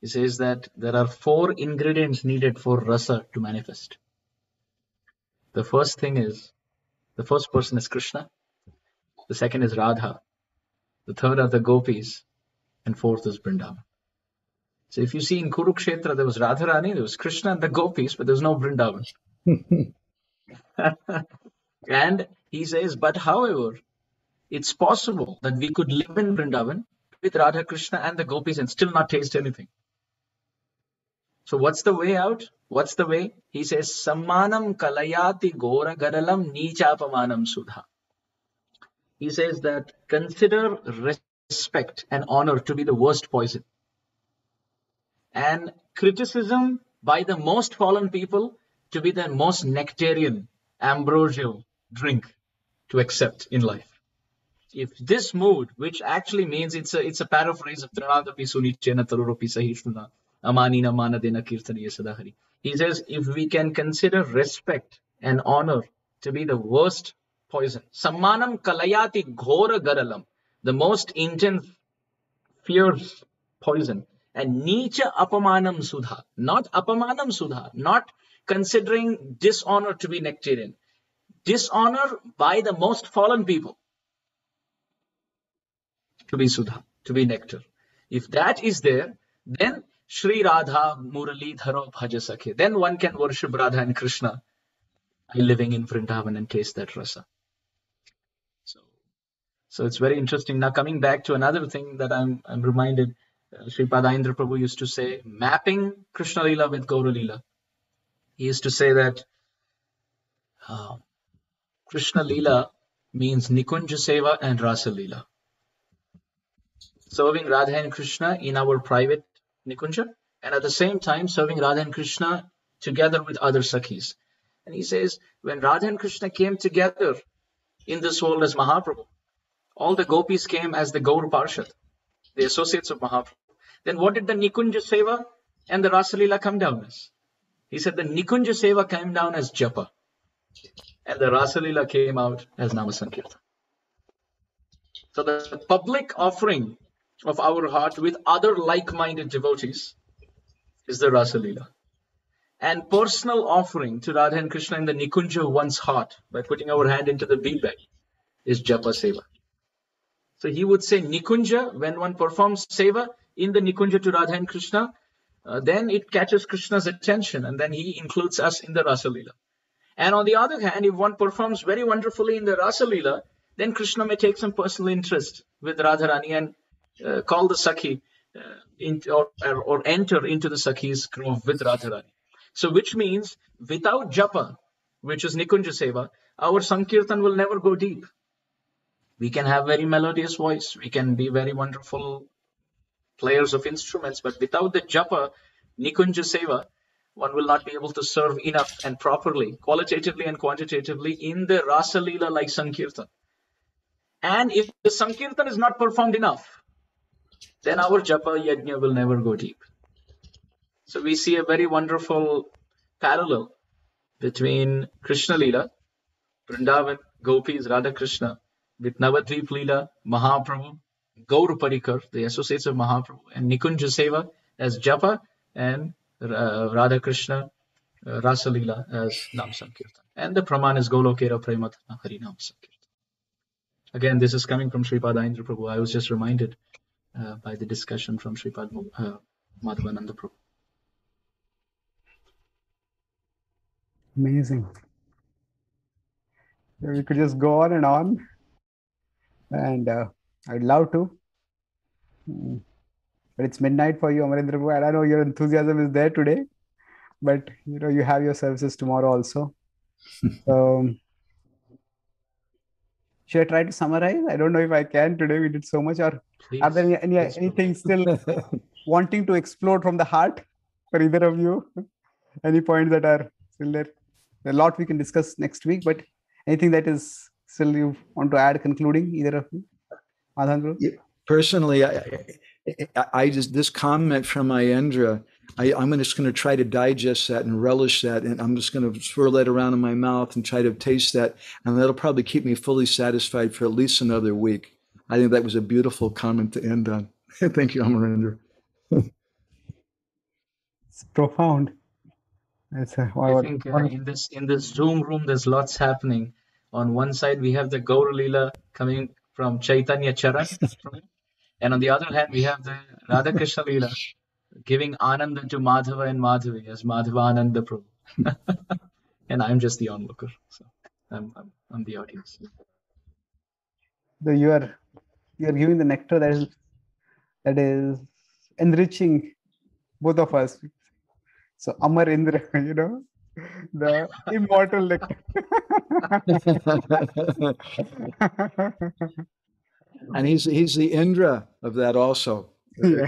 He says that there are four ingredients needed for rasa to manifest. The first thing is, the first person is Krishna, the second is Radha, the third are the gopis, and fourth is Vrindavan. So if you see in Kurukshetra, there was Radharani, there was Krishna and the gopis, but there's no Vrindavan. *laughs* and he says, but however, it's possible that we could live in Vrindavan with Radha Krishna and the gopis and still not taste anything. So what's the way out? What's the way? He says, Sammanam kalayati gora garalam nichapamanam sudha. He says that consider respect and honor to be the worst poison and criticism by the most fallen people to be the most nectarian, ambrosial drink to accept in life. If this mood, which actually means it's a it's a paraphrase of Trinadapi Sunichena Taruropi Sahishnuna, Amanina Manadena Kirtaniya Sadahari. He says, if we can consider respect and honor to be the worst poison, Sammanam Kalayati Ghora Garalam, the most intense, fierce poison, and Nicha Apamanam Sudha, not Apamanam Sudha, not considering dishonor to be nectarian, dishonor by the most fallen people to be Sudha, to be nectar. If that is there, then Sri Radha Murali Dharo Bhajasakhe. Then one can worship Radha and Krishna I living in Vrindavan and taste that rasa. So, so it's very interesting. Now coming back to another thing that I'm I'm reminded uh, Sripad Aindra Prabhu used to say, mapping Krishna Lila with Gaura Lila. He used to say that uh, Krishna Lila means Nikunja Seva and Rasa Lila. Serving Radha and Krishna in our private Nikunja, and at the same time serving Radha and Krishna together with other Sakhis. And he says, when Radha and Krishna came together in this world as Mahaprabhu, all the gopis came as the Gaur Parshad the associates of Mahaprabhu. Then what did the Nikunja Seva and the Rasalila come down as? He said the Nikunja Seva came down as Japa and the Rasalila came out as Namasankirtan. So the public offering of our heart with other like-minded devotees is the Rasalila. And personal offering to Radha and Krishna in the Nikunja of one's heart by putting our hand into the bead bag is Japa Seva. So he would say Nikunja, when one performs seva in the Nikunja to Radha and Krishna, uh, then it catches Krishna's attention and then he includes us in the Rasa Leela. And on the other hand, if one performs very wonderfully in the Rasa Leela, then Krishna may take some personal interest with Radharani and uh, call the Sakhi uh, or, or, enter into the Sakhi's grove with Radharani. So which means without japa, which is Nikunja Seva, our Sankirtan will never go deep we can have very melodious voice we can be very wonderful players of instruments but without the japa nikunja seva one will not be able to serve enough and properly qualitatively and quantitatively in the rasa leela like sankirtan and if the sankirtan is not performed enough then our japa yajna will never go deep so we see a very wonderful parallel between Krishna Leela, Vrindavan, Gopis, Radha Krishna, with Navadvip Leela, Mahaprabhu, Gaur Parikar, the associates of Mahaprabhu, and Nikunja Seva as Japa, and uh, Radha Krishna, uh, Rasa Leela as Nam Sankirtan. And the Praman is Golokera Prematana Harinam Sankirtan. Again, this is coming from Sripad Aindra Prabhu. I was just reminded uh, by the discussion from Sripad uh, Madhavananda Prabhu. Amazing. We could just go on and on, and uh, I'd love to. Mm. But it's midnight for you, Amarendra. And I know your enthusiasm is there today, but you know you have your services tomorrow also. *laughs* so should I try to summarize? I don't know if I can today. We did so much. Or Please. are there any, any anything still *laughs* wanting to explode from the heart for either of you? Any points that are still there? a lot we can discuss next week, but anything that is still you want to add concluding, either of you? Madhandru? Yeah, personally, I, I, I, just, this comment from Ayendra, I, I'm just going to try to digest that and relish that. And I'm just going to swirl that around in my mouth and try to taste that. And that'll probably keep me fully satisfied for at least another week. I think that was a beautiful comment to end on. *laughs* Thank you, Amarendra. it's profound. It's a, I think uh, in this in this Zoom room, there's lots happening. On one side, we have the Gaur Leela coming from Chaitanya Charan, *laughs* and on the other hand, we have the Radha Krishna Leela giving Ananda to Madhava and Madhavi as Madhava Ananda Prabhu. *laughs* and I'm just the onlooker, so I'm, I'm, I'm the audience. So you are you are giving the nectar that is that is enriching both of us so Amar Indra, *laughs* you know, the immortal nectar. *laughs* and he's he's the Indra of that also. Yeah.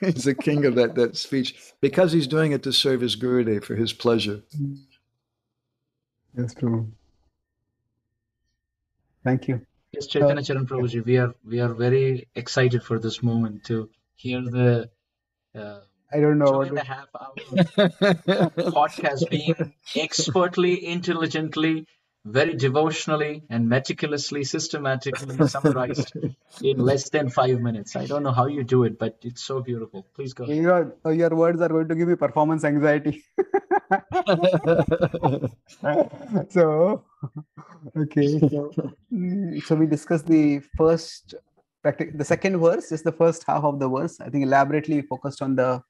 he's *laughs* the king of that that speech because he's doing it to serve his Gurudev for his pleasure. That's true. Thank you. Yes, Chaitanya Charan Prabhuji, we are we are very excited for this moment to hear the uh, I don't know. Two and a half hour *laughs* podcast being expertly, intelligently, very devotionally, and meticulously, systematically summarized in less than five minutes. I don't know how you do it, but it's so beautiful. Please go. Your, your words are going to give me performance anxiety. *laughs* so, okay. So, mm, so we discussed the first the second verse is the first half of the verse. I think elaborately focused on the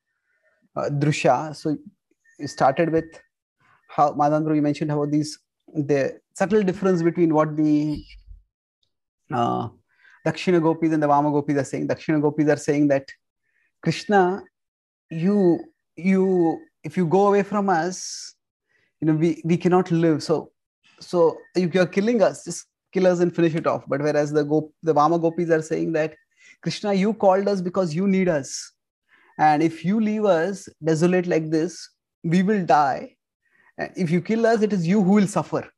uh, drusha. So you started with how Madhandru, you mentioned how these the subtle difference between what the uh, Dakshina Gopis and the Vama Gopis are saying. Dakshina Gopis are saying that Krishna, you you if you go away from us, you know we we cannot live. So so if you are killing us, just kill us and finish it off. But whereas the Gop, the Vama Gopis are saying that Krishna, you called us because you need us. And if you leave us desolate like this, we will die. If you kill us, it is you who will suffer.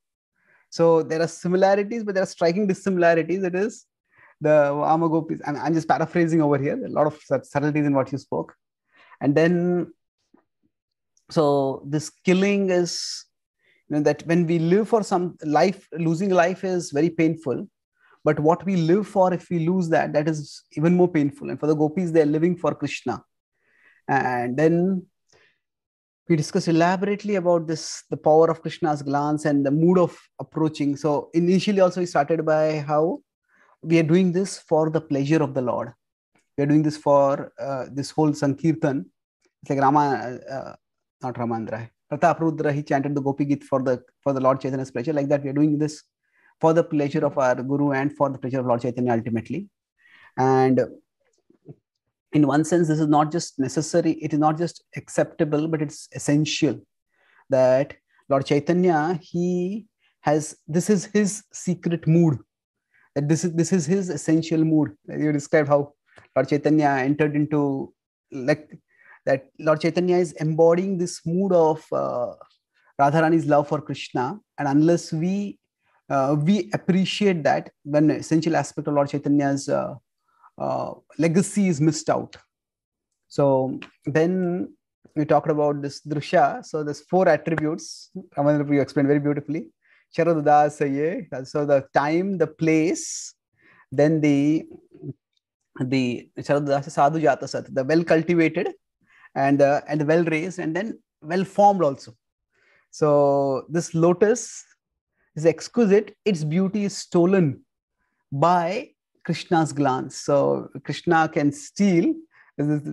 So there are similarities, but there are striking dissimilarities. It is the Amagopis. I'm, I'm just paraphrasing over here. A lot of subtleties in what you spoke. And then, so this killing is, you know, that when we live for some life, losing life is very painful. But what we live for, if we lose that, that is even more painful. And for the gopis, they're living for Krishna and then we discussed elaborately about this the power of krishna's glance and the mood of approaching. So initially also we started by how we are doing this for the pleasure of the lord. We are doing this for uh, this whole sankirtan. It's like rama uh, not ramandra pratap rudra he chanted the gopi geet for the for the lord chaitanya's pleasure. Like that we are doing this for the pleasure of our guru and for the pleasure of lord chaitanya ultimately. And in one sense this is not just necessary it is not just acceptable but it's essential that lord chaitanya he has this is his secret mood that this is this is his essential mood. You described how lord chaitanya entered into like that lord chaitanya is embodying this mood of uh, radharani's love for krishna. And unless we uh, we appreciate that when essential aspect of lord chaitanya's uh, uh, legacy is missed out. So then we talked about this drusha. So there's four attributes. Ramananda, you explained very beautifully. So the time, the place, then the the Charadudasa sadhu jata sat, the well cultivated and uh, and well raised and then well formed also. So this lotus is exquisite. Its beauty is stolen by Krishna's glance. So Krishna can steal. This is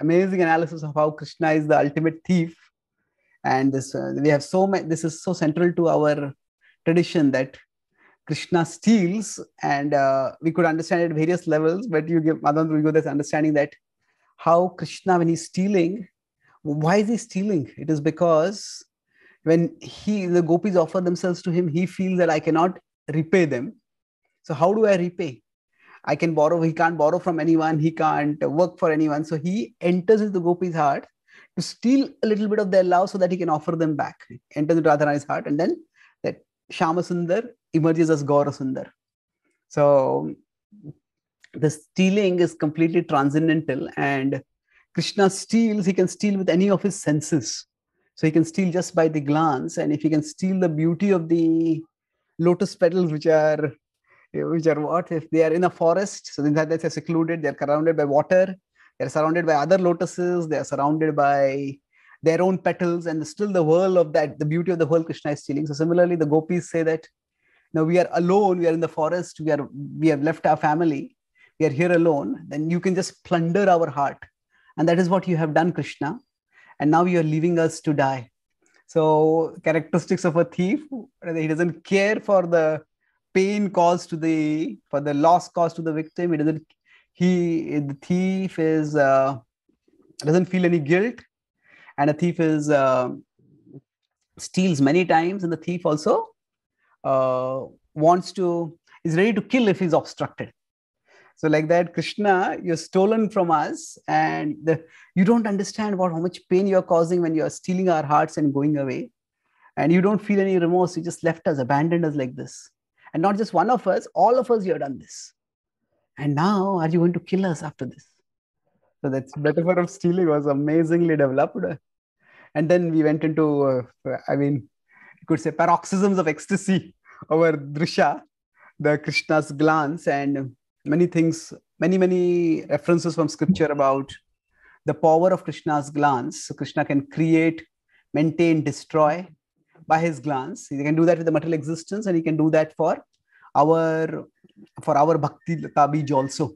amazing analysis of how Krishna is the ultimate thief. And this uh, we have so much. This is so central to our tradition that Krishna steals, and uh, we could understand it at various levels. But you give Madan Rugo this understanding that how Krishna, when he's stealing, why is he stealing? It is because when he the gopis offer themselves to him, he feels that I cannot repay them. So how do I repay? I can borrow. He can't borrow from anyone. He can't work for anyone. So he enters into the gopis' heart to steal a little bit of their love so that he can offer them back. Enters into Radharani's heart, and then that Shyama Sundar emerges as Gaura Sundar. So the stealing is completely transcendental, and Krishna steals. He can steal with any of his senses. So he can steal just by the glance, and if he can steal the beauty of the lotus petals, which are Eh, which are what if they are in a forest? So that they're secluded. They're surrounded by water. They're surrounded by other lotuses. They're surrounded by their own petals. And still the world of that the beauty of the world krishna is stealing so similarly the gopis say that now we are alone. We are in the forest. We are we have left our family. We are here alone. Then you can just plunder our heart. And that is what you have done krishna. And now you are leaving us to die. So characteristics of a thief he doesn't care for the pain caused to the for the loss caused to the victim it doesn't he the thief is uh, doesn't feel any guilt. And a thief is uh, steals many times and the thief also uh, wants to is ready to kill if he's obstructed. So like that krishna you're stolen from us and the, you don't understand what how much pain you're causing when you're stealing our hearts and going away. And you don't feel any remorse you just left us abandoned us like this and not just one of us, all of us, you have done this. And now, are you going to kill us after this? So that metaphor of stealing was amazingly developed. And then we went into, uh, I mean, you could say paroxysms of ecstasy over Drisha, the Krishna's glance, and many things, many, many references from scripture about the power of Krishna's glance. So Krishna can create, maintain, destroy, by his glance. He can do that with the material existence, and he can do that for our for our bhakti tabij also.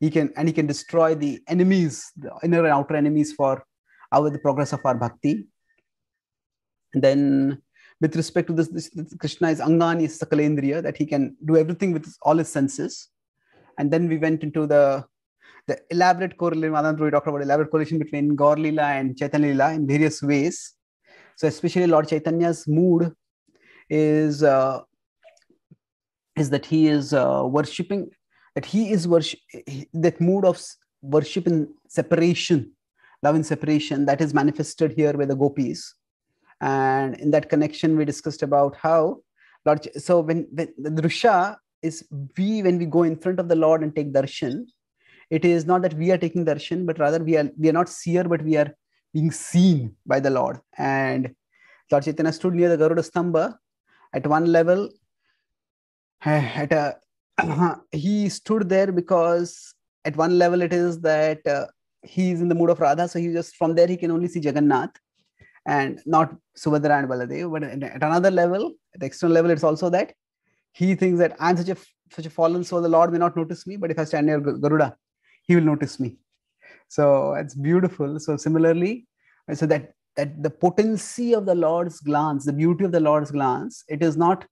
He can and he can destroy the enemies, the inner and outer enemies for our the progress of our bhakti. And then with respect to this, this, this Krishna is Angani Sakalendriya, that he can do everything with all his senses. And then we went into the the elaborate correlation, Madan we talked about elaborate correlation between Gaur Lila and Chaitanya Lila in various ways. So especially Lord Chaitanya's mood is uh, is that he is uh, worshipping, that he is worship, that mood of worship in separation, love in separation, that is manifested here by the gopis. And in that connection, we discussed about how Lord. So when, when the drusha is we when we go in front of the Lord and take darshan, it is not that we are taking darshan, but rather we are we are not seer, but we are being seen by the Lord. And Lord Chaitanya stood near the Garuda Stamba. At one level, *sighs* at a, *clears throat* he stood there because at one level it is that uh, he is in the mood of Radha. So he just from there he can only see Jagannath and not Subhadra and Baladev. But at another level, at the external level, it's also that he thinks that I'm such a such a fallen soul, the Lord may not notice me, but if I stand near Garuda, he will notice me so it's beautiful. So similarly so that that the potency of the lord's glance the beauty of the lord's glance it is not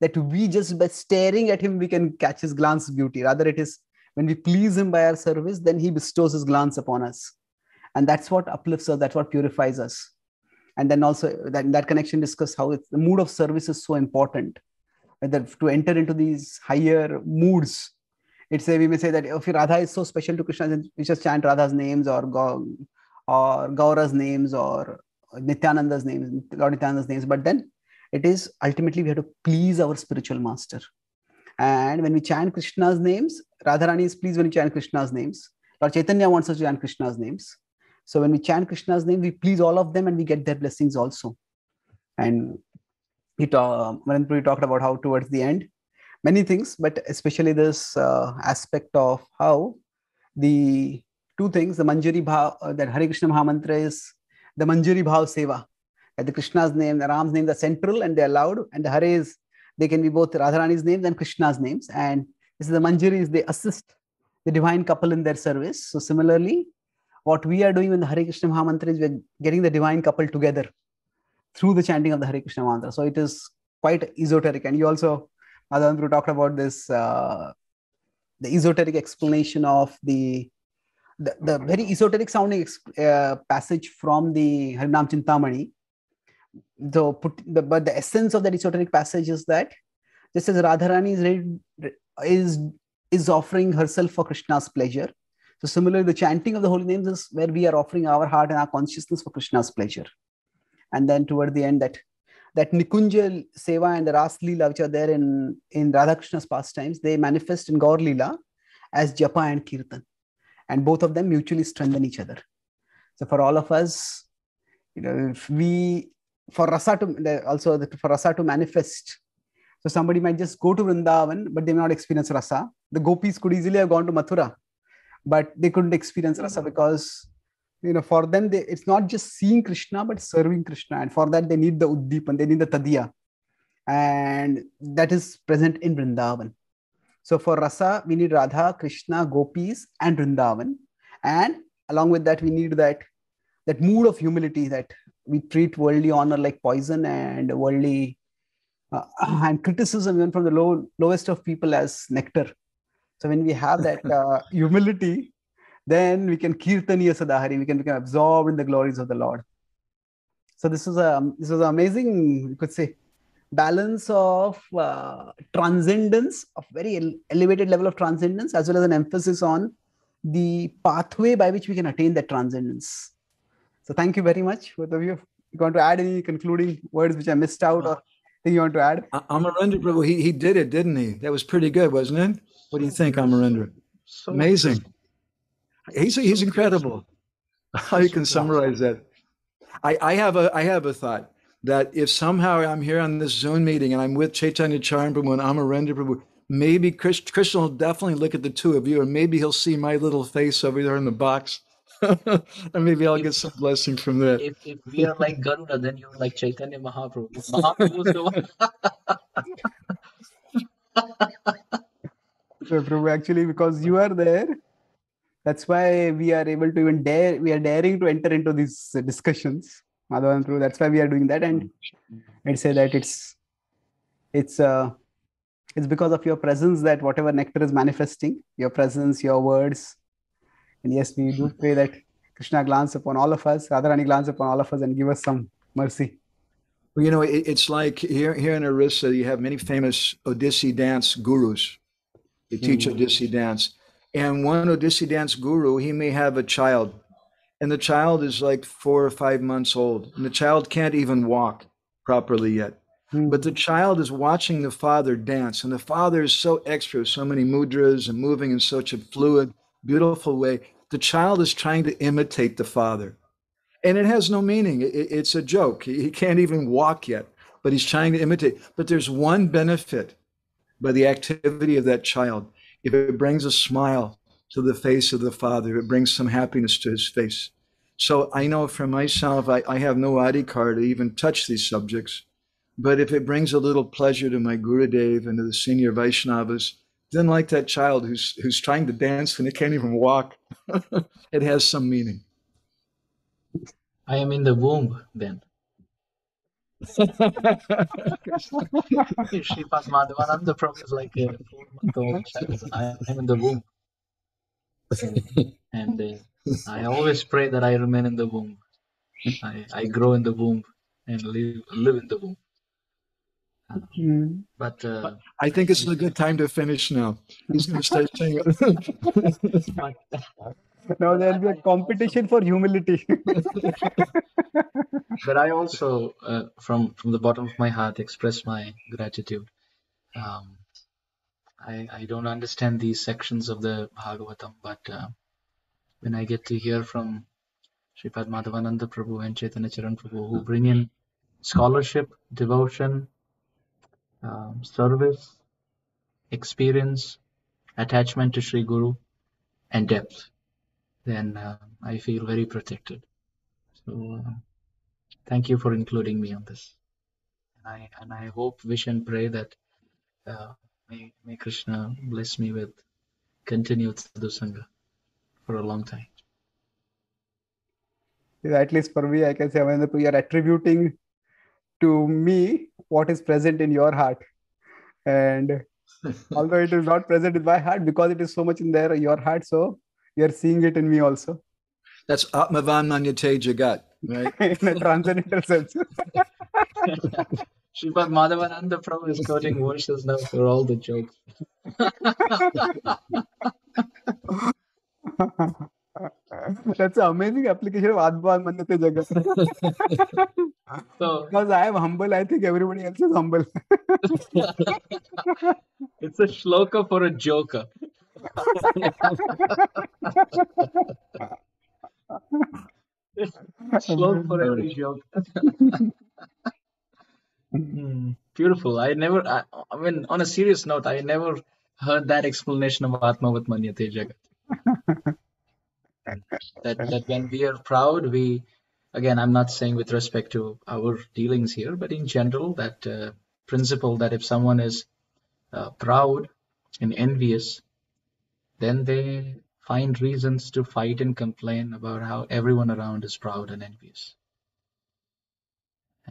that we just by staring at him we can catch his glance beauty. Rather it is when we please him by our service then he bestows his glance upon us. And that's what uplifts us that's what purifies us. And then also that that connection discuss how the mood of service is so important. That to enter into these higher moods it's a, we may say that oh, if Radha is so special to Krishna, then we just chant Radha's names or or Gaura's names or Nityananda's names, Lord Nityananda's names. But then it is ultimately we have to please our spiritual master. And when we chant Krishna's names, Radharani is pleased when we chant Krishna's names. Lord Chaitanya wants us to chant Krishna's names. So when we chant Krishna's name, we please all of them and we get their blessings also. And he talk, Maranpuri talked about how towards the end, many things, but especially this uh, aspect of how the two things, the Manjari Bhav, uh, that Hare Krishna Mahamantra is the Manjari Bhav Seva. That the Krishna's name, the Ram's name, the central and they're loud, and the Hare is, they can be both Radharani's names and Krishna's names. And this is the Manjaris, they assist the divine couple in their service. So similarly, what we are doing in the Hare Krishna Mahamantra is we're getting the divine couple together through the chanting of the Hare Krishna mantra. So it is quite esoteric. And you also, Madhavendra talked about this, uh, the esoteric explanation of the the, the very esoteric sounding uh, passage from the Harinam Chintamani. So, put the, but the essence of that esoteric passage is that just as Radharani is, is, is offering herself for Krishna's pleasure, so similarly, the chanting of the holy names is where we are offering our heart and our consciousness for Krishna's pleasure. And then toward the end, that that Nikunja Seva and the Ras Leela, which are there in, in Radha Krishna's pastimes, they manifest in Gaur Leela as Japa and Kirtan. And both of them mutually strengthen each other. So for all of us you know if we for rasa to also for rasa to manifest so somebody might just go to vrindavan but they may not experience rasa. The gopis could easily have gone to mathura but they couldn't experience rasa mm-hmm. because you know for them they, it's not just seeing krishna but serving krishna and for that they need the uddipan they need the tadiya and that is present in vrindavan so for rasa, we need Radha, Krishna, Gopis, and Vrindavan. And along with that, we need that, that mood of humility that we treat worldly honor like poison and worldly uh, *clears throat* and criticism even from the low, lowest of people as nectar. So when we have that *laughs* uh, humility, then we can kirtaniya sadahari, we can become absorbed in the glories of the Lord. So this was a this was an amazing, you could say, balance of uh, transcendence of very ele- elevated level of transcendence as well as an emphasis on the pathway by which we can attain that transcendence. So thank you very much both of you. You want to add any concluding words which i missed out or thing you want to add? Amarendra prabhu he, he did it didn't he? That was pretty good wasn't it? What do you think amarendra? So amazing he's he's incredible how you *laughs* can summarize that i i have a i have a thought that if somehow I'm here on this Zoom meeting and I'm with Chaitanya Charan Prabhu and Amarendra Prabhu, maybe Krishna will definitely look at the two of you, and maybe he'll see my little face over there in the box. *laughs* and maybe I'll if, get some blessing from that. If, if we are like Garuda, then you're like Chaitanya Mahaprabhu. *laughs* Mahaprabhu's the one. Prabhu, actually, because you are there, that's why we are able to even dare, we are daring to enter into these discussions Madhavan through. That's why we are doing that, and I'd say that it's it's uh it's because of your presence that whatever nectar is manifesting, your presence, your words, and yes, we do pray that Krishna glance upon all of us, Radharani glance upon all of us, and give us some mercy. Well, you know, it, it's like here here in Orissa, you have many famous Odissi dance gurus. They teach mm. Odissi dance, and one Odissi dance guru, he may have a child and the child is like four or five months old, and the child can't even walk properly yet. Mm. But the child is watching the father dance, and the father is so extra, so many mudras and moving in such a fluid, beautiful way. The child is trying to imitate the father. And it has no meaning. It's a joke. He can't even walk yet, but he's trying to imitate. But there's one benefit by the activity of that child. If it brings a smile to the face of the Father. It brings some happiness to his face. So I know for myself, I, I have no adhikar to even touch these subjects. But if it brings a little pleasure to my Gurudev and to the senior Vaishnavas, then like that child who's who's trying to dance and he can't even walk, *laughs* it has some meaning. I am in the womb then. Sripad Madhavananda Prabhu is like a four month old child. I am in the womb *laughs* and uh, I always pray that I remain in the womb. I, I grow in the womb and live live in the womb. Mm. But, uh, I think it's a good time to finish now. He's going to start saying *laughs* now there'll be a competition for humility. *laughs* but I also, uh, from from the bottom of my heart, express my gratitude. Um, I, I don't understand these sections of the Bhagavatam, but uh, when I get to hear from Sripad Madhavananda Prabhu and Chaitanya Charan Prabhu, who bring in scholarship, devotion, um, service, experience, attachment to Sri Guru, and depth, then uh, I feel very protected. So, uh, thank you for including me on this. And I, and I hope, wish, and pray that uh, may, may Krishna bless me with continued sadhu sangha for a long time. At least for me, I can say when you are attributing to me what is present in your heart. And *laughs* although it is not present in my heart, because it is so much in there, your heart, so you're seeing it in me also. That's Atmavan Manyate Jagat, right? *laughs* in a transcendental sense. *laughs* Sripad Madhavananda Prabhu is quoting verses now for all the jokes. *laughs* That's an amazing application of Atman Manyate Jagat. So because I am humble, I think everybody else is humble. it's a shloka for a joker. Shloka for every joke. Beautiful. I never, I, I mean, on a serious note, I never heard that explanation of Atmavan Manyate Jagat. that, that when we are proud, we, again, I'm not saying with respect to our dealings here, but in general, that uh, principle that if someone is uh, proud and envious, then they find reasons to fight and complain about how everyone around is proud and envious.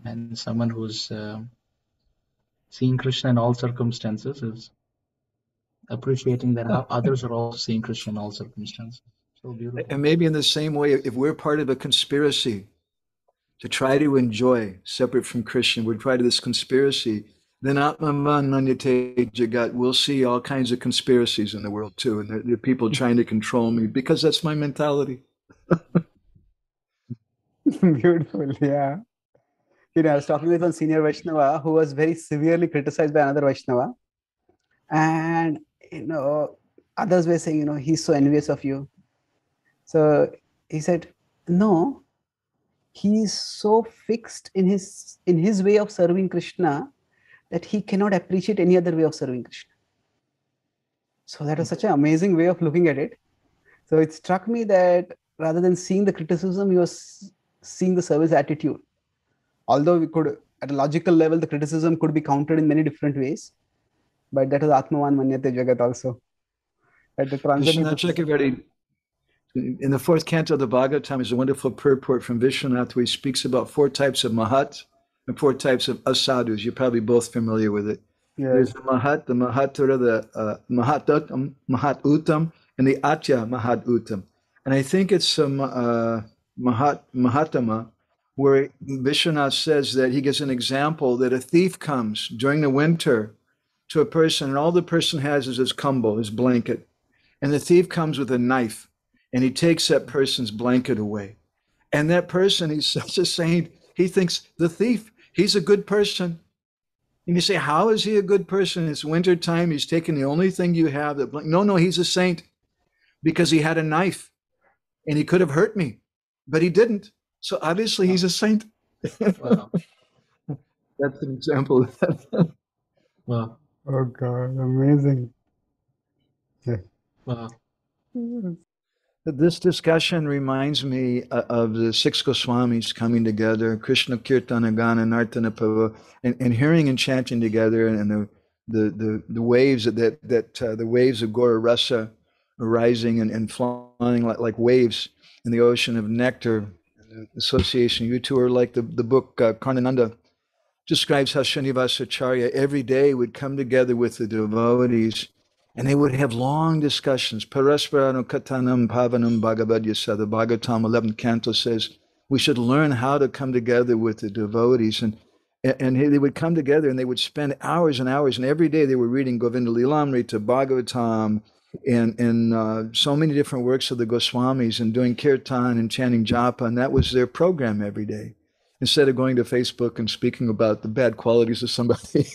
And someone who's um seeing Krishna in all circumstances is appreciating that how others are also seeing Krishna in all circumstances. So beautiful. And maybe in the same way, if we're part of a conspiracy to try to enjoy separate from Krishna, we're part of this conspiracy, then Atmavan Manyate Jagat, we'll see all kinds of conspiracies in the world too. And there, there are people *laughs* trying to control me because that's my mentality. *laughs* Beautiful, yeah. You know, I was talking with one senior Vaishnava who was very severely criticized by another Vaishnava. And, you know, others were saying, you know, he's so envious of you. So he said, no, he's so fixed in his in his way of serving Krishna that he cannot appreciate any other way of serving Krishna. So that was such an amazing way of looking at it. So it struck me that rather than seeing the criticism, he was seeing the service attitude. Although we could, at a logical level, the criticism could be countered in many different ways, but that is Atmavan Manyate Jagat also. At the Krishna in the fourth canto of the Bhagavatam is a wonderful purport from Vishwanath where he speaks about four types of mahat and four types of asadhus. You're probably both familiar with it. There's the mahat, the mahatura, the uh, mahatutam, mahat uttam, and the atya mahat uttam. And I think it's um, uh, mahat, mahatama where Vishwanath says that he gives an example that a thief comes during the winter to a person, and all the person has is his kumbo, his blanket. And the thief comes with a knife and he takes that person's blanket away. And that person, he's *laughs* such a saint, he thinks the thief, he's a good person. And you say, How is he a good person? It's winter time. He's taking the only thing you have. That no, no, he's a saint because he had a knife and he could have hurt me, but he didn't. So obviously he's a saint. Wow. *laughs* That's an example. of that. Wow. oh God, amazing. Yeah. Wow. This discussion reminds me uh, of the six Goswamis coming together, Krishna Kirtana Gana Nartana Prabhu, and, and hearing and chanting together, and the the the, the waves that that, that uh, the waves of Gora Rasa arising and, and flying like, like waves in the ocean of nectar. Association, you two are like the the book uh, Karnananda describes how Srinivasacharya every day would come together with the devotees and they would have long discussions. Parasparano katanam pavanam bhagavad-yasa, the Bhagavatam 11th canto says, we should learn how to come together with the devotees. And, and they would come together and they would spend hours and hours. And every day they were reading Govinda Lilamrita, Bhagavatam, and, and uh, so many different works of the Goswamis and doing kirtan and chanting japa. And that was their program every day. Instead of going to Facebook and speaking about the bad qualities of somebody.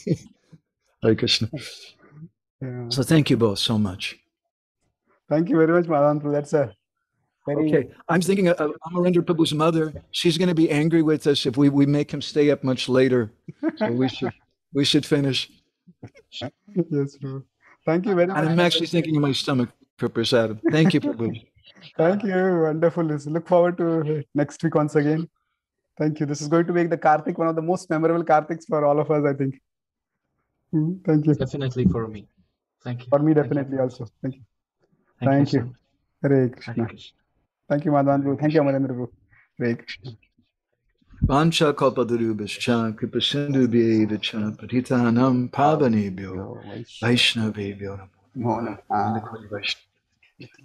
*laughs* Hare Krishna. Yeah. So thank you both so much. Thank you very much, Madhan. That's a very Okay, I'm thinking of of Amarendra Prabhu's mother. She's going to be angry with us if we, we make him stay up much later. So we should *laughs* we should finish. yes, Prabhu. Thank you very And I'm actually thinking in my stomach for prasadam. Thank you, Prabhu. *laughs* Thank you. Wonderful. Look forward to next week once again. Thank you. This is going to make the Karthik one of the most memorable Karthiks for all of us, I think. Mm, Thank you. Definitely for me. Thank you. For me, Thank definitely also. Thank you. Thank, Thank you. you. so much. Hare Hare Krishna. Krishna. Thank you, Madhavan Prabhu. Thank you, Amarendra Prabhu. Hare Krishna. Vancha kalpadurubhascha kripasindhubhyevacha patitanam pavanebhyo vaishnavebhyo Namo Namo. namo.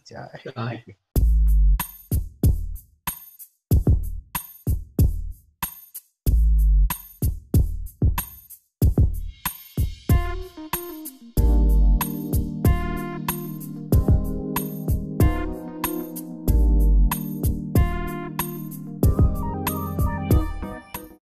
Jai. Bye.